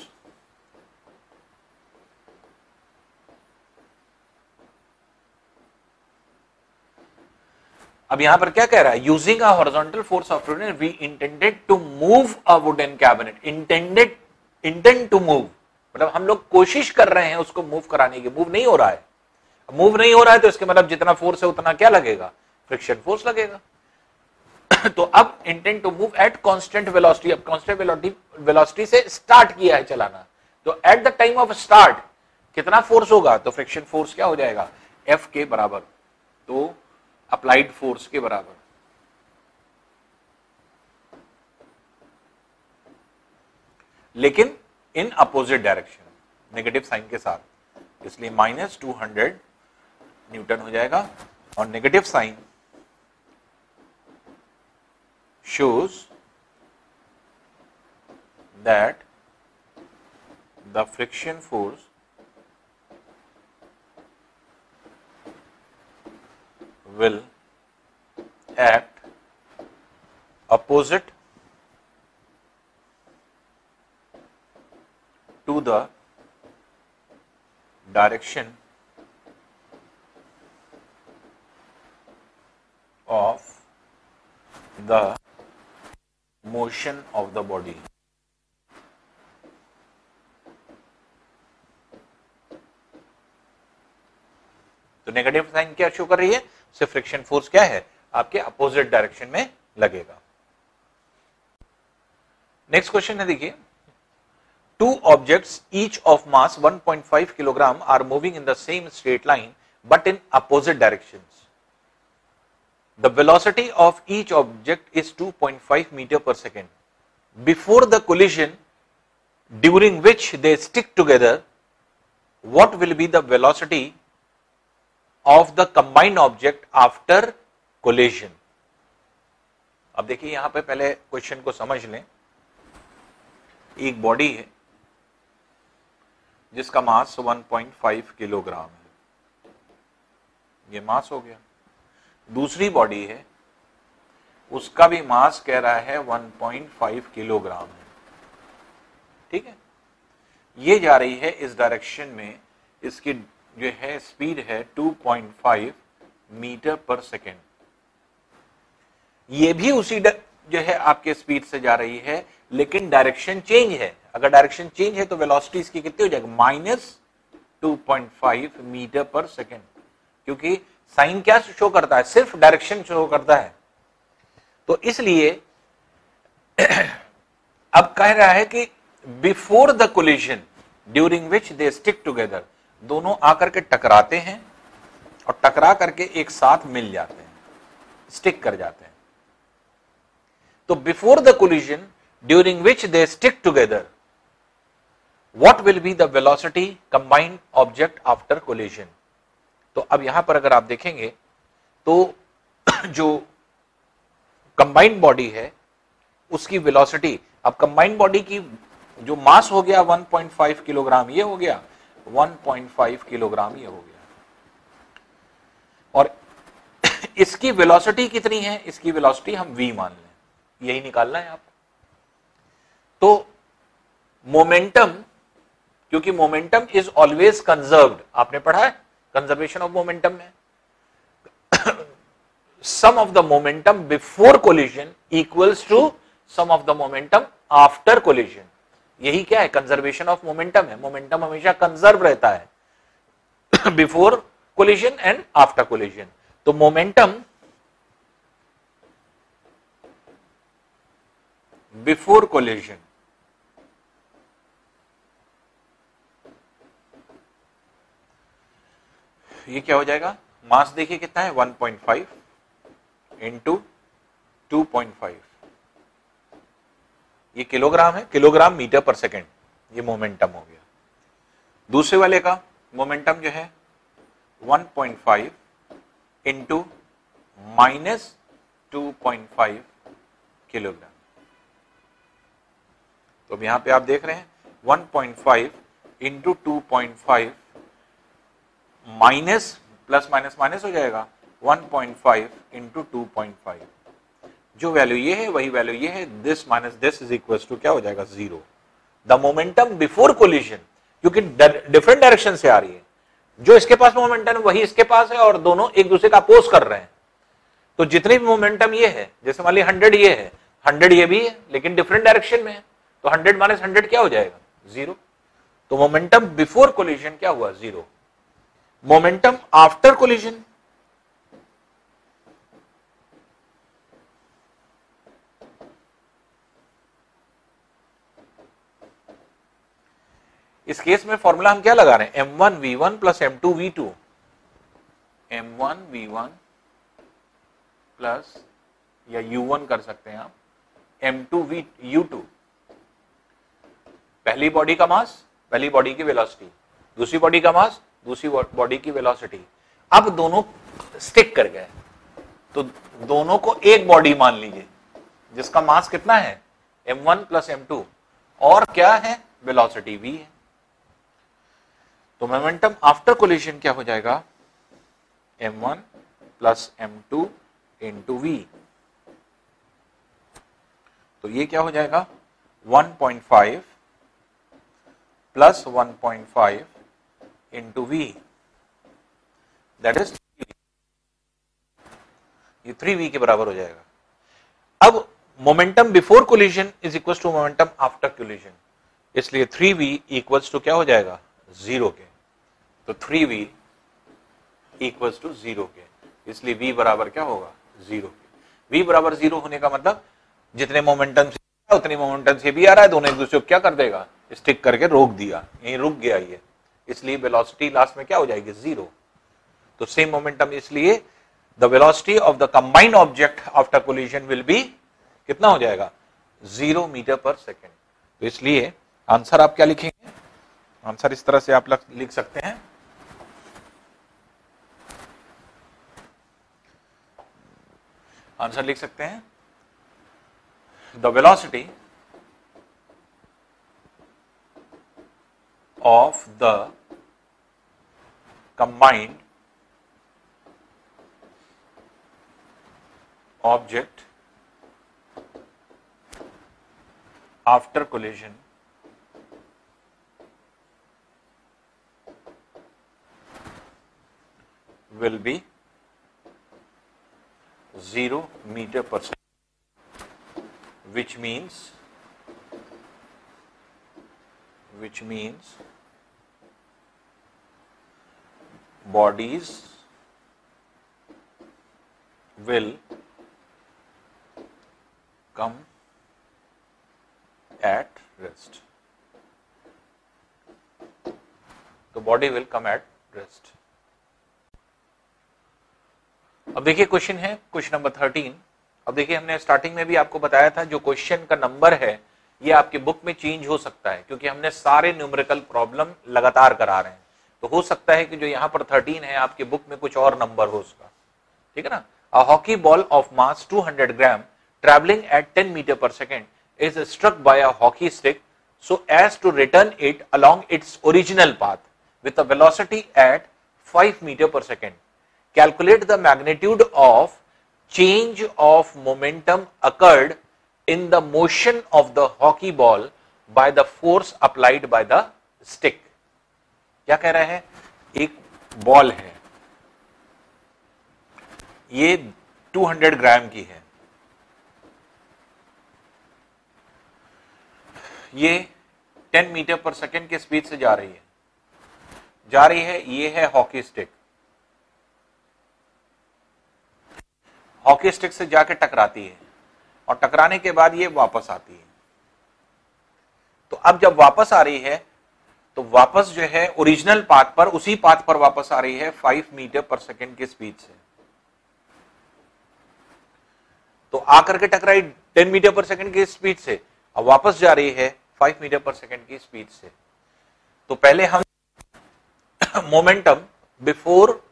अब यहाँ पर क्या कह रहा है? Using a horizontal force of we intended to move a wooden cabinet intended intend to move मतलब हम लोग कोशिश कर रहे हैं उसको मूव कराने की। मूव नहीं हो रहा है। मूव नहीं हो रहा है तो इसके मतलब जितना फोर्स है उतना क्या लगेगा? फ्रिक्शन फोर्स लगेगा। *coughs* तो अब intent to move at constant velocity अब कांस्टेंट वेलोसिटी वेलोसिटी से स्टार्ट किया है चलाना। तो at the time of start कितना फोर्स होगा? तो फ्रिक्शन फोर्स क्या हो जाएगा? एफ़ के बराबर। तो अप्लाइड फोर्स के बराबर। लेकिन in opposite direction negative sign के साथ. इसलिए माइनस टू हंड्रेड न्यूटन हो जाएगा और negative sign shows that the friction force will act opposite to the direction of the motion of the body. तो नेगेटिव साइन क्या शो कर रही है? सिर्फ़ फ्रिक्शन फोर्स क्या है? आपके अपोजिट डायरेक्शन में लगेगा। नेक्स्ट क्वेश्चन है, देखिए। Two objects each of mass 1.5 kilogram are moving in the same straight line but in opposite directions The velocity of each object is 2.5 meter per second. Before the collision, during which they stick together, what will be the velocity of the combined object after collision? अब देखिए यहाँ पे पहले question को समझ लें एक body है जिसका मास 1.5 किलोग्राम है। ये मास हो गया। दूसरी बॉडी है, उसका भी मास कह रहा है 1.5 किलोग्राम है। ठीक है? ये जा रही है इस डायरेक्शन में, इसकी जो है स्पीड है 2.5 मीटर पर सेकेंड। ये भी उसी जो है आपके स्पीड से जा रही है लेकिन डायरेक्शन चेंज है। अगर डायरेक्शन चेंज है तो वेलोसिटी इसकी कितनी हो जाएगी? माइनस 2.5 मीटर पर सेकेंड क्योंकि साइन क्या शो करता है? सिर्फ़ डायरेक्शन शो करता है। तो इसलिए अब कह रहा है कि before the collision during which they stick together दोनों आकर के टकराते हैं और टकरा करके एक साथ मिल जाते हैं स्टिक कर जाते हैं। तो before the collision during which they stick together what will be the velocity combined object after collision? तो अब यहाँ पर अगर आप देखेंगे तो *clears throat* जो कंबाइंड बॉडी है, उसकी वेलोसिटी अब कंबाइंड बॉडी की जो मास हो गया 1.5 किलोग्राम ये हो गया 1.5 किलोग्राम ये हो गया। और *clears throat* इसकी वेलोसिटी कितनी है? इसकी वेलोसिटी हम v मान लें। यही निकालना है आप। तो मोमेंटम क्योंकि मोमेंटम इज़ ऑलवेज कंजर्व्ड आपने पढ़ा है? कंजर्वेशन ऑफ़ मोमेंटम में। Sum of the momentum before collision equals to sum of the momentum after collision यही क्या है? कंजर्वेशन ऑफ़ मोमेंटम है। मोमेंटम हमेशा कंजर्व रहता है। Before collision and after collision तो मोमेंटम बिफोर कोलिजन ये क्या हो जाएगा? मास देखिए कितना है? 1.5 पॉइंट फाइव इंटू टू ये किलोग्राम है, किलोग्राम मीटर पर सेकेंड। ये मोमेंटम हो गया। दूसरे वाले का मोमेंटम जो है 1.5 point five into minus two kilogram. तो अब यहाँ पे आप देख रहे हैं 1.5 point five into two minus, plus minus minus हो जाएगा। 1.5 पॉइंट फाइव इंटू टू जो वैल्यू ये है, वही वैल्यू ये है। This minus this is equal to क्या हो जाएगा? Zero the momentum before collision क्योंकि डिफरेंट डायरेक्शन से आ रही है। जो इसके पास मोमेंटम वही इसके पास है और दोनों एक दूसरे का अपोज कर रहे हैं। तो जितनी भी मोमेंटम ये है, जैसे मान ली हंड्रेड ये है हंड्रेड ये भी है, लेकिन डिफरेंट डायरेक्शन में है तो हंड्रेड माइनस हंड्रेड क्या हो जाएगा? ज़ीरो तो मोमेंटम बिफोर कोलिशन क्या हुआ? Zero momentum after collision. इस केस में फॉर्मूला हम क्या लगा रहे हैं? M one V one plus M two V two M one V one plus या यू वन कर सकते हैं आप। M two V U two पहली बॉडी का मास पहली बॉडी की वेलोसिटी दूसरी बॉडी का मास दूसरी बॉडी की वेलोसिटी अब दोनों स्टिक कर गए। तो दोनों को एक बॉडी मान लीजिए, जिसका मास कितना है? एम वन प्लस एम और क्या है? वेलोसिटी वी है। तो मोमेंटम आफ्टर कोलिशन क्या हो जाएगा? M one plus M two into V तो ये क्या हो जाएगा? 1.5 plus 1.5 into V that is ये थ्री वी के बराबर हो जाएगा। अब momentum before collision is equal to momentum after collision इसलिए थ्री वी इक्वल्स टू क्या हो जाएगा? ज़ीरो के तो three V equals to zero के इसलिए वी बराबर क्या होगा? ज़ीरो के वी बराबर ज़ीरो होने का मतलब जितने मोमेंटम से, उतने मोमेंटम से भी आ रहा है, दोनों एक दूसरे को क्या कर देगा? स्टिक करके रोक दिया। यही रुक गया ये। इसलिए वेलोसिटी लास्ट में क्या हो जाएगी? ज़ीरो तो सेम मोमेंटम इसलिए the velocity of the combined object after collision will be कितना हो जाएगा? ज़ीरो मीटर पर सेकेंड तो इसलिए आंसर आप क्या लिखेंगे? आंसर इस तरह से आप लिख सकते हैं। आंसर लिख सकते हैं। The velocity of the combined object after collision will be 0 meter per second which means which means bodies will come at rest. The body will come at rest. अब देखिए क्वेश्चन है क्वेश्चन नंबर थर्टीन अब देखिए हमने starting में भी आपको बताया था, जो क्वेश्चन का नंबर है, ये आपके बुक में चेंज हो सकता है, क्योंकि हमने सारे न्यूमेरिकल प्रॉब्लम लगातार करा रहे हैं तो हो सकता है कि जो यहाँ पर 13 है, आपके बुक में कुछ और नंबर हो उसका। ठीक है ना? A hockey ball of mass 200 gram travelling at ten metre per second is struck by hockey stick so as to return it along its original path with velocity at 5 metre per second calculate the magnitude of change of momentum occurred in the motion of the hockey ball by the force applied by the stick क्या कह रहा है? एक ball है। ये 200 ग्राम की है। ये 10 मीटर पर सेकेंड के स्पीड से जा रही है। जा रही है, ये है हॉकी स्टिक। हॉकी स्टिक से जाके टकराती है और टकराने के बाद ये वापस आती है। तो अब जब वापस आ रही है तो वापस जो है ओरिजिनल पाथ पर, उसी पाथ पर वापस आ रही है फाइव मीटर पर सेकेंड की स्पीड से। तो आकर के टकराई टेन मीटर पर सेकेंड की स्पीड से, अब वापस जा रही है फाइव मीटर पर सेकेंड की स्पीड से। तो पहले हम *coughs* मोमेंटम बिफोर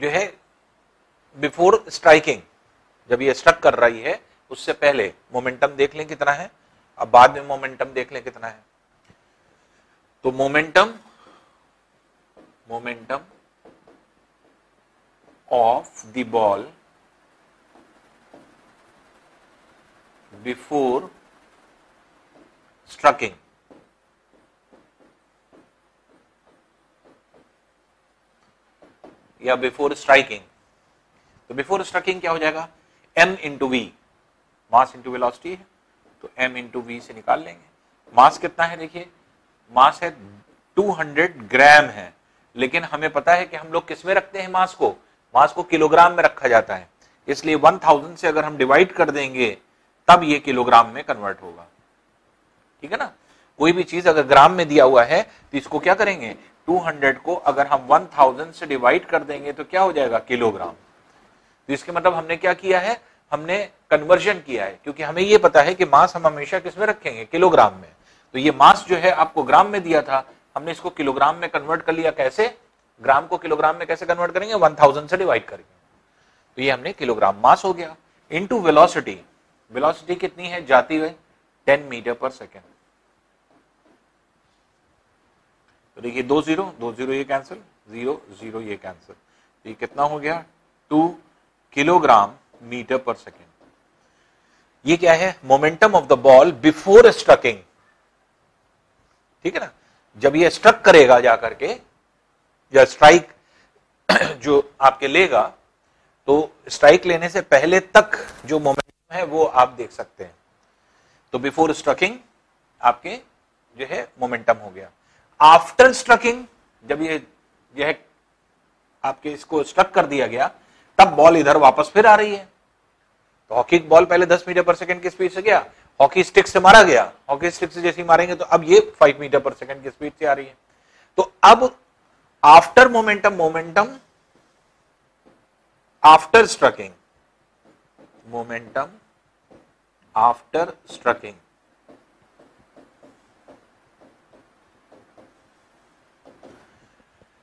जो है बिफोर स्ट्राइकिंग जब ये स्ट्रक कर रही है, उससे पहले मोमेंटम देख लें कितना है, अब बाद में मोमेंटम देख लें कितना है। तो momentum momentum of the ball before striking या बिफोर स्ट्राइकिंग तो बिफोर स्ट्रकिंग क्या हो जाएगा? M into V mass into velocity है तो m इंटू वी से निकाल लेंगे। मास कितना है देखिए? मास है 200 ग्राम है। लेकिन हमें पता है कि हम लोग किसमें रखते हैं मास को? मास को किलोग्राम में रखा जाता है। इसलिए 1000 से अगर हम डिवाइड कर देंगे, तब ये किलोग्राम में कन्वर्ट होगा। ठीक है ना? कोई भी चीज़ अगर ग्राम में दिया हुआ है तो इसको क्या करेंगे? 200 को अगर हम 1000 से डिवाइड कर देंगे तो क्या हो जाएगा? किलोग्राम। तो इसके मतलब हमने क्या किया है? हमने कन्वर्जन किया है। क्योंकि हमें यह पता है कि मास हम हमेशा किसमें रखेंगे? किलोग्राम में। तो ये मास जो है आपको ग्राम में दिया था, हमने इसको किलोग्राम में कन्वर्ट कर लिया कैसे? ग्राम को किलोग्राम में कैसे कन्वर्ट करेंगे? वन थाउज़ेंड से डिवाइड करेंगे। तो ये हमने किलोग्राम मास हो गया। इंटू वेलोसिटी वेलोसिटी कितनी है? जाती हुई टेन मीटर पर सेकेंड तो देखिए, दो ज़ीरो दो ज़ीरो ये कैंसिल ज़ीरो ज़ीरो ये कैंसिल तो ये कितना हो गया? Two kilogram metre per second ये क्या है? Momentum of the ball before striking ठीक है ना? जब ये स्ट्रक करेगा जाकर के, या स्ट्राइक *clears throat* जो आपके लेगा तो स्ट्राइक लेने से पहले तक जो मोमेंटम है वो आप देख सकते हैं। तो बिफोर स्ट्रकिंग आपके जो है मोमेंटम हो गया। आफ्टर स्ट्रकिंग जब ये, यह आपके इसको स्ट्रक कर दिया गया, तब बॉल इधर वापस फिर आ रही है। तो हॉकी बॉल पहले 10 मीटर पर सेकंड की स्पीड से गया हॉकी स्टिक से मारा गया। हॉकी स्टिक से जैसे मारेंगे तो अब ये 5 मीटर पर सेकंड की स्पीड से आ रही है। तो अब after momentum momentum after striking momentum after striking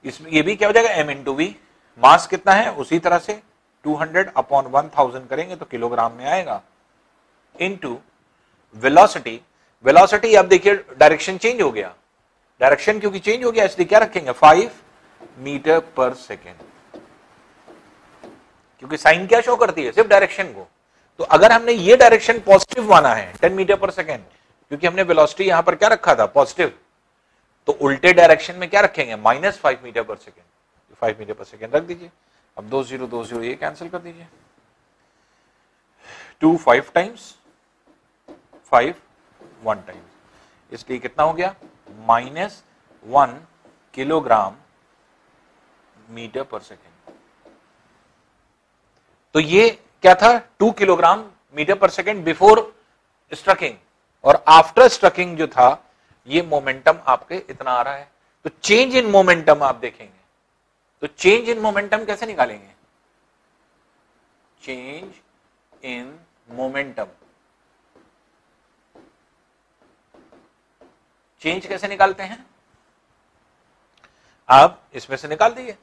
इसमें ये भी क्या हो जाएगा? M in to we mass कितना है? उसी तरह से 200 अपॉन 1000 करेंगे तो किलोग्राम में आएगा। इनटू वेलोसिटी वेलोसिटी अब देखिए डायरेक्शन चेंज हो गया। डायरेक्शन क्योंकि चेंज हो गया, इसलिए क्या रखेंगे? 5 मीटर पर सेकेंड क्योंकि साइन क्या शो करती है? सिर्फ़ डायरेक्शन को। तो अगर हमने ये डायरेक्शन पॉजिटिव माना है 10 मीटर पर सेकेंड क्योंकि हमने वेलोसिटी यहाँ पर क्या रखा था? पॉजिटिव तो उल्टे डायरेक्शन में क्या रखेंगे? Minus five metre per second five metre per second रख दीजिए। अब दो ज़ीरो दो ज़ीरो, ये कैंसिल कर दीजिए। Two five times five one times इसलिए कितना हो गया? Minus one kilogram metre per second तो ये क्या था? Two kilogram metre per second before striking और आफ्टर स्ट्रकिंग जो था, ये मोमेंटम आपके इतना आ रहा है। तो चेंज इन मोमेंटम आप देखेंगे। तो चेंज इन मोमेंटम कैसे निकालेंगे? चेंज इन मोमेंटम चेंज कैसे निकालते हैं? आप इसमें से निकाल दीजिए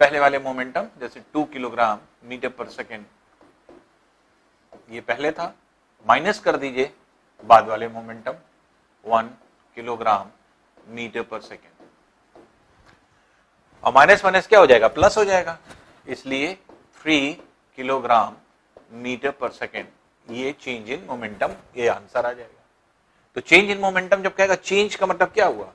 पहले वाले मोमेंटम, जैसे two kilogram metre per second, ये पहले था। माइनस कर दीजिए बाद वाले momentum, one kilogram metre per second. और माइनस माइनस क्या हो जाएगा? प्लस हो जाएगा। इसलिए three kilogram metre per second, ये चेंज इन मोमेंटम, ये आंसर आ जाएगा। तो चेंज इन मोमेंटम जब कहेगा चेंज का मतलब क्या हुआ?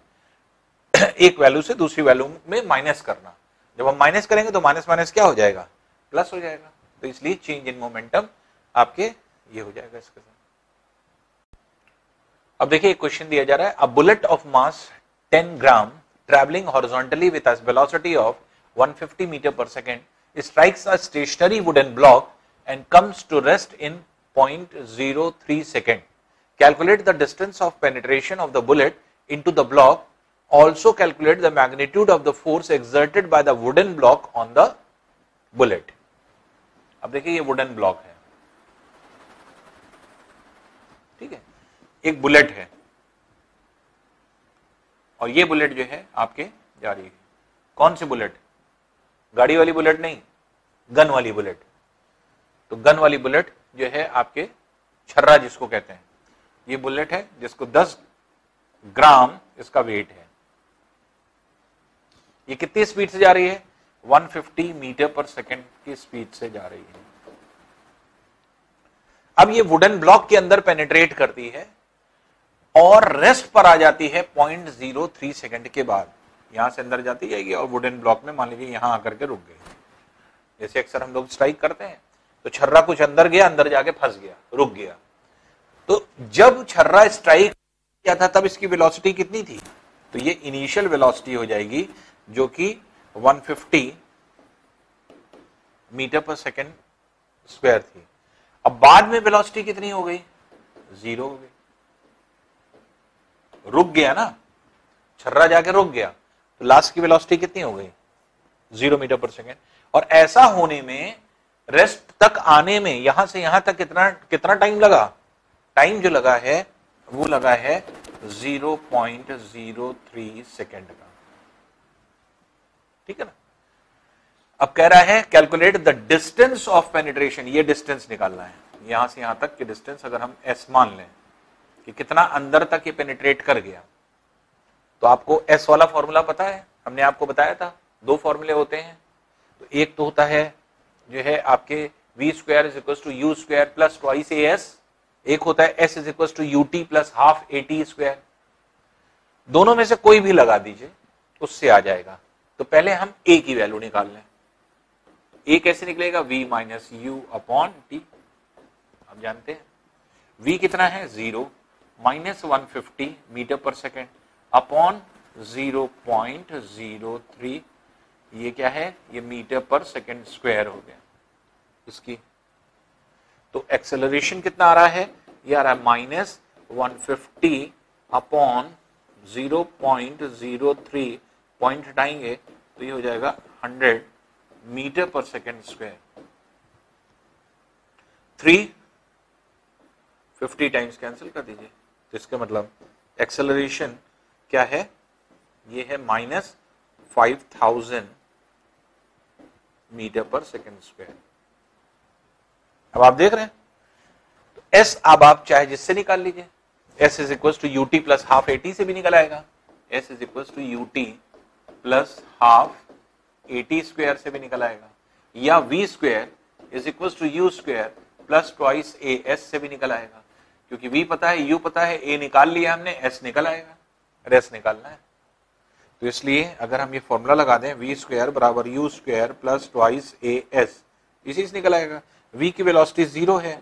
*clears throat* एक वैल्यू से दूसरी वैल्यू में माइनस करना। जब हम माइनस करेंगे तो माइनस माइनस क्या हो जाएगा? प्लस हो जाएगा। तो इसलिए चेंज इन मोमेंटम आपके ये हो जाएगा इसके साथ। अब देखिए, एक क्वेश्चन दिया जा रहा है। A bullet of mass 10 gram with a velocity of 150 metre per second strikes a stationary wooden block and comes to rest in 0.03 second calculate the distance of penetration of the bullet into the block also calculate the magnitude of the force exerted by the wooden block on the bullet. अब देखिए ये wooden block है। ठीक है? एक bullet है। और ये बुलेट जो है आपके जा रही है। कौन सी बुलेट गाड़ी वाली बुलेट नहीं गन वाली बुलेट तो गन वाली बुलेट जो है आपके छर्रा जिसको कहते हैं। ये बुलेट है, जिसको 10 ग्राम इसका वेट है। ये कितनी स्पीड से जा रही है? 150 मीटर पर सेकेंड की स्पीड से जा रही है। अब ये वुडन ब्लॉक के अंदर पेनिट्रेट करती है और रेस्ट पर आ जाती है 0.03 सेकंड के बाद। यहाँ से अंदर जाती जाएगी और वुडन ब्लॉक में, मान लीजिए यहाँ आकर के रुक गई। जैसे अक्सर हम लोग स्ट्राइक करते हैं तो छर्रा कुछ अंदर गया, अंदर जाके फंस गया, रुक गया। तो जब छर्रा स्ट्राइक किया था, तब इसकी वेलोसिटी कितनी थी? तो ये इनिशियल वेलोसिटी हो जाएगी, जो कि 150 मीटर पर सेकेंड स्क्वायर थी। अब बाद में वेलोसिटी कितनी हो गई? ज़ीरो हो गई। रुक गया ना? छर्रा जाके रुक गया। तो लास्ट की वेलोसिटी कितनी हो गई? ज़ीरो मीटर पर सेकेंड और ऐसा होने में रेस्ट तक आने में, यहाँ से यहाँ तक कितना कितना टाइम लगा? टाइम जो लगा है, वो लगा है 0.03 सेकेंड का। ठीक है ना? अब कह रहा है calculate the distance of penetration ये डिस्टेंस निकालना है। यहाँ से यहाँ तक की डिस्टेंस अगर हम एस मान लें कि कितना अंदर तक ये पेनिट्रेट कर गया तो आपको एस वाला फॉर्मूला पता है। हमने आपको बताया था, दो फॉर्मूले होते हैं। तो एक तो होता है, जो है आपके V square is equal to U square plus twice A S एक होता है S is equal to U T plus half A T square दोनों में से कोई भी लगा दीजिए, उससे आ जाएगा। तो पहले हम ए की वैल्यू निकाल लें ए कैसे निकलेगा? V minus U upon T आप जानते हैं? V कितना है? Zero minus one fifty metre per second upon zero point zero three ये क्या है? ये मीटर पर सेकेंड स्क्वायर हो गया। इसकी तो एक्सेलरेशन कितना आ रहा है? ये आ रहा है minus one fifty upon zero point zero three point हटाएँगे तो ये हो जाएगा 100 metre per second square three fifty times cancel कर दीजिए तो इसका मतलब एक्सेलरेशन क्या है? ये है minus five thousand metre per second square अब आप देख रहे हैं। तो एस अब आप चाहे जिससे निकाल लीजिए। S is equal to U T plus half A T से भी निकल आएगा। S is equal to U T plus half A T square से भी निकल आएगा। या V square is equal to U square plus twice A S से भी निकल आएगा। क्योंकि वी पता है यू पता है ए निकाल लिया हमने एस निकल आएगा। एस निकालना है। तो इसलिए अगर हम ये फॉर्मूला लगा दें वी स्क्वायर बराबर U square plus twice A S इसी से निकल आएगा। वी की वेलोसिटी ज़ीरो है,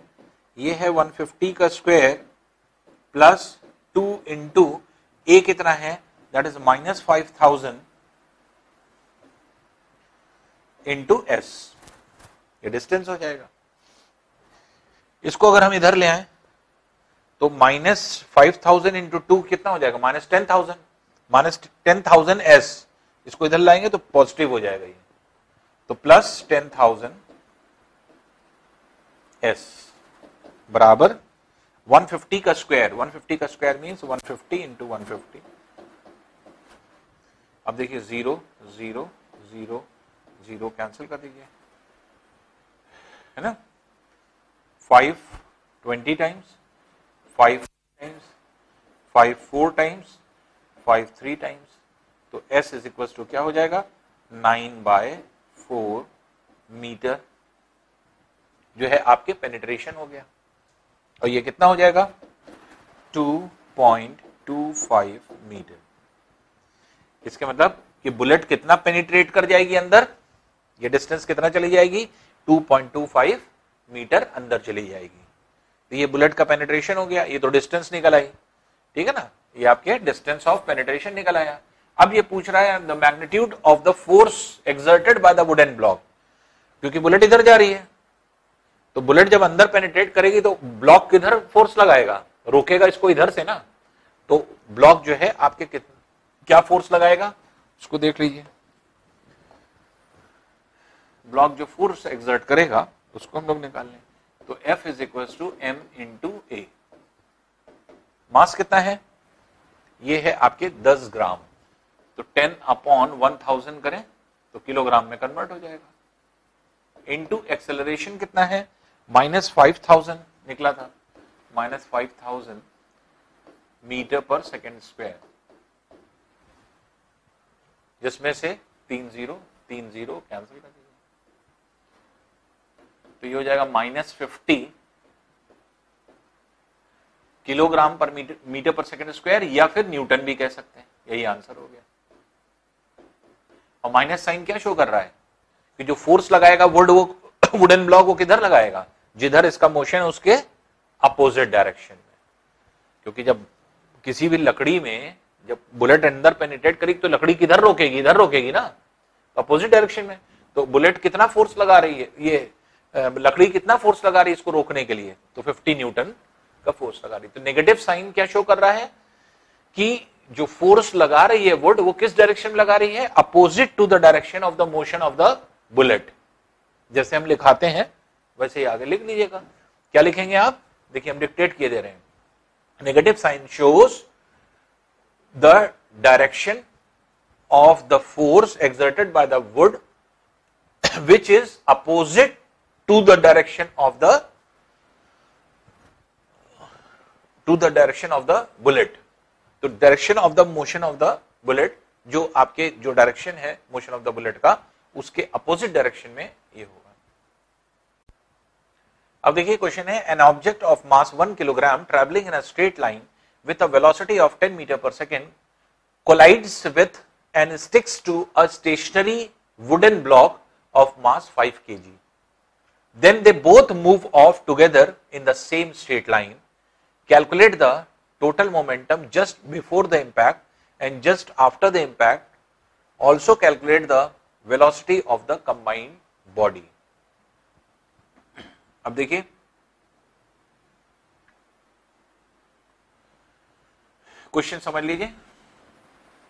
ये है 150 का square plus two into A कितना है? That is minus five thousand into S ये डिस्टेंस हो जाएगा। इसको अगर हम इधर ले आए तो minus five thousand into two कितना हो जाएगा? Minus ten thousand minus ten thousand S इसको इधर लाएँगे तो पॉजिटिव हो जाएगा ये। तो प्लस टेन थाउज़ेंड एस बराबर 150 का स्क्वायर 150 का square means 150 fifty into one अब देखिए zero zero zero zero cancel कर दीजिए। है ना? Five twenty times five times five four times five three times तो एस इज़ इक्वल टू क्या हो जाएगा? नाइन बाय फोर मीटर जो है आपके पेनिट्रेशन हो गया। और ये कितना हो जाएगा? 2.25 मीटर इसके मतलब कि बुलेट कितना पेनिट्रेट कर जाएगी अंदर? ये डिस्टेंस कितना चली जाएगी? 2.25 मीटर अंदर चली जाएगी। तो ये बुलेट का पेनिट्रेशन हो गया। ये तो डिस्टेंस निकल आई ठीक है ना? ये आपके डिस्टेंस ऑफ़ पेनिट्रेशन निकल आया अब ये पूछ रहा है the magnitude of the force exerted by the wooden block क्योंकि बुलेट इधर जा रही है। तो बुलेट जब अंदर पेनिट्रेट करेगी तो ब्लॉक किधर फोर्स लगाएगा? रोकेगा इसको इधर से ना? तो ब्लॉक जो है आपके क्या फोर्स लगाएगा? उसको देख लीजिए। ब्लॉक जो फोर्स एक्सर्ट करेगा, उसको हम लोग निकाल लें। तो F is equal to M into A mass कितना है? ये है आपके 10 ग्राम। तो 10 अपॉन 1000 करें तो किलोग्राम में कन्वर्ट हो जाएगा। इनटू एक्सेलरेशन कितना है? माइनस फाइव थाउज़ेंड निकला था। Minus five thousand metre per second square. जिसमें से तीन ज़ीरो तीन ज़ीरो कैंसिल कर दीजिए तो ये हो जाएगा minus fifty kilogram per metre metre per second square, या फिर न्यूटन भी कह सकते हैं। यही आंसर हो गया। और माइनस साइन क्या शो कर रहा है? कि जो फोर्स लगाएगा वुड वो वुडन ब्लॉक वो किधर लगाएगा? जिधर इसका मोशन उसके अपोजिट डायरेक्शन में। क्योंकि जब किसी भी लकड़ी में, जब बुलेट अंदर पेनिट्रेट करेगी तो लकड़ी किधर रोकेगी? इधर रोकेगी ना। अपोजिट डायरेक्शन में। तो बुलेट कितना फोर्स लगा रही है? ये लकड़ी कितना फोर्स लगा रही है इसको रोकने के लिए? तो 50 न्यूटन का फोर्स लगा रही है। तो नेगेटिव साइन क्या शो कर रहा है? कि जो फोर्स लगा रही है वुड वो किस डायरेक्शन में लगा रही है? Opposite to the direction of the motion of the bullet जैसे हम लिखाते हैं वैसे ही आगे लिख लीजिएगा क्या लिखेंगे आप? देखिए, हम डिक्टेट किए दे रहे हैं। Negative sign shows the direction of the force exerted by the wood which is opposite to the direction of the to the direction of the bullet तो direction of the motion of the bullet जो आपके, जो direction है motion of the bullet का, उसके opposite direction में ये होगा अब देखिए क्वेश्चन है an object of mass one kilogram travelling in straight line velocity of ten metre per second collides with an sticks to a stationary wooden block of mass five K G then they both move off together in the same straight line calculate the total momentum just before the impact and just after the impact also calculate the velocity of the combined body अब देखिए। क्वेश्चन समझ लीजिए।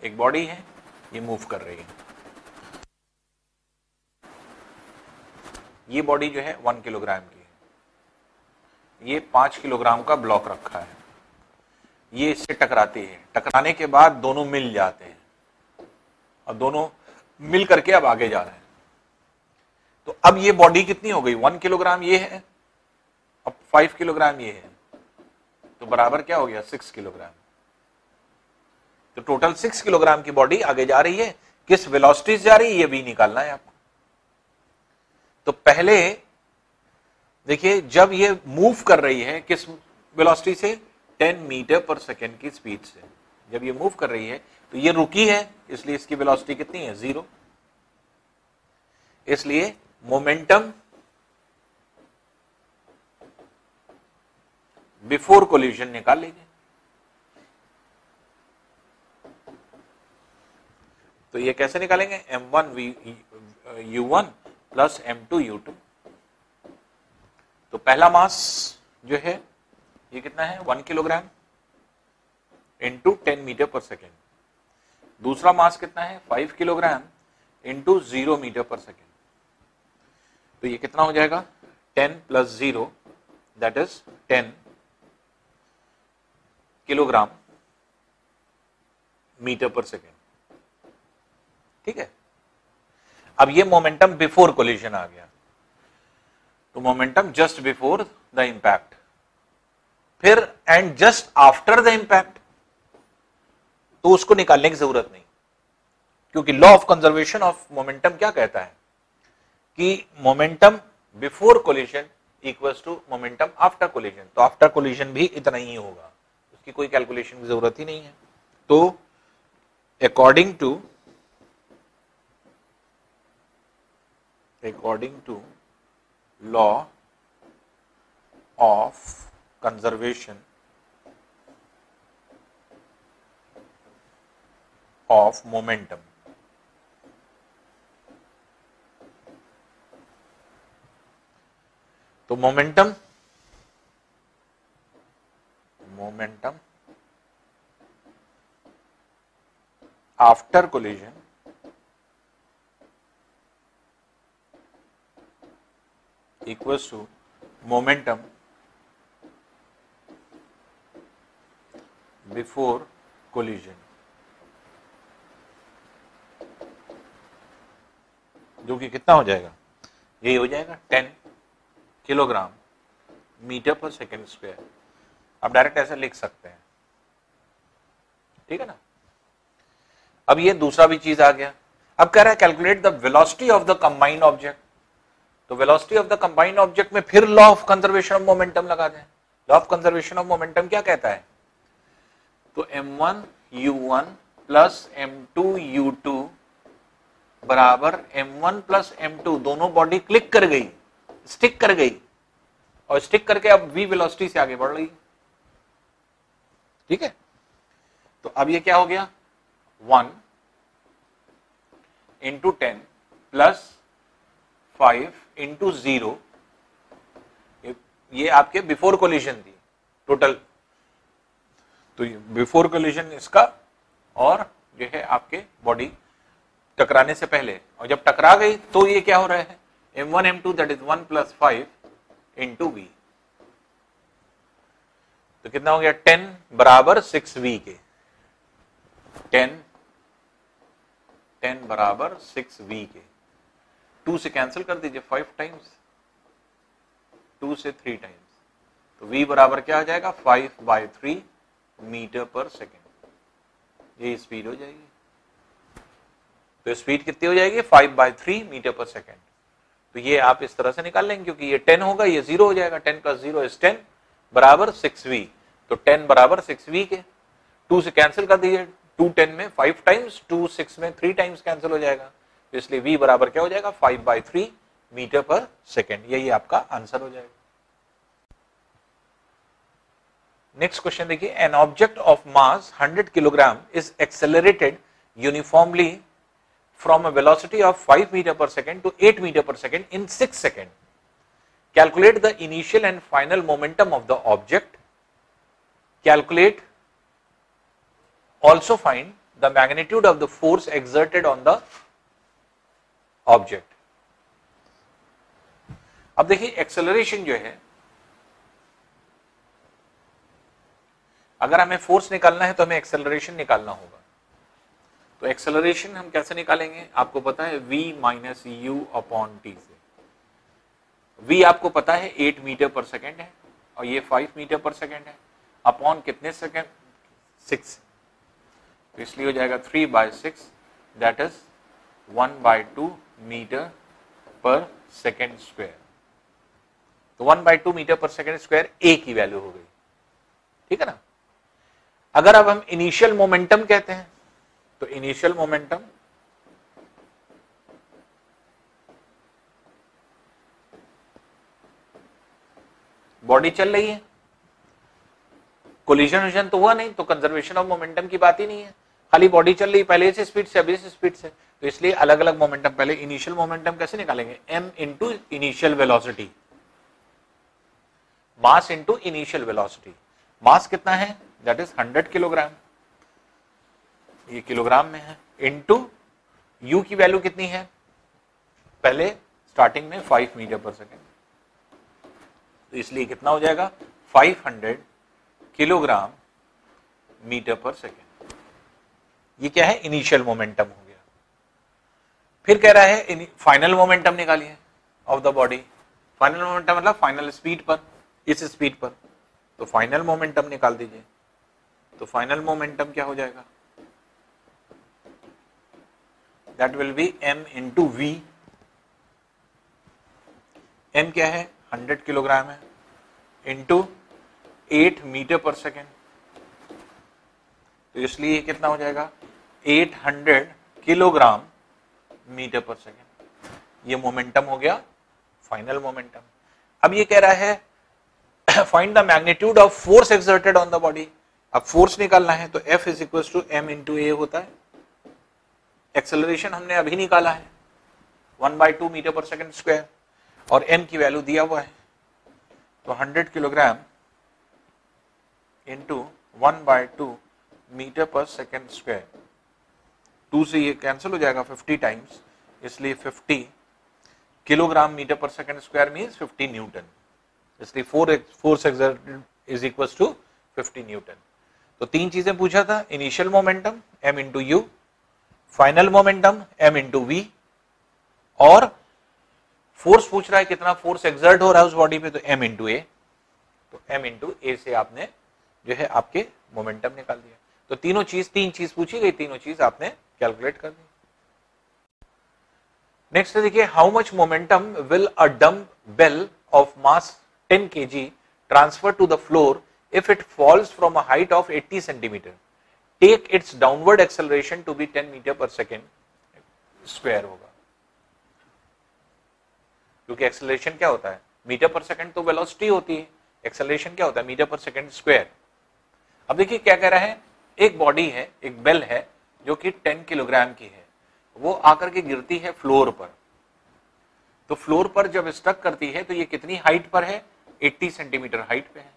एक body है, ये move कर रही है। ये बॉडी जो है, वन किलोग्राम की है। ये पाँच किलोग्राम का ब्लॉक रखा है। ये इससे टकराती है। टकराने के बाद दोनों मिल जाते हैं। और दोनों मिल करके अब आगे जा रहे हैं। तो अब ये बॉडी कितनी हो गई? वन किलोग्राम ये है, अब फाइव किलोग्राम ये है। तो बराबर क्या हो गया? सिक्स किलोग्राम तो टोटल सिक्स किलोग्राम की बॉडी आगे जा रही है। किस वेलोसिटी जा रही है? ये भी निकालना है आपको। तो पहले, देखिए, जब ये मूव कर रही है, किस वेलोसिटी से? 10 मीटर पर सेकेंड की स्पीड से। जब ये मूव कर रही है तो ये रुकी है, इसलिए इसकी वेलोसिटी कितनी है? ज़ीरो इसलिए मोमेंटम बिफोर कोल्यूशन निकाल लीजिए। तो ये कैसे निकालेंगे? M one V U one plus M two U two तो पहला मास जो है, ये कितना है? One kilogram into ten metre per second दूसरा मास कितना है? Five kilogram into zero metre per second तो ये कितना हो जाएगा? Ten plus zero that is ten kilogram metre per second. ठीक है? अब ये मोमेंटम बिफोर कोलिजन आ गया। तो momentum just before the impact फिर and just after the impact तो उसको निकालने की ज़रूरत नहीं। क्योंकि law of conservation of momentum क्या कहता है? कि momentum before collision equals to momentum after collision तो आफ्टर कोलिशन भी इतना ही होगा। उसकी कोई कैलकुलेशन की ज़रूरत ही नहीं है। तो according to according to law of conservation of momentum. तो momentum momentum after collision equals to momentum before collision. जो कि कितना हो जाएगा? यही हो जाएगा 10 kilogram metre per second square. आप डायरेक्ट ऐसे लिख सकते हैं। ठीक है ना? अब ये दूसरा भी चीज़ आ गया। अब कह रहा है calculate the velocity of the combined object तो velocity of the combined object में फिर law of conservation of momentum लगा दें। Law of conservation of momentum क्या कहता है? तो m1 u1 plus m2 u2 बराबर m1 प्लस एम टू दोनों बॉडी क्लिक कर गई। स्टिक कर गई। और स्टिक करके अब वी वेलोसिटी से आगे बढ़ रही ठीक है? तो अब ये क्या हो गया? One into ten plus five into zero ये आपके बिफोर कोलिशन थी टोटल तो ये बिफोर कोलिशन इसका और जो है आपके बॉडी टकराने से पहले। और जब टकरा गई तो ये क्या हो रहा है? M one m two that is one plus five into v तो कितना हो गया? टेन बराबर सिक्स वी के। टेन टेन बराबर सिक्स वी के। टू से कैंसिल कर दीजिए फाइव टाइम्स टू से थ्री टाइम्स तो v बराबर क्या आ जाएगा? Five by three metre per second ये स्पीड हो जाएगी। तो स्पीड कितनी हो जाएगी? Five by three metre per second तो ये आप इस तरह से निकाल लेंगे, क्योंकि ये टेन होगा, ये ज़ीरो हो जाएगा। Ten plus zero is ten बराबर सिक्स वी तो टेन बराबर सिक्स वी के। टू से कैंसिल कर दीजिए। टू टेन में फाइव टाइम्स टू सिक्स में थ्री टाइम्स कैंसिल हो जाएगा। तो इसलिए v बराबर क्या हो जाएगा? Five by three metre per second यही आपका आंसर हो जाएगा। नेक्स्ट क्वेश्चन देखिए। An object of mass 100 kilogram is accelerated uniformly from a velocity of 5 metre per second to 8 metre per second in 6 second calculate the initial and final momentum of the object calculate also find the magnitude of the force exerted on the object अब देखिए acceleration जो है अगर हमें force निकालना है तो हमें एक्सेलरेशन निकालना होगा तो एक्सेलरेशन हम कैसे निकालेंगे? आपको पता है v minus u upon t से। V आपको पता है 8 मीटर पर सेकेंड है और ये 5 मीटर पर सेकेंड है। अपॉन कितने सेकेंड 6 तो इसलिए हो जाएगा 3 by six that is 1 by two metre per second square तो one by two metre per second square a की वैल्यू हो गई। ठीक है ना? अगर अब हम इनिशियल मोमेंटम कहते हैं तो इनिशियल मोमेंटम बॉडी चल रही है। कोलिजन तो हुआ नहीं तो कंजर्वेशन ऑफ़ मोमेंटम की बात ही नहीं है। खाली बॉडी चल रही, पहले से स्पीड से, अभी से स्पीड से। तो इसलिए अलग अलग मोमेंटम पहले इनिशियल मोमेंटम कैसे निकालेंगे? M into initial velocity mass into initial velocity mass कितना है? दैट इज़ 100 किलोग्राम ये किलोग्राम में है। इंटू यू की वैल्यू कितनी है? पहले स्टार्टिंग में 5 मीटर पर सेकेंड तो इसलिए कितना हो जाएगा? 500 किलोग्राम मीटर पर सेकेंड ये क्या है? इनिशियल मोमेंटम हो गया। फिर कह रहा है फाइनल मोमेंटम निकालिए of the body final momentum मतलब फाइनल स्पीड पर, इस स्पीड पर। तो फाइनल मोमेंटम निकाल दीजिए। तो फाइनल मोमेंटम क्या हो जाएगा? That will be m into v m क्या है? 100 किलोग्राम है. Into eight metre per second तो इसलिए कितना हो जाएगा? 800 किलोग्राम मीटर पर सेकेंड ये मोमेंटम हो गया. फाइनल मोमेंटम अब ये कह रहा है find the magnitude of force exerted on the body अब फोर्स निकालना है तो F is equal to m into a होता है. एक्सेलरेशन हमने अभी निकाला है। One by two metre per second square और एम की वैल्यू दिया हुआ है। तो 100 kilogram into one by two metre per second square two से ये कैंसिल हो जाएगा 50 टाइम्स इसलिए 50 kilogram metre per second square means 50 newton इसलिए for force exerted is equal to 50 newton तो तीन चीज़ें पूछा था। Initial momentum m into u final momentum, m into v और फोर्स पूछ रहा है कितना फोर्स एक्सर्ट हो रहा है उस बॉडी पे तो m इंटू ए तो m इंटू ए से आपने जो है आपके मोमेंटम निकाल दिया। तो तीनों चीज़, तीन चीज़ पूछी गई, तीनों चीज़ आपने कैलकुलेट कर दी। नेक्स्ट देखिए how much momentum will a dumbbell of mass 10 kg transfer to the floor if it falls from a height of 80 centimeter? Take its downward acceleration to be 10 metre per second square होगा। क्योंकि acceleration क्या होता है? Metre पर second तो velocity होती है। Acceleration क्या होता है? मीटर पर सेकंड स्क्वायर अब देखिए क्या कह रहा है? एक बॉडी है, एक बेल है, जो कि 10 किलोग्राम की है। वो आकर के गिरती है फ्लोर पर। तो फ्लोर पर जब स्टक करती है तो ये कितनी हाइट पर है? 80 सेंटीमीटर हाइट पे है।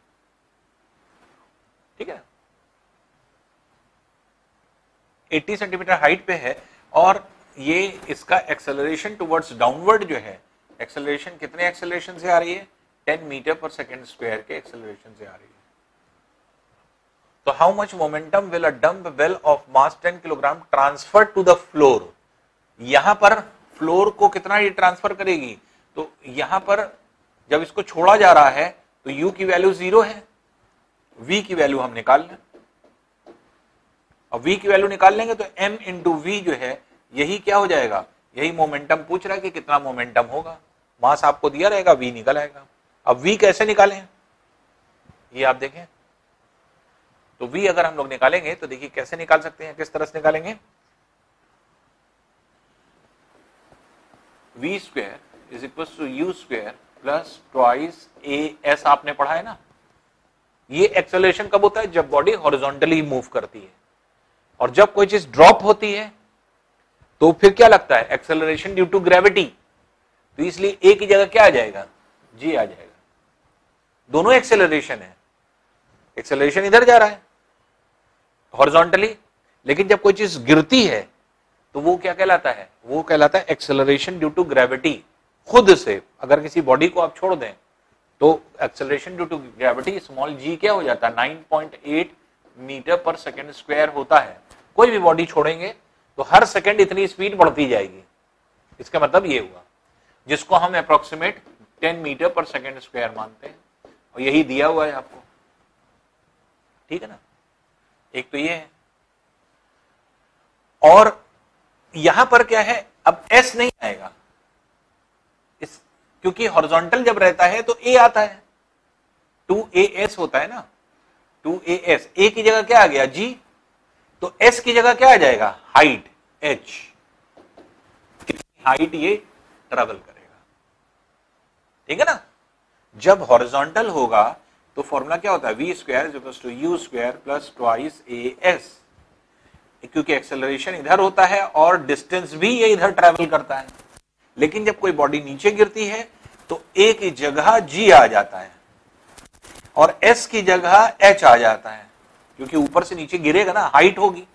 ठीक है? 80 सेंटीमीटर हाइट पे है और ये इसका एक्सेलरेशन टुवर्ड्स डाउनवर्ड जो है एक्सेलरेशन कितने एक्सेलरेशन से आ रही है? 10 मीटर पर सेकेंड स्क्वायर के एक्सेलरेशन से आ रही है। तो how much momentum will a dumbbell of mass 10 kilogram transfer to the floor यहाँ पर फ्लोर को कितना ये ट्रांसफ़र करेगी? तो यहाँ पर जब इसको छोड़ा जा रहा है तो u की वैल्यू ज़ीरो है, v की वैल्यू हम निकाल लें। अब v की वैल्यू निकाल लेंगे तो m इंटू वी जो है, यही क्या हो जाएगा? यही मोमेंटम पूछ रहा है कि कितना मोमेंटम होगा? मास आपको दिया रहेगा, v निकल आएगा। अब v कैसे निकालें? ये आप देखें। तो v अगर हम लोग निकालेंगे तो देखिए कैसे निकाल सकते हैं, किस तरह से निकालेंगे? V square is equal to u square plus twice a s आपने पढ़ा है ना? ये एक्सेलरेशन कब होता है? जब बॉडी हॉरिजॉन्टली मूव करती है। और जब कोई चीज़ ड्रॉप होती है तो फिर क्या लगता है? एक्सेलरेशन ड्यू टू ग्रेविटी तो इसलिए ए की जगह क्या आ जाएगा? जी आ जाएगा। दोनों एक्सेलरेशन है। एक्सेलरेशन इधर जा रहा है हॉरिजॉन्टली लेकिन जब कोई चीज़ गिरती है तो वो क्या कहलाता है? वो कहलाता है एक्सेलरेशन ड्यू टू ग्रेविटी खुद से, अगर किसी बॉडी को आप छोड़ दें तो acceleration due to gravity small g क्या हो जाता है? 9.8 मीटर पर सेकेंड स्क्वायर होता है, कोई भी बॉडी छोड़ेंगे तो हर सेकेंड इतनी स्पीड बढ़ती जाएगी। इसका मतलब ये हुआ, जिसको हम approximate 10 metre per second square मानते हैं, और यही दिया हुआ है आपको। ठीक है ना? एक तो ये है। और यहाँ पर क्या है? अब एस नहीं आएगा। इस, क्योंकि हॉरिजॉन्टल जब रहता है तो ए आता है। टू ए एस होता है ना? टू ए एस, ए की जगह क्या आ गया? जी? तो एस की जगह क्या आ जाएगा? Height, h. कितनी हाइट ये ट्रेवल करेगा? ठीक है ना? जब हॉरिजॉन्टल होगा तो फॉर्मूला क्या होता है? V square to u square plus twice a s क्योंकि एक्सेलरेशन इधर होता है और डिस्टेंस भी ये इधर ट्रेवल करता है। लेकिन जब कोई बॉडी नीचे गिरती है तो ए की जगह जी आ जाता है। और एस की जगह एच आ जाता है, क्योंकि ऊपर से नीचे गिरेगा ना हाइट होगी।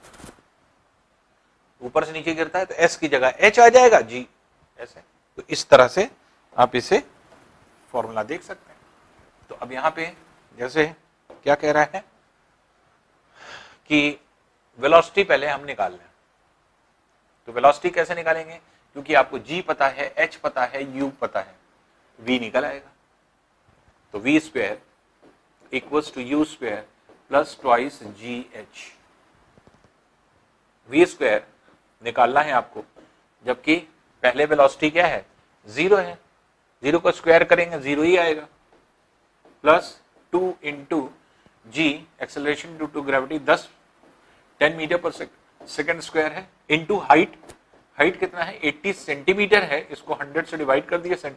ऊपर से नीचे गिरता है तो एस की जगह एच आ जाएगा जी ऐसे तो इस तरह से आप इसे फॉर्मूला देख सकते हैं। तो अब यहाँ पे जैसे क्या कह रहा है कि वेलोसिटी पहले हम निकाल लें। तो वेलोसिटी कैसे निकालेंगे? क्योंकि आपको जी पता है एच पता है यू पता है। वी निकल आएगा। तो v square equals to u square plus twice g h v square निकालना है आपको, जबकि पहले वेलोसिटी क्या है? ज़ीरो है। ज़ीरो को स्क्वायर करेंगे ज़ीरो ही आएगा। Plus two into g acceleration due to gravity दस ten metre per second square है। इंटू हाइट हाइट कितना है? 80 सेंटीमीटर है। इसको 100 से डिवाइड कर दिया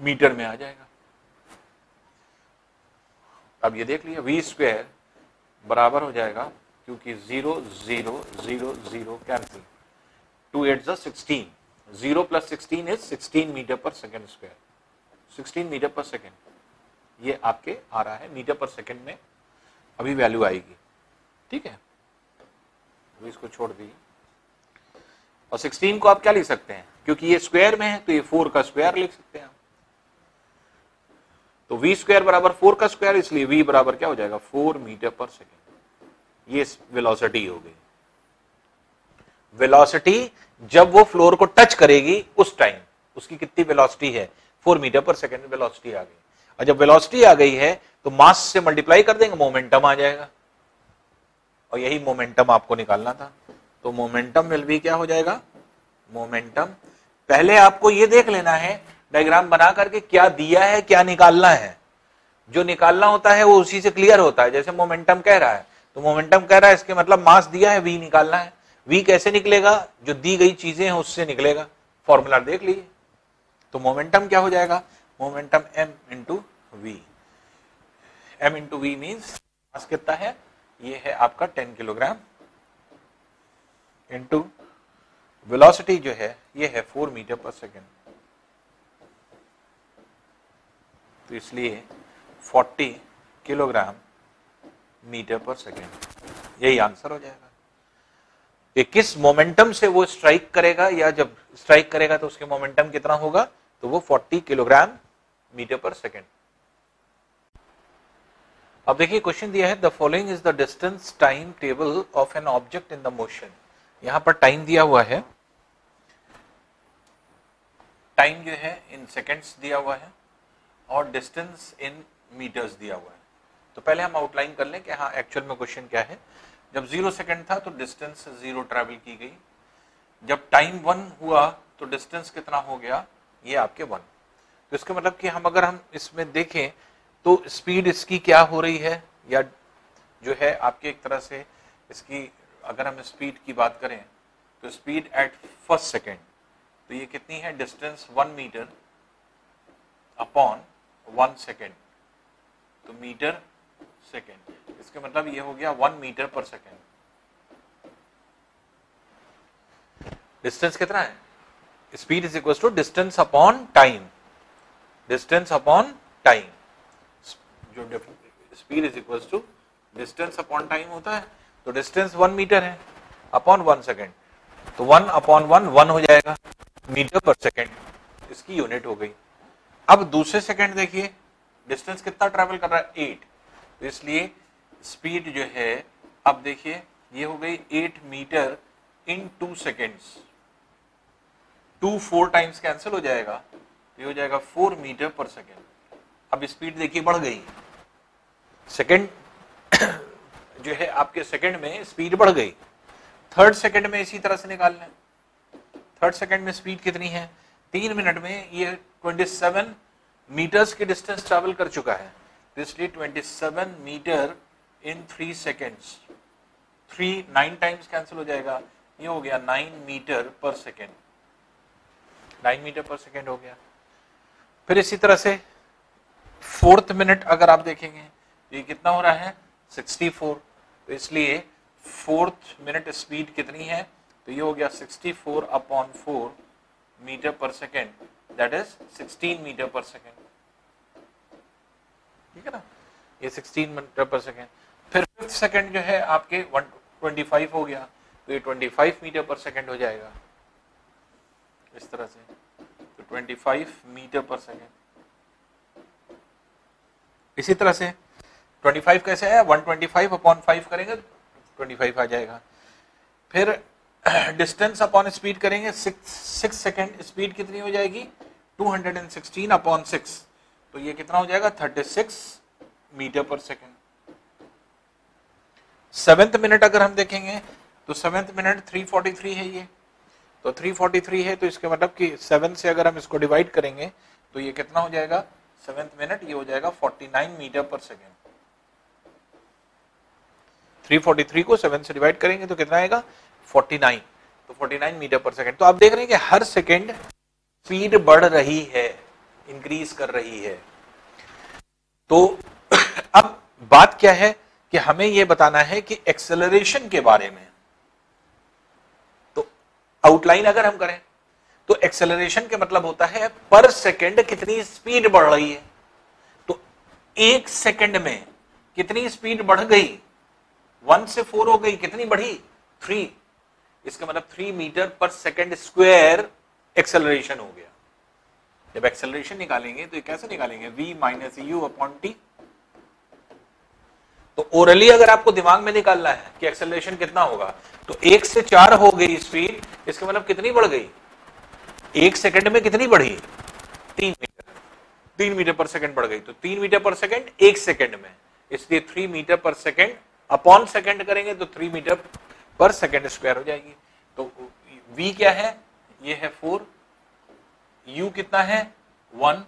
मीटर में आ जाएगा। अब ये देख लिया वी स्क्वायर बराबर हो जाएगा क्योंकि zero zero zero zero cancel two eight जो sixteen zero plus sixteen is sixteen metre per second square sixteen metre per second ये आपके आ रहा है मीटर पर सेकेंड में। अभी वैल्यू आएगी। ठीक है? अभी इसको छोड़ दी। और 16 को आप क्या लिख सकते हैं? क्योंकि ये स्क्वायर में है तो ये 4 का स्क्वायर लिख सकते हैं तो v स्क्वायर बराबर 4 का स्क्वायर इसलिए वी बराबर क्या हो जाएगा? फोर मीटर पर सेकेंड ये वेलोसिटी हो गई। वेलोसिटी जब वो फ्लोर को टच करेगी उस टाइम उसकी कितनी वेलोसिटी है? 4 मीटर पर सेकेंड वेलोसिटी आ गई। और जब वेलोसिटी आ गई है तो मास से मल्टीप्लाई कर देंगे मोमेंटम आ जाएगा। और यही मोमेंटम आपको निकालना था। तो मोमेंटम विल भी क्या हो जाएगा? मोमेंटम पहले आपको ये देख लेना है डायग्राम बना करके क्या दिया है, क्या निकालना है। जो निकालना होता है, वो उसी से क्लियर होता है। जैसे मोमेंटम कह रहा है तो मोमेंटम कह रहा है, इसके मतलब मास दिया है, वी निकालना है। वी कैसे निकलेगा? जो दी गई चीज़ें हैं, उससे निकलेगा। फॉर्मूला देख लीजिए। तो मोमेंटम क्या हो जाएगा? Momentum m into v m into v means mass कितना है? ये है आपका टेन किलोग्राम। इंटू वेलोसिटी जो है, ये है फोर मीटर पर सेकेंड तो इसलिए 40 किलोग्राम मीटर पर सेकेंड। यही आंसर हो जाएगा। कि किस मोमेंटम से वो स्ट्राइक करेगा या जब स्ट्राइक करेगा तो उसके मोमेंटम कितना होगा? तो वो 40 किलोग्राम मीटर पर सेकेंड। अब देखिए, क्वेश्चन दिया है, the following is the distance time table of an object in the motion. यहाँ पर टाइम दिया हुआ है। टाइम जो है, इन सेकेंड्स दिया हुआ है। और डिस्टेंस इन मीटर्स दिया हुआ है। तो पहले हम आउटलाइन कर लें कि हाँ एक्चुअल में क्वेश्चन क्या है। जब ज़ीरो सेकेंड था तो डिस्टेंस ज़ीरो ट्रेवल की गई। जब टाइम वन हुआ तो डिस्टेंस कितना हो गया? ये आपके वन तो इसका मतलब कि हम अगर हम इसमें देखें तो स्पीड इसकी क्या हो रही है? या जो है आपके एक तरह से इसकी अगर हम स्पीड की बात करें तो स्पीड एट फ़र्स्ट सेकेंड तो ये कितनी है? Distance one metre upon one second तो मीटर सेकेंड। इसका मतलब ये हो गया one metre per second. Distance कितना है? Speed is equal to distance upon time distance upon time जो speed is equal to distance upon time होता है तो डिस्टेंस वन मीटर है अपॉन वन सेकेंड तो वन अपॉन वन वन हो जाएगा मीटर पर सेकेंड इसकी यूनिट हो गई। अब दूसरे सेकेंड देखिए डिस्टेंस कितना ट्रेवल कर रहा है? एट तो इसलिए स्पीड जो है, अब देखिए, ये हो गई eight metre in two seconds two four times cancel हो जाएगा। ये हो जाएगा फोर मीटर पर सेकेंड अब स्पीड देखिए, बढ़ गई। सेकेंड *coughs* जो है, आपके सेकेंड में स्पीड बढ़ गई। थर्ड सेकेंड में इसी तरह से निकालना थर्ड सेकेंड में स्पीड कितनी है? तीन मिनट में ये 27 मीटर्स की डिस्टेंस ट्रेवल कर चुका है। इसलिए 27 metre in three seconds three nine times cancel हो जाएगा। ये हो गया nine metre per second nine metre per second हो गया। फिर इसी तरह से फोर्थ मिनट अगर आप देखेंगे, ये कितना हो रहा है? 64 तो इसलिए फोर्थ मिनट स्पीड कितनी है? तो ये हो गया 64 four upon four metre per second that is 16 metre per second ठीक है ना? ये 16 मीटर पर सेकेंड फिर फिफ्थ सेकेंड जो है आपके 125 हो गया। तो ये 25 मीटर पर सेकेंड हो जाएगा। इस तरह से। तो 25 मीटर पर सेकेंड इसी तरह से 25 कैसे है 125 ट्वेंटी फाइव अपॉन फाइव करेंगे 25 आ जाएगा। फिर डिस्टेंस अपॉन स्पीड करेंगे सिक्स सेकेंड स्पीड कितनी हो जाएगी? 216 अपॉन सिक्स तो ये कितना हो जाएगा? 36 मीटर पर सेकेंड सेवेंथ मिनट अगर हम देखेंगे तो सेवेंथ मिनट 343 है ये. तो 343 है तो इसके मतलब कि सेवन से अगर हम इसको डिवाइड करेंगे तो ये कितना हो जाएगा? सेवेंथ मिनट ये हो जाएगा 49 मीटर पर सेकेंड 343 को सेवन से डिवाइड करेंगे तो कितना आएगा? 49 तो 49 मीटर पर सेकेंड। तो आप देख रहे हैं कि हर सेकेंड स्पीड बढ़ रही है इंक्रीज कर रही है। तो *coughs* अब बात क्या है कि हमें यह बताना है कि एक्सेलरेशन के बारे में। तो आउटलाइन अगर हम करें तो एक्सेलरेशन के मतलब होता है पर सेकेंड कितनी स्पीड बढ़ रही है। तो एक सेकेंड में कितनी स्पीड बढ़ गई? वन से फोर हो गई, कितनी बढ़ी? थ्री इसका मतलब three metre per second square acceleration हो गया। जब एक्सेलरेशन निकालेंगे तो ये कैसे निकालेंगे? V minus u upon t तो ओरली अगर आपको दिमाग में निकालना है कि एक्सेलरेशन कितना होगा तो एक से चार हो गई स्पीड इसका मतलब कितनी बढ़ गई? एक सेकंड में कितनी बढ़ी? तीन मीटर तीन मीटर पर सेकंड बढ़ गई। तो तीन मीटर पर सेकंड एक सेकंड में। इसलिए three metre per second upon second करेंगे तो three metre per second square हो जाएगी। तो v क्या है? ये है फोर u कितना है? वन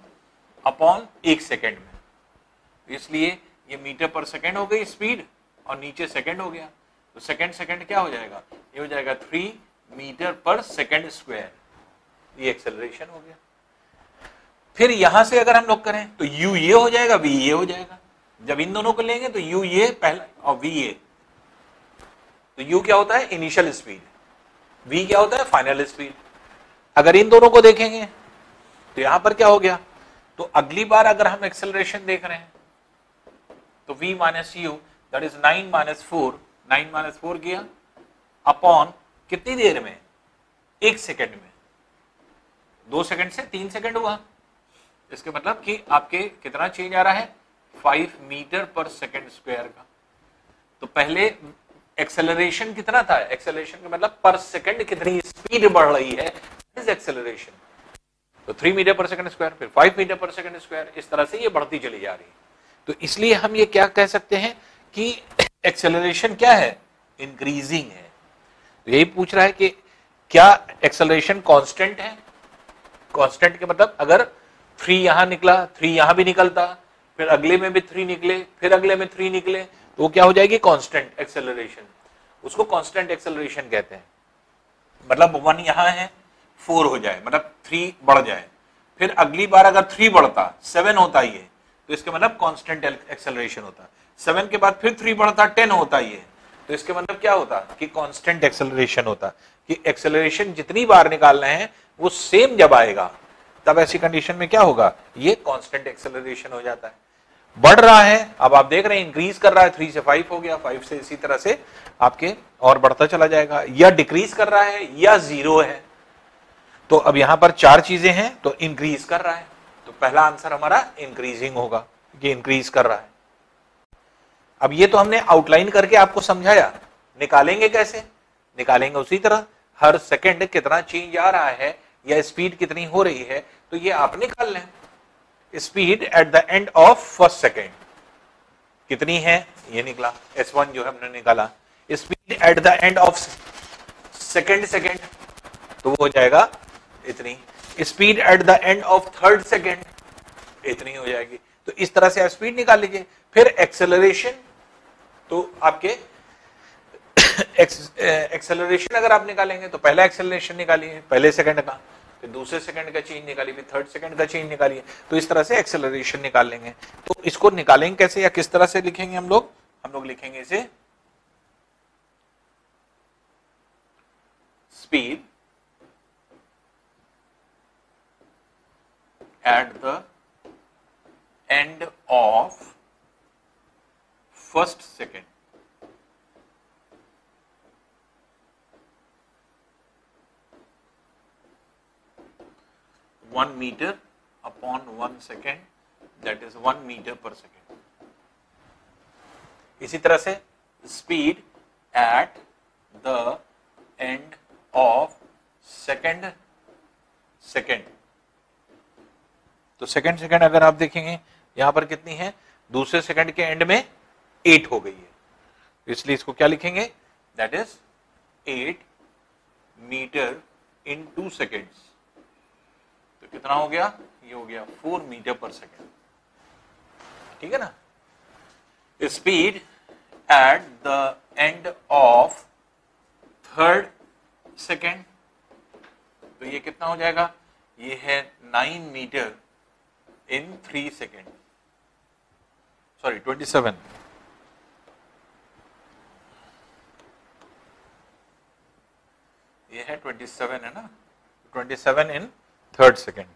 अपॉन एक सेकेंड में। इसलिए ये मीटर पर सेकेंड हो गई स्पीड और नीचे सेकेंड हो गया। तो सेकेंड सेकेंड क्या हो जाएगा? ये हो जाएगा three metre per second square ये एक्सेलरेशन हो गया। फिर यहाँ से अगर हम लोग करें तो u ये हो जाएगा, v ये हो जाएगा। जब इन दोनों को लेंगे तो u ये पहला और v ये। तो u क्या होता है? इनिशियल स्पीड वी क्या होता है? फाइनल स्पीड अगर इन दोनों को देखेंगे तो यहाँ पर क्या हो गया? तो अगली बार अगर हम एक्सेलरेशन देख रहे हैं तो v minus u that is nine minus four nine minus four किया अपॉन कितनी देर में? एक सेकेंड में. दो सेकंड से तीन सेकंड हुआ. इसके मतलब कि आपके कितना चेंज आ रहा है? Five metre per second square का. तो पहले एक्सेलरेशन कितना था? एक्सेलरेशन का मतलब पर सेकंड कितनी स्पीड बढ़ रही है? एक्सेलरेशन तो three metre per second square फिर five metre per second square इस तरह से ये बढ़ती चली जा रही है। तो इसलिए हम ये क्या कह सकते हैं कि एक्सेलरेशन क्या है? इंक्रीजिंग है। तो यही पूछ रहा है कि क्या एक्सेलरेशन कांस्टेंट है? कांस्टेंट के मतलब अगर थ्री यहाँ निकला थ्री यहाँ भी निकलता, फिर अगले में भी थ्री निकले, फिर अगले में थ्री निकले तो वो क्या हो जाएगी? कांस्टेंट एक्सेलरेशन उसको कांस्टेंट एक्सेलरेशन कहते हैं। मतलब वन यहाँ है फोर हो जाए मतलब थ्री बढ़ जाए। फिर अगली बार अगर थ्री बढ़ता सेवन होता ये तो इसके मतलब कांस्टेंट एक्सेलरेशन होता। सेवन के बाद फिर थ्री बढ़ता टेन होता ये। तो इसके मतलब क्या होता? कि कांस्टेंट एक्सेलरेशन होता। कि एक्सेलरेशन जितनी बार निकालना है, वो सेम जब आएगा, तब ऐसी कंडीशन में क्या होगा? ये कांस्टेंट एक्सेलरेशन हो जाता है। बढ़ रहा है। अब आप देख रहे हैं इंक्रीज कर रहा है थ्री से फाइव हो गया फाइव से इसी तरह से आपके और बढ़ता चला जाएगा। या डिक्रीज कर रहा है, या ज़ीरो है। तो अब यहाँ पर चार चीज़ें हैं तो इंक्रीज कर रहा है। तो पहला आंसर हमारा इंक्रीजिंग होगा ये इंक्रीज कर रहा है। अब ये तो हमने आउटलाइन करके आपको समझाया। निकालेंगे कैसे? निकालेंगे उसी तरह। हर सेकंड कितना चेंज आ रहा है, या स्पीड कितनी हो रही है तो ये आप निकाल लें। Speed at the end of first second कितनी है? ये निकला। एस वन जो हमने निकाला। Speed at the end of second second तो वो हो जाएगा इतनी। Speed at the end of third second इतनी हो जाएगी। तो इस तरह से आप स्पीड निकाल लीजिए। फिर एक्सेलरेशन तो आपके *coughs* एक्सेलरेशन अगर आप निकालेंगे तो पहला एक्सेलरेशन निकालिए, पहले सेकंड का। फिर दूसरे सेकंड का चेंज निकालिए फिर थर्ड सेकंड का चेंज निकालिए तो इस तरह से एक्सेलरेशन निकाल लेंगे तो इसको निकालेंगे कैसे या किस तरह से लिखेंगे हम लोग? हम लोग लिखेंगे इसे speed at the end of first second 1 meter upon 1 second, that is 1 meter per second. इसी तरह से speed at the end of second second तो सेकंड सेकंड अगर आप देखेंगे, यहाँ पर कितनी है? दूसरे सेकंड के एंड में एट हो गई है। इसलिए इसको क्या लिखेंगे? That is eight metre in two seconds कितना हो गया? ये हो गया फोर मीटर पर सेकेंड ठीक है ना? Speed at the end of third second तो ये कितना हो जाएगा? ये है nine metre in three second sorry twenty seven ये है ट्वेंटी सेवन है ना? Twenty seven in third second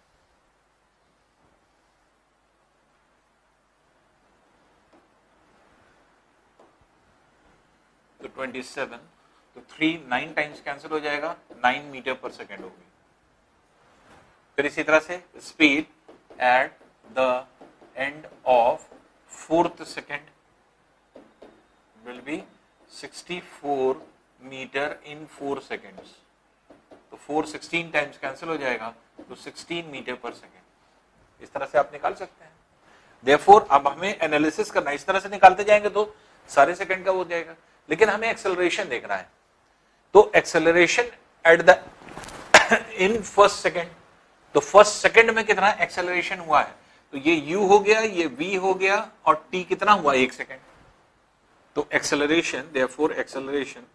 तो ट्वेंटी सेवन तो थ्री नाइन टाइम्स कैंसिल हो जाएगा नाइन मीटर पर सेकेंड होगी। फिर इसी तरह से speed at the end of fourth second will be 64 metre in four seconds तो फोर सिक्सटीन टाइम्स कैंसिल हो जाएगा तो 16 मीटर पर सेकेंड इस तरह से आप निकाल सकते हैं। देयरफॉर अब हमें एनालिसिस करना इस तरह से निकालते जाएँगे तो सारे सेकंड का हो जाएगा। लेकिन हमें एक्सेलरेशन देखना है। तो acceleration at the in first second तो फ़र्स्ट सेकंड में कितना एक्सेलरेशन हुआ है? तो ये u हो गया, ये v हो गया और t कितना हुआ एक सेकेंड तो acceleration therefore acceleration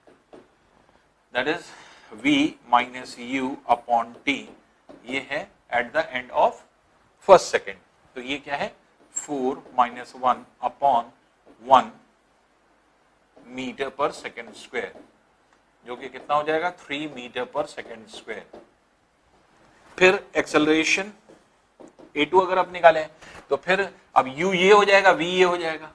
that is v minus u upon t ये है at the end of first second तो ये क्या है? Four minus one upon one metre per second square जो कि कितना हो जाएगा? Three metre per second square फिर एक्सेलरेशन ए टू अगर आप निकालें तो फिर अब u ये हो जाएगा, v ये हो जाएगा।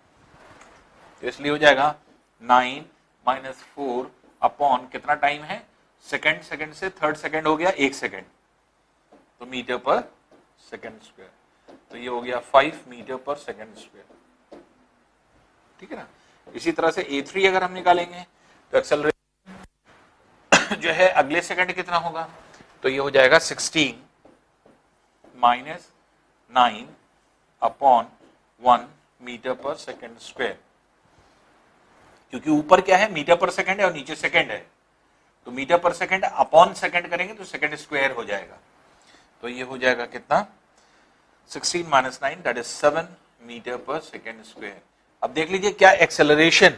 तो इसलिए हो जाएगा नाइन माइनस फोर अपॉन कितना टाइम है? सेकेंड सेकेंड से थर्ड सेकेंड हो गया, एक सेकेंड तो मीटर पर सेकेंड स्क्वायर तो ये हो गया five meter per second square ठीक है ना? इसी तरह से ए थ्री अगर हम निकालेंगे तो एक्सेलरेशन जो है अगले सेकंड कितना होगा? तो ये हो जाएगा sixteen minus nine upon one meter per second square क्योंकि ऊपर क्या है? मीटर पर सेकेंड है और नीचे सेकेंड है। तो मीटर पर सेकेंड अपॉन सेकेंड करेंगे तो सेकेंड स्क्वायर हो जाएगा। तो ये हो जाएगा कितना? 16 minus nine, that is seven meter per second square. अब देख लीजिए क्या एक्सेलरेशन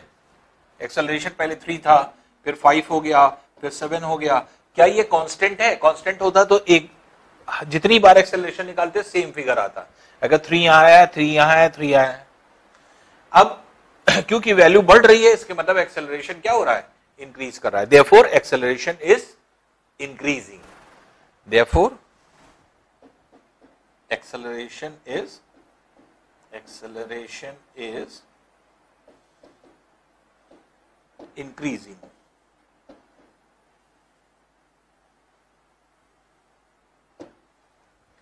एक्सेलरेशन पहले थ्री था, फिर फाइव हो गया, फिर सेवन हो गया। क्या ये कांस्टेंट है? कांस्टेंट होता तो एक, जितनी बार एक्सेलरेशन निकालते सेम फिगर आता। अगर थ्री यहाँ आया थ्री यहाँ आया थ्री आया अब *clears throat* क्योंकि वैल्यू बढ़ रही है, इसके मतलब एक्सेलरेशन क्या हो रहा है? इंक्रीज कर रहा है. Therefore acceleration is increasing therefore acceleration is acceleration is increasing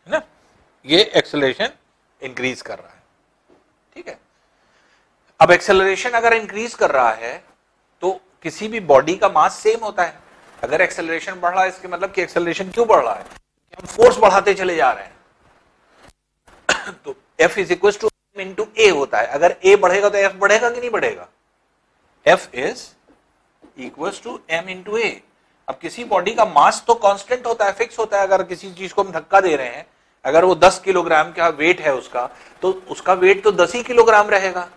है ना? ये एक्सेलरेशन इंक्रीज कर रहा है. ठीक है? अब एक्सेलरेशन अगर इंक्रीज कर रहा है तो किसी भी बॉडी का मास सेम होता है। अगर एक्सेलरेशन बढ़ रहा है, इसके मतलब कि एक्सेलरेशन क्यों बढ़ रहा है? कि हम फोर्स बढ़ाते चले जा रहे हैं। *coughs* तो F is equal to m into a होता है। अगर ए बढ़ेगा तो F बढ़ेगा कि नहीं बढ़ेगा? F is equal to m into a अब किसी बॉडी का मास तो कांस्टेंट होता है फिक्स होता है। अगर किसी चीज़ को हम धक्का दे रहे हैं, अगर वो 10 किलोग्राम का वेट है उसका तो उसका वेट तो 10 ही किलोग्राम रहेगा।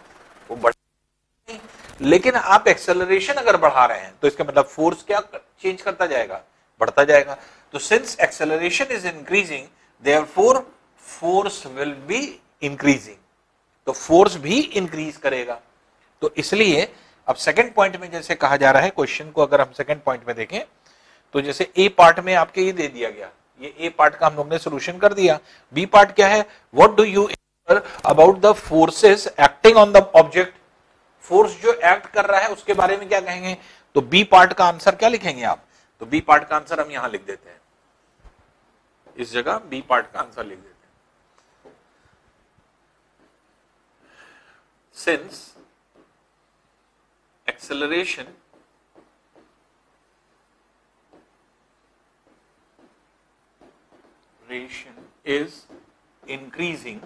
वो बढ़ लेकिन आप एक्सेलरेशन अगर बढ़ा रहे हैं तो इसका मतलब फोर्स क्या चेंज करता जाएगा? बढ़ता जाएगा। तो since acceleration is increasing therefore force will be increasing तो फोर्स भी इंक्रीज करेगा। तो इसलिए अब सेकंड पॉइंट में जैसे कहा जा रहा है क्वेश्चन को अगर हम सेकंड पॉइंट में देखें तो जैसे ए पार्ट में आपके ये दे दिया गया। ये ए पार्ट का हम लोग ने सोल्यूशन कर दिया। बी पार्ट क्या है? What do you about the forces acting on the object force जो एक्ट कर रहा है, उसके बारे में क्या कहेंगे? तो बी पार्ट का आंसर क्या लिखेंगे आप? तो बी पार्ट का आंसर हम यहाँ लिख देते हैं। इस जगह बी पार्ट का आंसर लिख देते हैं। Since acceleration ration is increasing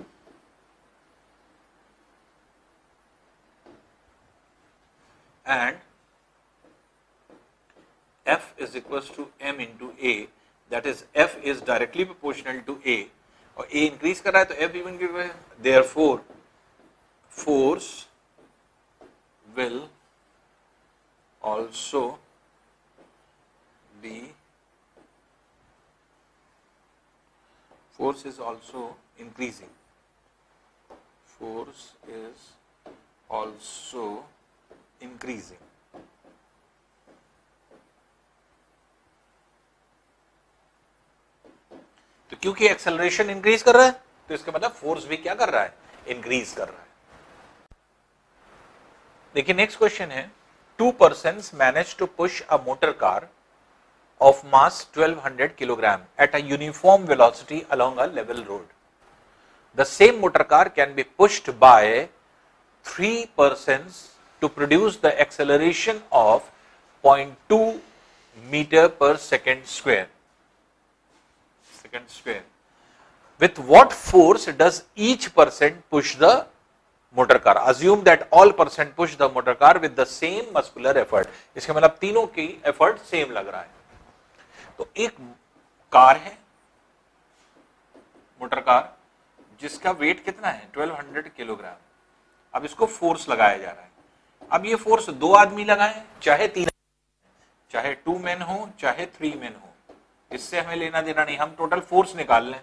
and F is equals to M into A that is F is directly proportional to A और A increase कर रहा है तो F even गिर रहा है therefore force will also be force is also increasing force is also increasing increasing. तो क्योंकि एक्सेलरेशन इंक्रीज कर रहा है तो इसका मतलब फोर्स भी क्या कर रहा है? इंक्रीज कर रहा है। देखिए नेक्स्ट क्वेश्चन है two person manage to push a motor car of mass 1200 kilogram at a uniform velocity along a level road the same motor car can be pushed by three persons to produce the acceleration of 0.2 meter per second square. Second square. With what force does each person push the motor car assume that all persons push the motor car with the same muscular effort इसके मतलब तीनों की effort same लग रहा है। तो एक car है मोटर कार जिसका वेट कितना है? 1200 किलोग्राम अब इसको फोर्स लगाया जा रहा है। अब ये फोर्स दो आदमी लगाए, चाहे तीन चाहे टू मैन हो, चाहे थ्री मैन हो। इससे हमें लेना देना नहीं, हम टोटल फोर्स निकाल लें।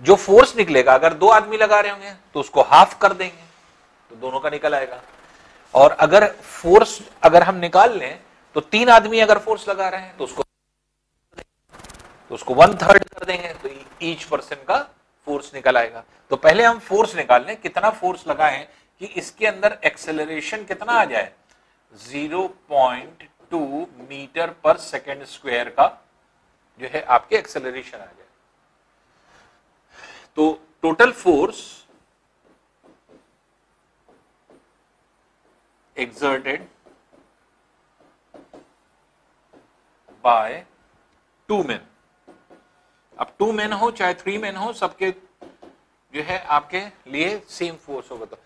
जो फोर्स निकलेगा, अगर दो आदमी लगा रहे होंगे तो उसको हाफ़ कर देंगे तो दोनों का निकल आएगा। और अगर फोर्स अगर हम निकाल लें तो तीन आदमी अगर फोर्स लगा रहे हैं तो उसको तो उसको वन थर्ड कर देंगे तो ईच पर्सन का फोर्स निकल आएगा। तो पहले हम फोर्स निकाल लें, कितना फोर्स लगाएँ कि इसके अंदर एक्सेलरेशन कितना आ जाए? 0.2 मीटर पर सेकेंड स्क्वायर का जो है आपके एक्सेलरेशन आ जाए। तो total force exerted by two men अब टू मैन हो, चाहे थ्री मैन हो, सबके जो है आपके लिए सेम फोर्स होगा। तो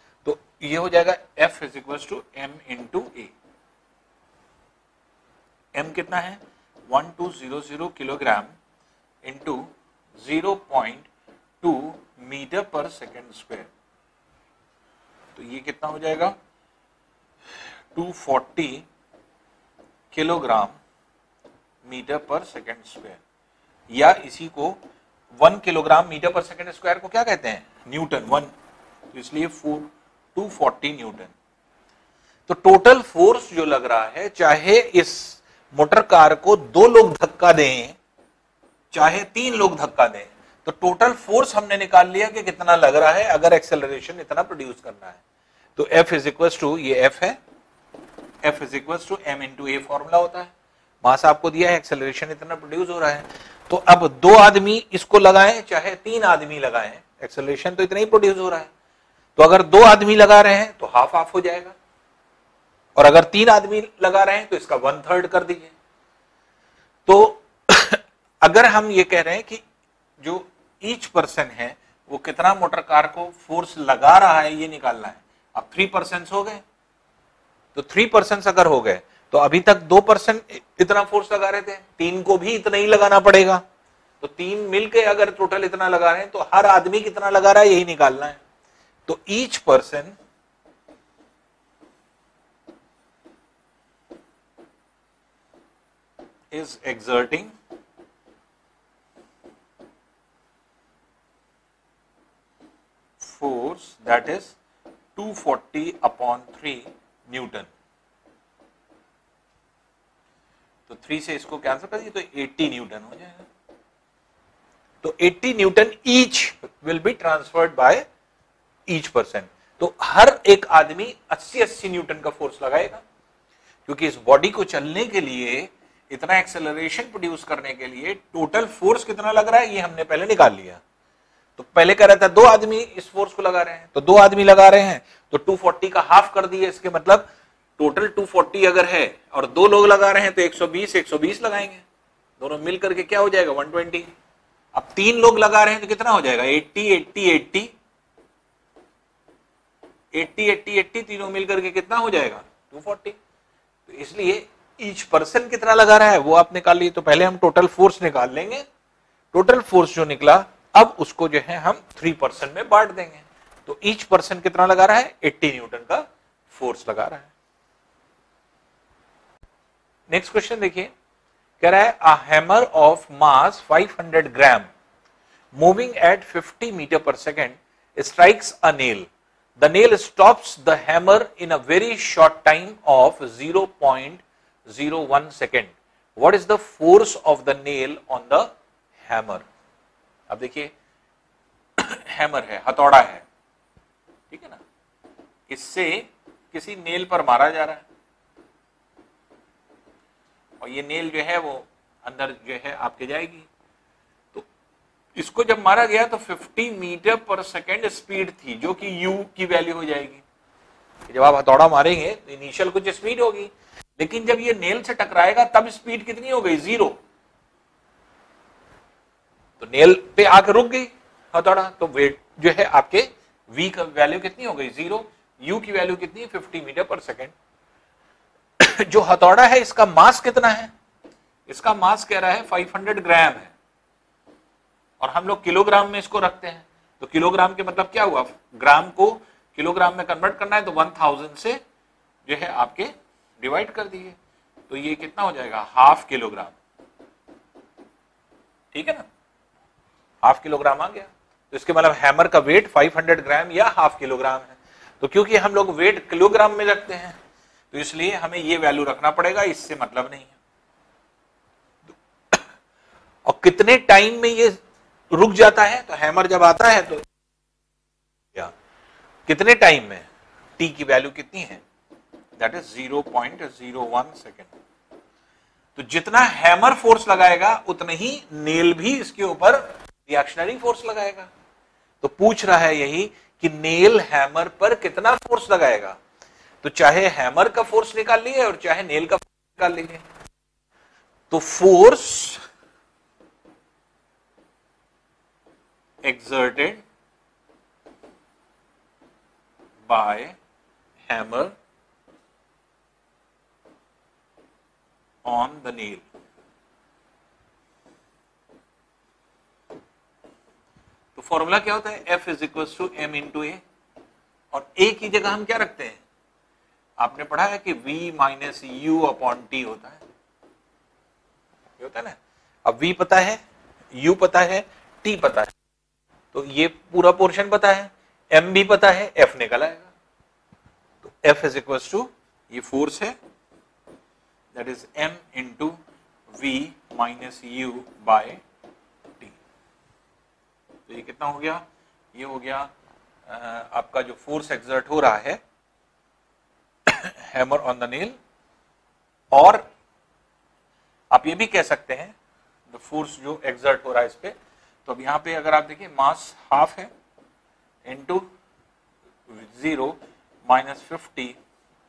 ये हो जाएगा F is equal to m into a m कितना है? One two zero zero kilogram into zero point two meter per second square तो ये कितना हो जाएगा? 240 kilogram meter per second square या इसी को one kilogram meter per second square को क्या कहते हैं? न्यूटन वन तो इसलिए फोर टू फोर्टी न्यूटन। तो टोटल फोर्स जो लग रहा है, चाहे इस मोटर कार को दो लोग धक्का दें, चाहे तीन लोग धक्का दें तो टोटल फोर्स हमने निकाल लिया कि कितना लग रहा है, अगर एक्सेलरेशन इतना प्रोड्यूस करना है। तो F इज़ इक्वल टू ये F है। F is equal to m into a formula होता है। मास आपको दिया है एक्सेलरेशन इतना प्रोड्यूस हो रहा है। तो अब दो आदमी इसको लगाएँ, चाहे तीन आदमी लगाएँ एक्सेलरेशन तो इतना ही प्रोड्यूस हो रहा है। तो अगर दो आदमी लगा रहे हैं तो हाफ़ हाफ़ हो जाएगा। और अगर तीन आदमी लगा रहे हैं तो इसका वन थर्ड कर दीजिए तो *coughs* अगर हम ये कह रहे हैं कि जो ईच पर्सन है, वो कितना मोटर कार को फोर्स लगा रहा है, ये निकालना है। अब थ्री परसेंट हो गए। तो थ्री परसेंट अगर हो गए तो अभी तक दो परसेंट इतना फोर्स लगा रहे थे। तीन को भी इतना ही लगाना पड़ेगा। तो तीन मिलके अगर टोटल इतना लगा रहे हैं तो हर आदमी कितना लगा रहा है, यही निकालना है। तो each person is exerting force, that is 240 upon 3 newton तो थ्री से इसको कैंसिल कर दिए तो 80 न्यूटन हो जाएगा। तो 80 newton each will be transferred by each person तो हर एक आदमी 80 80 न्यूटन का फोर्स लगाएगा। क्योंकि इस बॉडी को चलने के लिए, इतना एक्सेलरेशन प्रोड्यूस करने के लिए टोटल फोर्स कितना लग रहा है, ये हमने पहले निकाल लिया। तो पहले कह रहा था दो आदमी इस फोर्स को लगा रहे हैं तो दो आदमी लगा रहे हैं तो 240 का हाफ़ कर दिए इसके मतलब टोटल 240 अगर है और दो लोग लगा रहे हैं तो 120 120 लगाएँगे। दोनों मिल करके क्या हो जाएगा? 120 अब तीन लोग लगा रहे हैं तो कितना हो जाएगा? 80 80 80 80 80 80 तीनों मिलकर के कितना हो जाएगा? 240 तो इसलिए ईच पर्सन कितना लगा रहा है? वो आप निकाल लिए तो पहले हम टोटल फोर्स निकाल लेंगे। टोटल फोर्स जो निकला, अब उसको जो है हम थ्री परसेंट में बांट देंगे। तो ईच पर्सन कितना लगा रहा है? 80 न्यूटन का फोर्स लगा रहा है। नेक्स्ट क्वेश्चन देखिए। कह रहा है a hammer of mass 500 gram moving at 50 meter per second strikes a nail the nail stops the hammer in a very short time of 0.01 second what is the force of the nail on the hammer अब देखिए *coughs* hammer है, हथौड़ा है। ठीक है ना? इससे किसी नेल पर मारा जा रहा है। और ये नेल जो है, वो अंदर जो है, आपके जाएगी। तो इसको जब मारा गया तो 50 मीटर पर सेकेंड स्पीड थी, जो कि u की वैल्यू हो जाएगी। जब आप हथौड़ा मारेंगे तो इनिशियल कुछ स्पीड होगी। लेकिन जब ये नेल से टकराएगा, तब स्पीड कितनी हो गई? ज़ीरो तो नेल पे आकर रुक गई हथौड़ा। तो वेट जो है आपके v का वैल्यू कितनी हो गई? ज़ीरो u की वैल्यू कितनी? है 50 मीटर पर सेकेंड जो हथौड़ा है, इसका मास कितना है? इसका मास कह रहा है 500 ग्राम है। और हम लोग किलोग्राम में इसको रखते हैं। तो किलोग्राम के मतलब क्या हुआ? ग्राम को किलोग्राम में कन्वर्ट करना है तो 1000 से जो है आपके डिवाइड कर दिए। तो ये कितना हो जाएगा? हाफ़ किलोग्राम ठीक है ना? हाफ़ किलोग्राम आ गया। तो इसके मतलब हैमर का वेट 500 ग्राम या हाफ़ किलोग्राम है। तो क्योंकि हम लोग वेट किलोग्राम में रखते हैं तो इसलिए हमें ये वैल्यू रखना पड़ेगा, इससे मतलब नहीं है। *coughs* और कितने टाइम में ये रुक जाता है तो हैमर जब आता है तो क्या कितने टाइम में? टी की वैल्यू कितनी है? That is zero point zero one second तो जितना हैमर फोर्स लगाएगा, उतने ही नेल भी इसके ऊपर रिएक्शनरी फोर्स लगाएगा। तो पूछ रहा है यही कि नेल हैमर पर कितना फोर्स लगाएगा? तो चाहे हैमर का फोर्स निकाल लिए और चाहे नेल का फोर्स निकाल लीजिए तो force exerted by hammer on the nail. तो फॉर्मूला क्या होता है? F is equal to m into a और ए की जगह हम क्या रखते हैं? आपने पढ़ा है कि V minus u upon t होता है। होता है ना? अब V पता है, U पता है, T पता है। तो ये पूरा पोर्शन पता है एम भी पता है एफ़ निकल आएगा। तो एफ़ इज़ इक्वल टू ये फोर्स है that is m into v minus u by t तो ये कितना हो गया? ये हो गया आपका जो फोर्स एक्सर्ट हो रहा है हैमर ऑन द नेल और आप ये भी कह सकते हैं द फोर्स जो एक्सर्ट हो रहा है इस पर तो अब यहाँ पे अगर आप देखिए मास हाफ़ है into zero minus fifty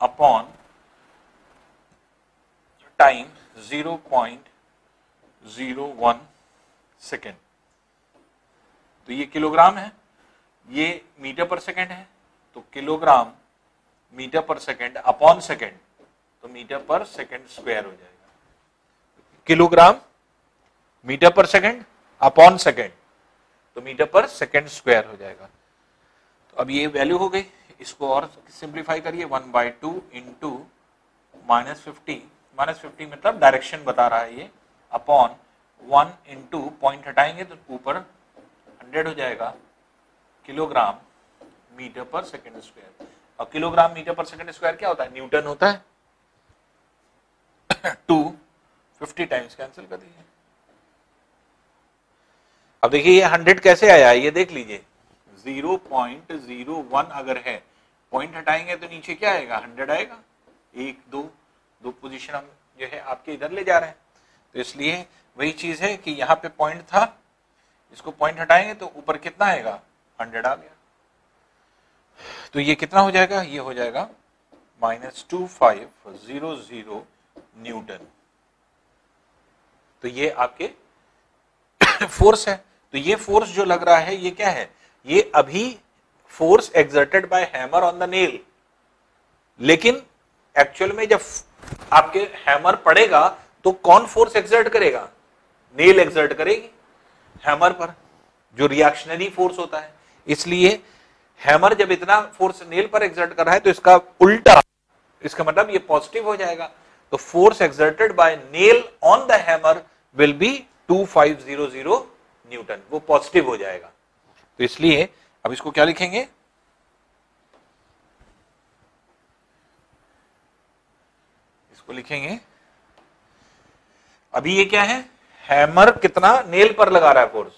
upon time zero point zero one second तो ये किलोग्राम है, ये मीटर पर सेकेंड है तो kilogram meter per second upon second तो मीटर पर सेकेंड स्क्वायर हो जाएगा। Kilogram meter per second upon second तो मीटर पर सेकेंड स्क्वायर हो जाएगा। तो अब ये वैल्यू हो गई। इसको और सिंप्लीफाई करिए। One by two into minus fifty minus fifty मतलब डायरेक्शन बता रहा है ये। अपॉन वन इंटू पॉइंट हटाएँगे तो ऊपर हंड्रेड हो जाएगा। Kilogram meter per second square और kilogram meter per second square क्या होता है? न्यूटन होता है। टू फिफ्टी टाइम्स कैंसिल कर दीजिए। अब देखिए ये हंड्रेड कैसे आया? ये देख लीजिए। ज़ीरो पॉइंट ज़ीरो वन अगर है, पॉइंट हटाएँगे तो नीचे क्या आएगा? हंड्रेड आएगा। एक, दो दो पोजीशन हम जो है आपके इधर ले जा रहे हैं। तो इसलिए वही चीज़ है कि यहाँ पे पॉइंट था, इसको पॉइंट हटाएँगे तो ऊपर कितना आएगा? हंड्रेड आ गया। तो ये कितना हो जाएगा? ये हो जाएगा minus two five zero zero newton. तो ये आपके *coughs* फोर्स है। तो ये फोर्स जो लग रहा है, ये क्या है? ये अभी force exerted by hammer on the nail लेकिन एक्चुअल में जब आपके हैमर पड़ेगा तो कौन फोर्स एक्सर्ट करेगा? नेल एक्सर्ट करेगी हैमर पर, जो रिएक्शनरी फोर्स होता है। इसलिए हैमर जब इतना फोर्स नेल पर एक्सर्ट कर रहा है तो इसका उल्टा, इसका मतलब ये पॉजिटिव हो जाएगा। तो force exerted by nail on the hammer will be 2500 newton, वो पॉजिटिव हो जाएगा। तो इसलिए अब इसको क्या लिखेंगे? इसको लिखेंगे, अभी ये क्या है? हैमर कितना नेल पर लगा रहा है फोर्स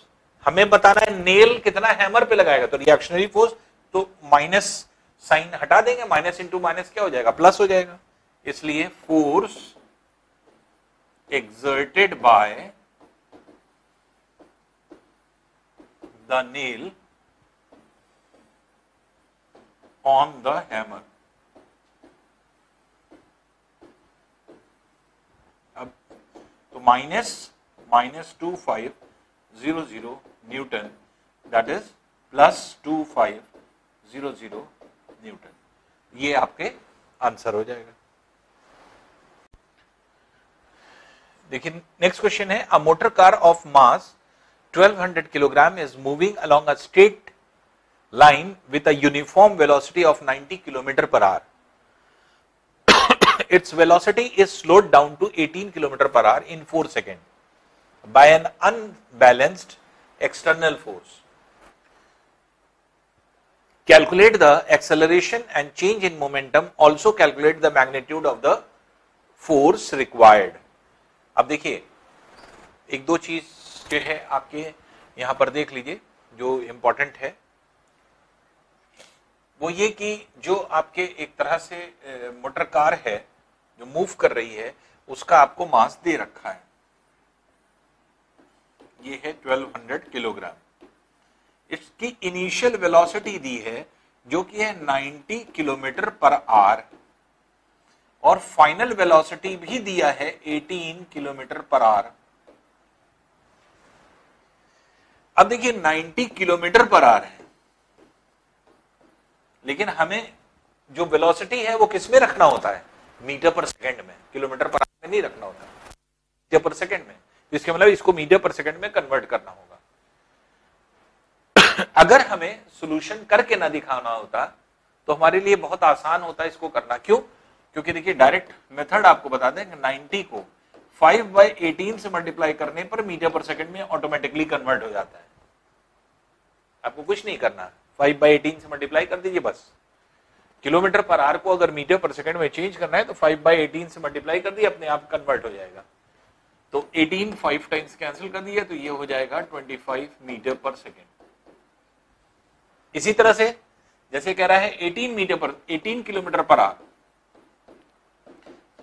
हमें बताना है नेल कितना हैमर पे लगाएगा। तो रिएक्शनरी फोर्स तो माइनस साइन हटा देंगे माइनस इंटू माइनस क्या हो जाएगा? प्लस हो जाएगा। इसलिए force exerted by the nail on the hammer. अब तो minus minus two five zero zero newton that is plus two five zero zero newton ये आपके आंसर हो जाएगा देखिए नेक्स्ट क्वेश्चन है a motor car of mass 1200 kilogram is moving along a straight line with a uniform velocity of 90 kilometre per hour *coughs* its velocity is slowed down to 18 km per hour in 4 seconds by an unbalanced external force. Calculate the acceleration and change in momentum. Also calculate the magnitude of the force required. अब देखिए एक दो चीज जो है, आपके यहाँ पर देख लीजिए, जो इंपॉर्टेंट है। वो ये कि जो आपके एक तरह से मोटर कार है, जो मूव कर रही है, उसका आपको मास दे रखा है। ये है 1200 किलोग्राम इसकी इनिशियल वेलोसिटी दी है, जो कि है 90 किलोमीटर पर आर और फाइनल वेलोसिटी भी दिया है 18 किलोमीटर पर आवर अब देखिए 90 किलोमीटर पर आवर है। लेकिन हमें जो वेलोसिटी है वो किसमें रखना होता है? मीटर पर सेकंड में। किलोमीटर पर आवर में नहीं रखना होता। मीटर पर सेकंड में। इसके मतलब इसको मीटर पर सेकंड में कन्वर्ट करना होगा। *coughs* अगर हमें सोल्यूशन करके ना दिखाना होता तो हमारे लिए बहुत आसान होता है इसको करना। क्यों? क्योंकि देखिए डायरेक्ट मेथड आपको बता दें कि 90 को 5 बाई एटीन से मल्टीप्लाई करने पर मीटर पर सेकंड में ऑटोमेटिकली कन्वर्ट हो जाता है। आपको कुछ नहीं करना। 5 बाई एटीन से मल्टीप्लाई कर दीजिए बस। किलोमीटर पर आर को अगर मीटर पर सेकंड में चेंज करना है तो 5 बाई एटीन से मल्टीप्लाई कर दिए, अपने आप कन्वर्ट हो जाएगा। तो 18 फाइव टाइम्स कैंसिल कर दिया तो ये हो जाएगा 25 मीटर पर सेकेंड। इसी तरह से, जैसे कह रहा है 18 मीटर पर 18 किलोमीटर पर आर।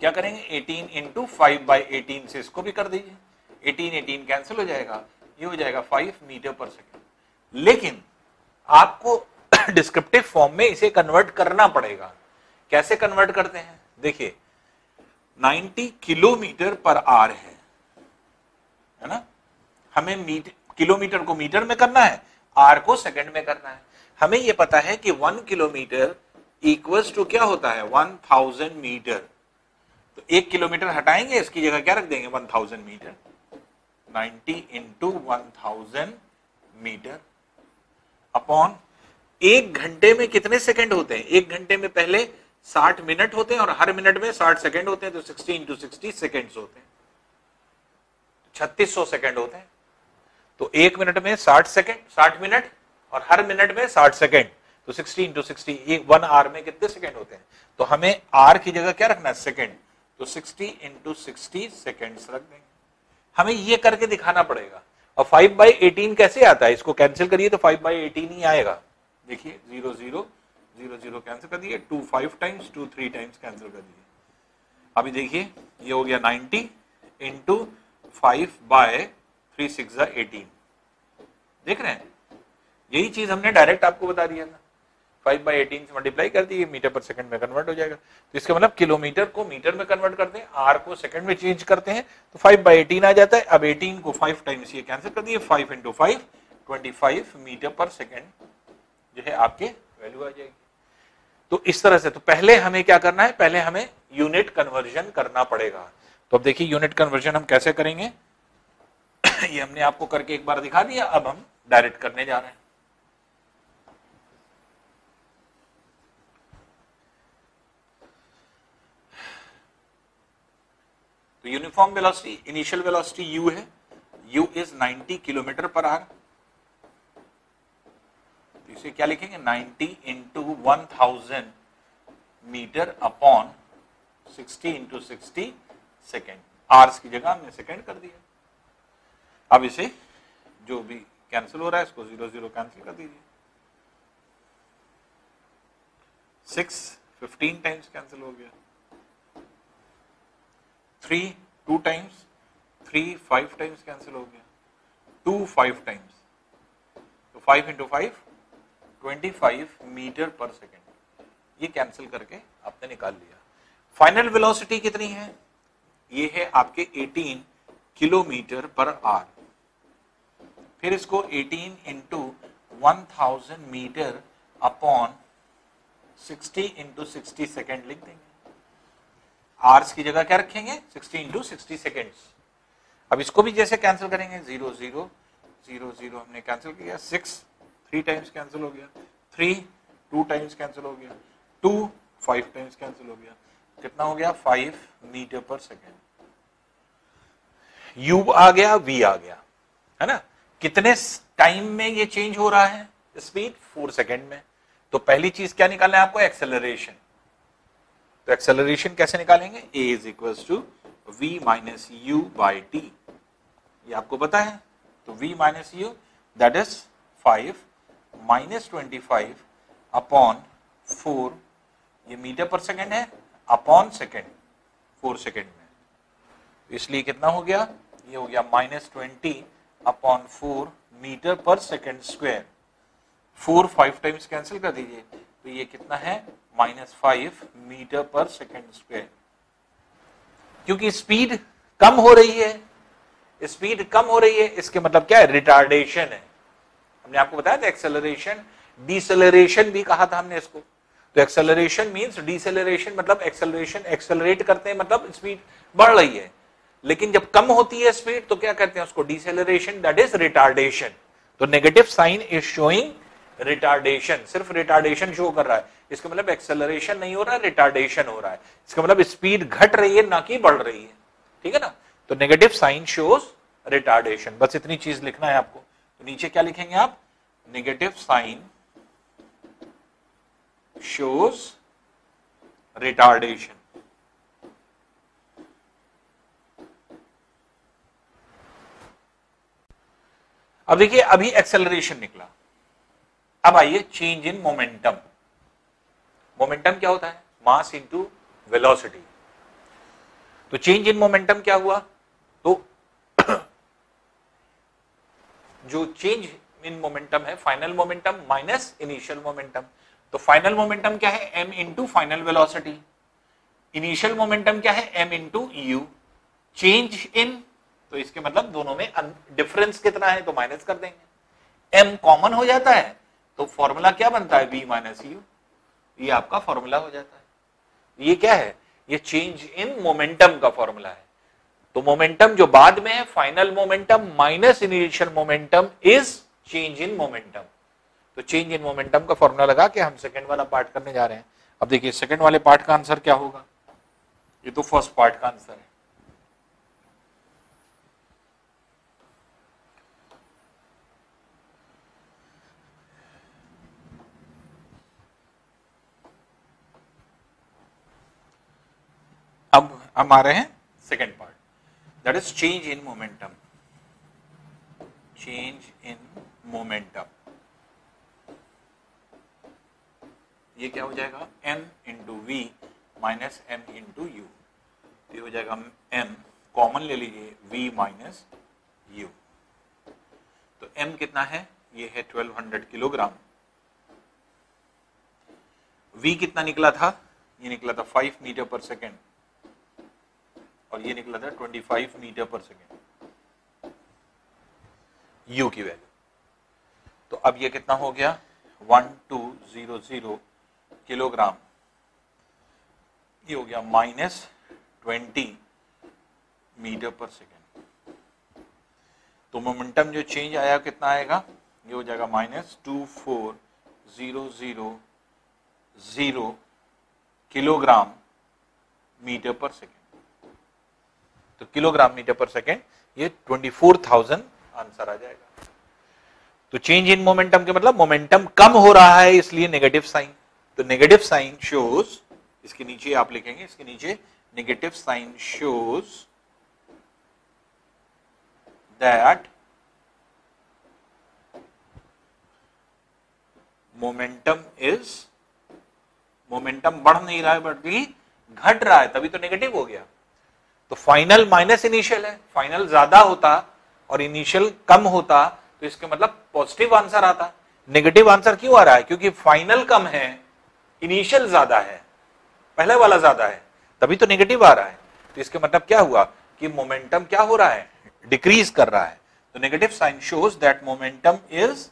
क्या करेंगे? 18 इंटू फाइव बाई एटीन से इसको भी कर दीजिए 18 18 कैंसिल हो जाएगा। ये हो जाएगा 5 मीटर पर सेकेंड लेकिन आपको *coughs* डिस्क्रिप्टिव फॉर्म में इसे कन्वर्ट करना पड़ेगा। कैसे कन्वर्ट करते हैं? देखिए 90 किलोमीटर पर आर है। है ना? हमें मीटर किलोमीटर को मीटर में करना है आर को सेकंड में करना है। हमें यह पता है कि वन किलोमीटर इक्वल्स टू क्या होता है? वन थाउज़ेंड मीटर तो एक किलोमीटर हटाएँगे, इसकी जगह क्या रख देंगे? One thousand meter ninety into one thousand meter upon एक घंटे में कितने सेकंड होते हैं? एक घंटे में पहले साठ मिनट होते हैं और हर मिनट में साठ सेकंड होते हैं तो सिक्सटी इंटू सिक्सटी सेकेंड होते हैं। छत्तीस सौ सेकेंड होते हैं। तो एक मिनट में साठ सेकेंड साठ मिनट और हर मिनट में साठ सेकेंड तो sixty into sixty one hour में कितने सेकेंड होते हैं? तो हमें आर की जगह क्या रखना है? सेकेंड तो 60 इंटू सिक्सटी सेकेंड्स रख देंगे। हमें ये करके दिखाना पड़ेगा। और 5 बाई एटीन कैसे आता है? इसको कैंसिल करिए तो 5 बाई एटीन ही आएगा। देखिए zero zero zero zero cancel कर दिए। Two five times two three times cancel कर दिए। अभी देखिए, ये हो गया 90 into five by three six eighteen देख रहे हैं? यही चीज़ हमने डायरेक्ट आपको बता दिया था। फाइव बाई एटीन से मल्टीप्लाई कर दिए, मीटर पर सेकंड में कन्वर्ट हो जाएगा। तो इसका मतलब किलोमीटर को मीटर में कन्वर्ट करते हैं आर को सेकंड में चेंज करते हैं तो फाइव बाई एटीन आ जाता है। अब एटीन को फाइव टाइम्स ये कैंसिल कर दिए five into five twenty five meter per second जो है आपके वैल्यू आ जाएगी। तो इस तरह से तो पहले हमें क्या करना है? पहले हमें यूनिट कन्वर्जन करना पड़ेगा। तो अब देखिए यूनिट कन्वर्जन हम कैसे करेंगे? *coughs* ये हमने आपको करके एक बार दिखा दिया, अब हम डायरेक्ट करने जा रहे हैं। तो uniform velocity initial velocity u है। U is 90 kilometer per hour तो इसे क्या लिखेंगे? 90 into one meter upon 60 into sixty second hours की जगह हमने सेकेंड कर दिया। अब इसे जो भी कैंसिल हो रहा है, इसको ज़ीरो ज़ीरो कैंसिल कर दीजिए। सिक्स फिफ्टीन टाइम्स कैंसिल हो गया। Three two times three five times cancel हो गया. टू फाइव टाइम्स तो five into five twenty five meter per second ये कैंसिल करके आपने निकाल लिया. फाइनल वेलोसिटी कितनी है? ये है आपके 18 किलोमीटर पर आर फिर इसको 18 into one meter upon 60 into sixty second लिख देंगे. आर्स की जगह क्या रखेंगे? 60 इंटू सिक्सटी सेकेंड अब इसको भी जैसे कैंसिल करेंगे ज़ीरो ज़ीरो ज़ीरो ज़ीरो हमने कैंसिल किया सिक्स थ्री टाइम्स कैंसिल हो गया थ्री टू टाइम्स कैंसिल हो गया टू फाइव टाइम्स कैंसिल हो गया। कितना हो गया? Five meter per second u आ गया वी आ गया, है ना? कितने टाइम में ये चेंज हो रहा है? स्पीड फोर सेकेंड में। तो पहली चीज़ क्या निकालना है आपको? एक्सेलरेशन तो एक्सेलरेशन कैसे निकालेंगे? A is equal to v minus u by t ये आपको पता है? तो v minus u that is five minus twenty five upon four ये मीटर पर सेकेंड है अपॉन सेकेंड फोर सेकेंड में. इसलिए कितना हो गया? ये हो गया minus twenty upon four meter per second square four five times cancel कर दीजिए। तो ये कितना है? Minus five meter per second square क्योंकि स्पीड कम हो रही है स्पीड कम हो रही है, इसके मतलब क्या है? रिटार्डेशन है। हमने आपको बताया था एक्सेलरेशन डिसेलरेशन भी कहा था हमने इसको। तो एक्सेलरेशन मींस डिसेलरेशन मतलब एक्सेलरेशन एक्सेलरेट करते हैं मतलब स्पीड बढ़ रही है। लेकिन जब कम होती है स्पीड तो क्या कहते हैं उसको? डिसलरेशन दैट इज़ रिटार्डेशन तो negative sign is showing retardation सिर्फ़ रिटार्डेशन शो कर रहा है। इसका मतलब एक्सेलरेशन नहीं हो रहा है रिटार्डेशन हो रहा है। इसका मतलब स्पीड घट रही है, ना कि बढ़ रही है। ठीक है ना? तो नेगेटिव साइन शोज़ रिटार्डेशन बस इतनी चीज़ लिखना है आपको। तो नीचे क्या लिखेंगे आप? नेगेटिव साइन शोज़ रिटार्डेशन अब देखिए, अभी एक्सेलरेशन निकला। अब आइए चेंज इन मोमेंटम मोमेंटम क्या होता है? मास इंटू वेलोसिटी तो चेंज इन मोमेंटम क्या हुआ? तो जो चेंज इन मोमेंटम है final momentum minus initial momentum तो फाइनल मोमेंटम क्या है? M into final velocity initial momentum क्या है? M into u change in तो इसके मतलब दोनों में डिफरेंस कितना है तो माइनस कर देंगे. एम कॉमन हो जाता है तो फॉर्मूला क्या बनता है? बी माइनस यू ये आपका फॉर्मूला हो जाता है। ये क्या है? ये चेंज इन मोमेंटम का फॉर्मूला है। तो मोमेंटम जो बाद में है final momentum minus initial momentum is change in momentum तो चेंज इन मोमेंटम का फॉर्मूला लगा के हम सेकंड वाला पार्ट करने जा रहे हैं। अब देखिए सेकंड वाले पार्ट का आंसर क्या होगा? ये तो फ़र्स्ट पार्ट का आंसर है। हम आ रहे हैं second part that is change in momentum change in momentum ये क्या हो जाएगा? M into v minus m into u ये हो जाएगा m कॉमन ले लीजिए v माइनस यू तो m कितना है? ये है 1200 किलोग्राम v कितना निकला था? ये निकला था 5 मीटर पर सेकेंड और ये निकला था 25 मीटर पर सेकेंड यू की वैल्यू तो अब ये कितना हो गया? One two zero zero kilogram ये हो गया minus twenty meter per second तो मोमेंटम जो चेंज आया, कितना आएगा? ये हो जाएगा minus two four zero zero zero kilogram meter per second तो किलोग्राम मीटर पर सेकेंड ये ट्वेंटी फोर थाउज़ेंड आंसर आ जाएगा। तो चेंज इन मोमेंटम के मतलब मोमेंटम कम हो रहा है, इसलिए नेगेटिव साइन तो नेगेटिव साइन शोज़ इसके नीचे आप लिखेंगे, इसके नीचे negative sign shows that momentum is momentum बढ़ नहीं रहा है बट भी घट रहा है, तभी तो नेगेटिव हो गया। तो फाइनल माइनस इनिशियल है। फाइनल ज़्यादा होता और इनिशियल कम होता तो इसके मतलब पॉजिटिव आंसर आता। नेगेटिव आंसर क्यों आ रहा है? क्योंकि फाइनल कम है इनिशियल ज़्यादा है, पहले वाला ज़्यादा है, तभी तो नेगेटिव आ रहा है। तो इसके मतलब क्या हुआ कि मोमेंटम क्या हो रहा है? डिक्रीज कर रहा है। तो negative sign shows that momentum is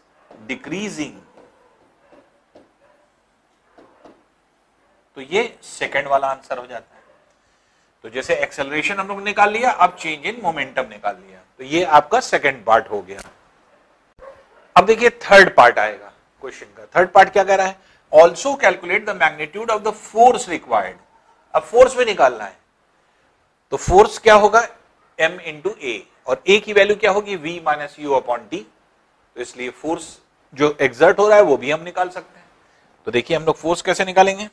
decreasing तो ये सेकंड वाला आंसर हो जाता है। तो जैसे एक्सेलरेशन हम लोग निकाल लिया, अब चेंज इन मोमेंटम निकाल लिया। तो ये आपका सेकेंड पार्ट हो गया। अब देखिए थर्ड पार्ट आएगा क्वेश्चन का। थर्ड पार्ट क्या कह रहा है? Also calculate the magnitude of the force required अब फोर्स भी निकालना है। तो फोर्स क्या होगा? एम इंटू ए और ए की वैल्यू क्या होगी? V minus U upon T तो इसलिए फोर्स जो एग्जर्ट हो रहा है, वो भी हम निकाल सकते हैं। तो देखिए हम लोग फोर्स कैसे निकालेंगे?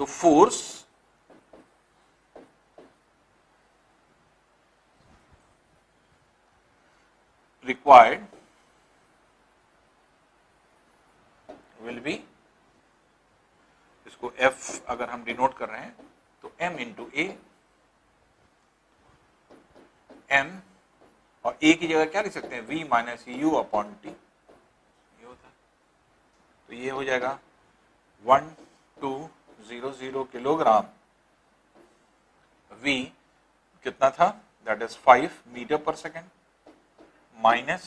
तो फोर्स required will be इसको F अगर हम डिनोट कर रहे हैं तो M इंटू ए एम और A की जगह क्या लिख सकते हैं? V minus U upon T ये होता है। तो ये हो जाएगा one two zero zero kilogram V कितना था? That is five metre per second minus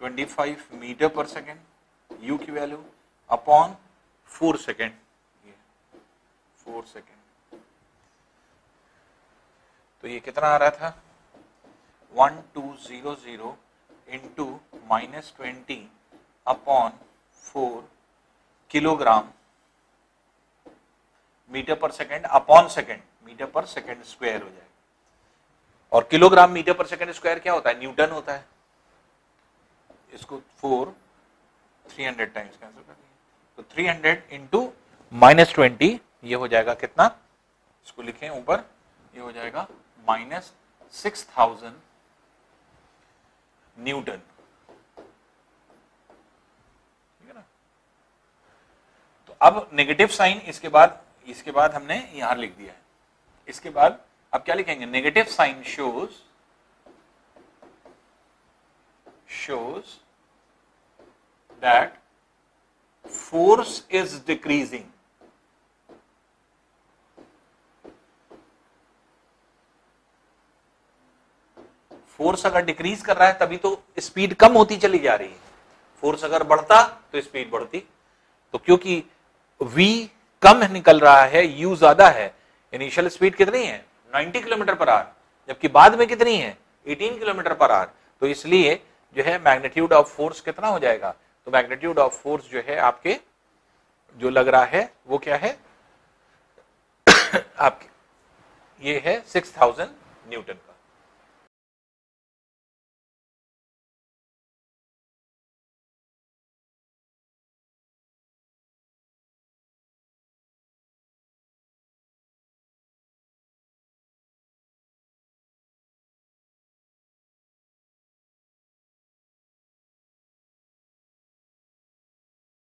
25 metre per second U की value upon four second four second तो ये कितना आ रहा था? One two zero zero into minus twenty upon four kilogram metre per second upon second, metre per second square हो जाएगा। और kilogram metre per second square क्या होता है? न्यूटन होता है। इसको four three hundred times cancel कर दिए तो three hundred into minus twenty ये हो जाएगा कितना? इसको लिखें ऊपर, ये हो जाएगा माइनस सिक्स थाउज़ेंड न्यूटन। ठीक है ना? तो अब नेगेटिव साइन इसके बाद इसके बाद हमने यहाँ लिख दिया है। इसके बाद अब क्या लिखेंगे? Negative sign shows shows that force is decreasing force अगर डिक्रीज कर रहा है, तभी तो स्पीड कम होती चली जा रही है। फोर्स अगर बढ़ता तो स्पीड बढ़ती। तो क्योंकि v कम निकल रहा है यू ज़्यादा है। इनिशियल स्पीड कितनी है? 90 किलोमीटर पर आर जबकि बाद में कितनी है? 18 किलोमीटर पर आर तो इसलिए जो है मैग्नीट्यूड ऑफ़ फोर्स कितना हो जाएगा? तो मैग्नीट्यूड ऑफ़ फोर्स जो है आपके, जो लग रहा है, वो क्या है? *coughs* आपके, ये है 6000 न्यूटन का।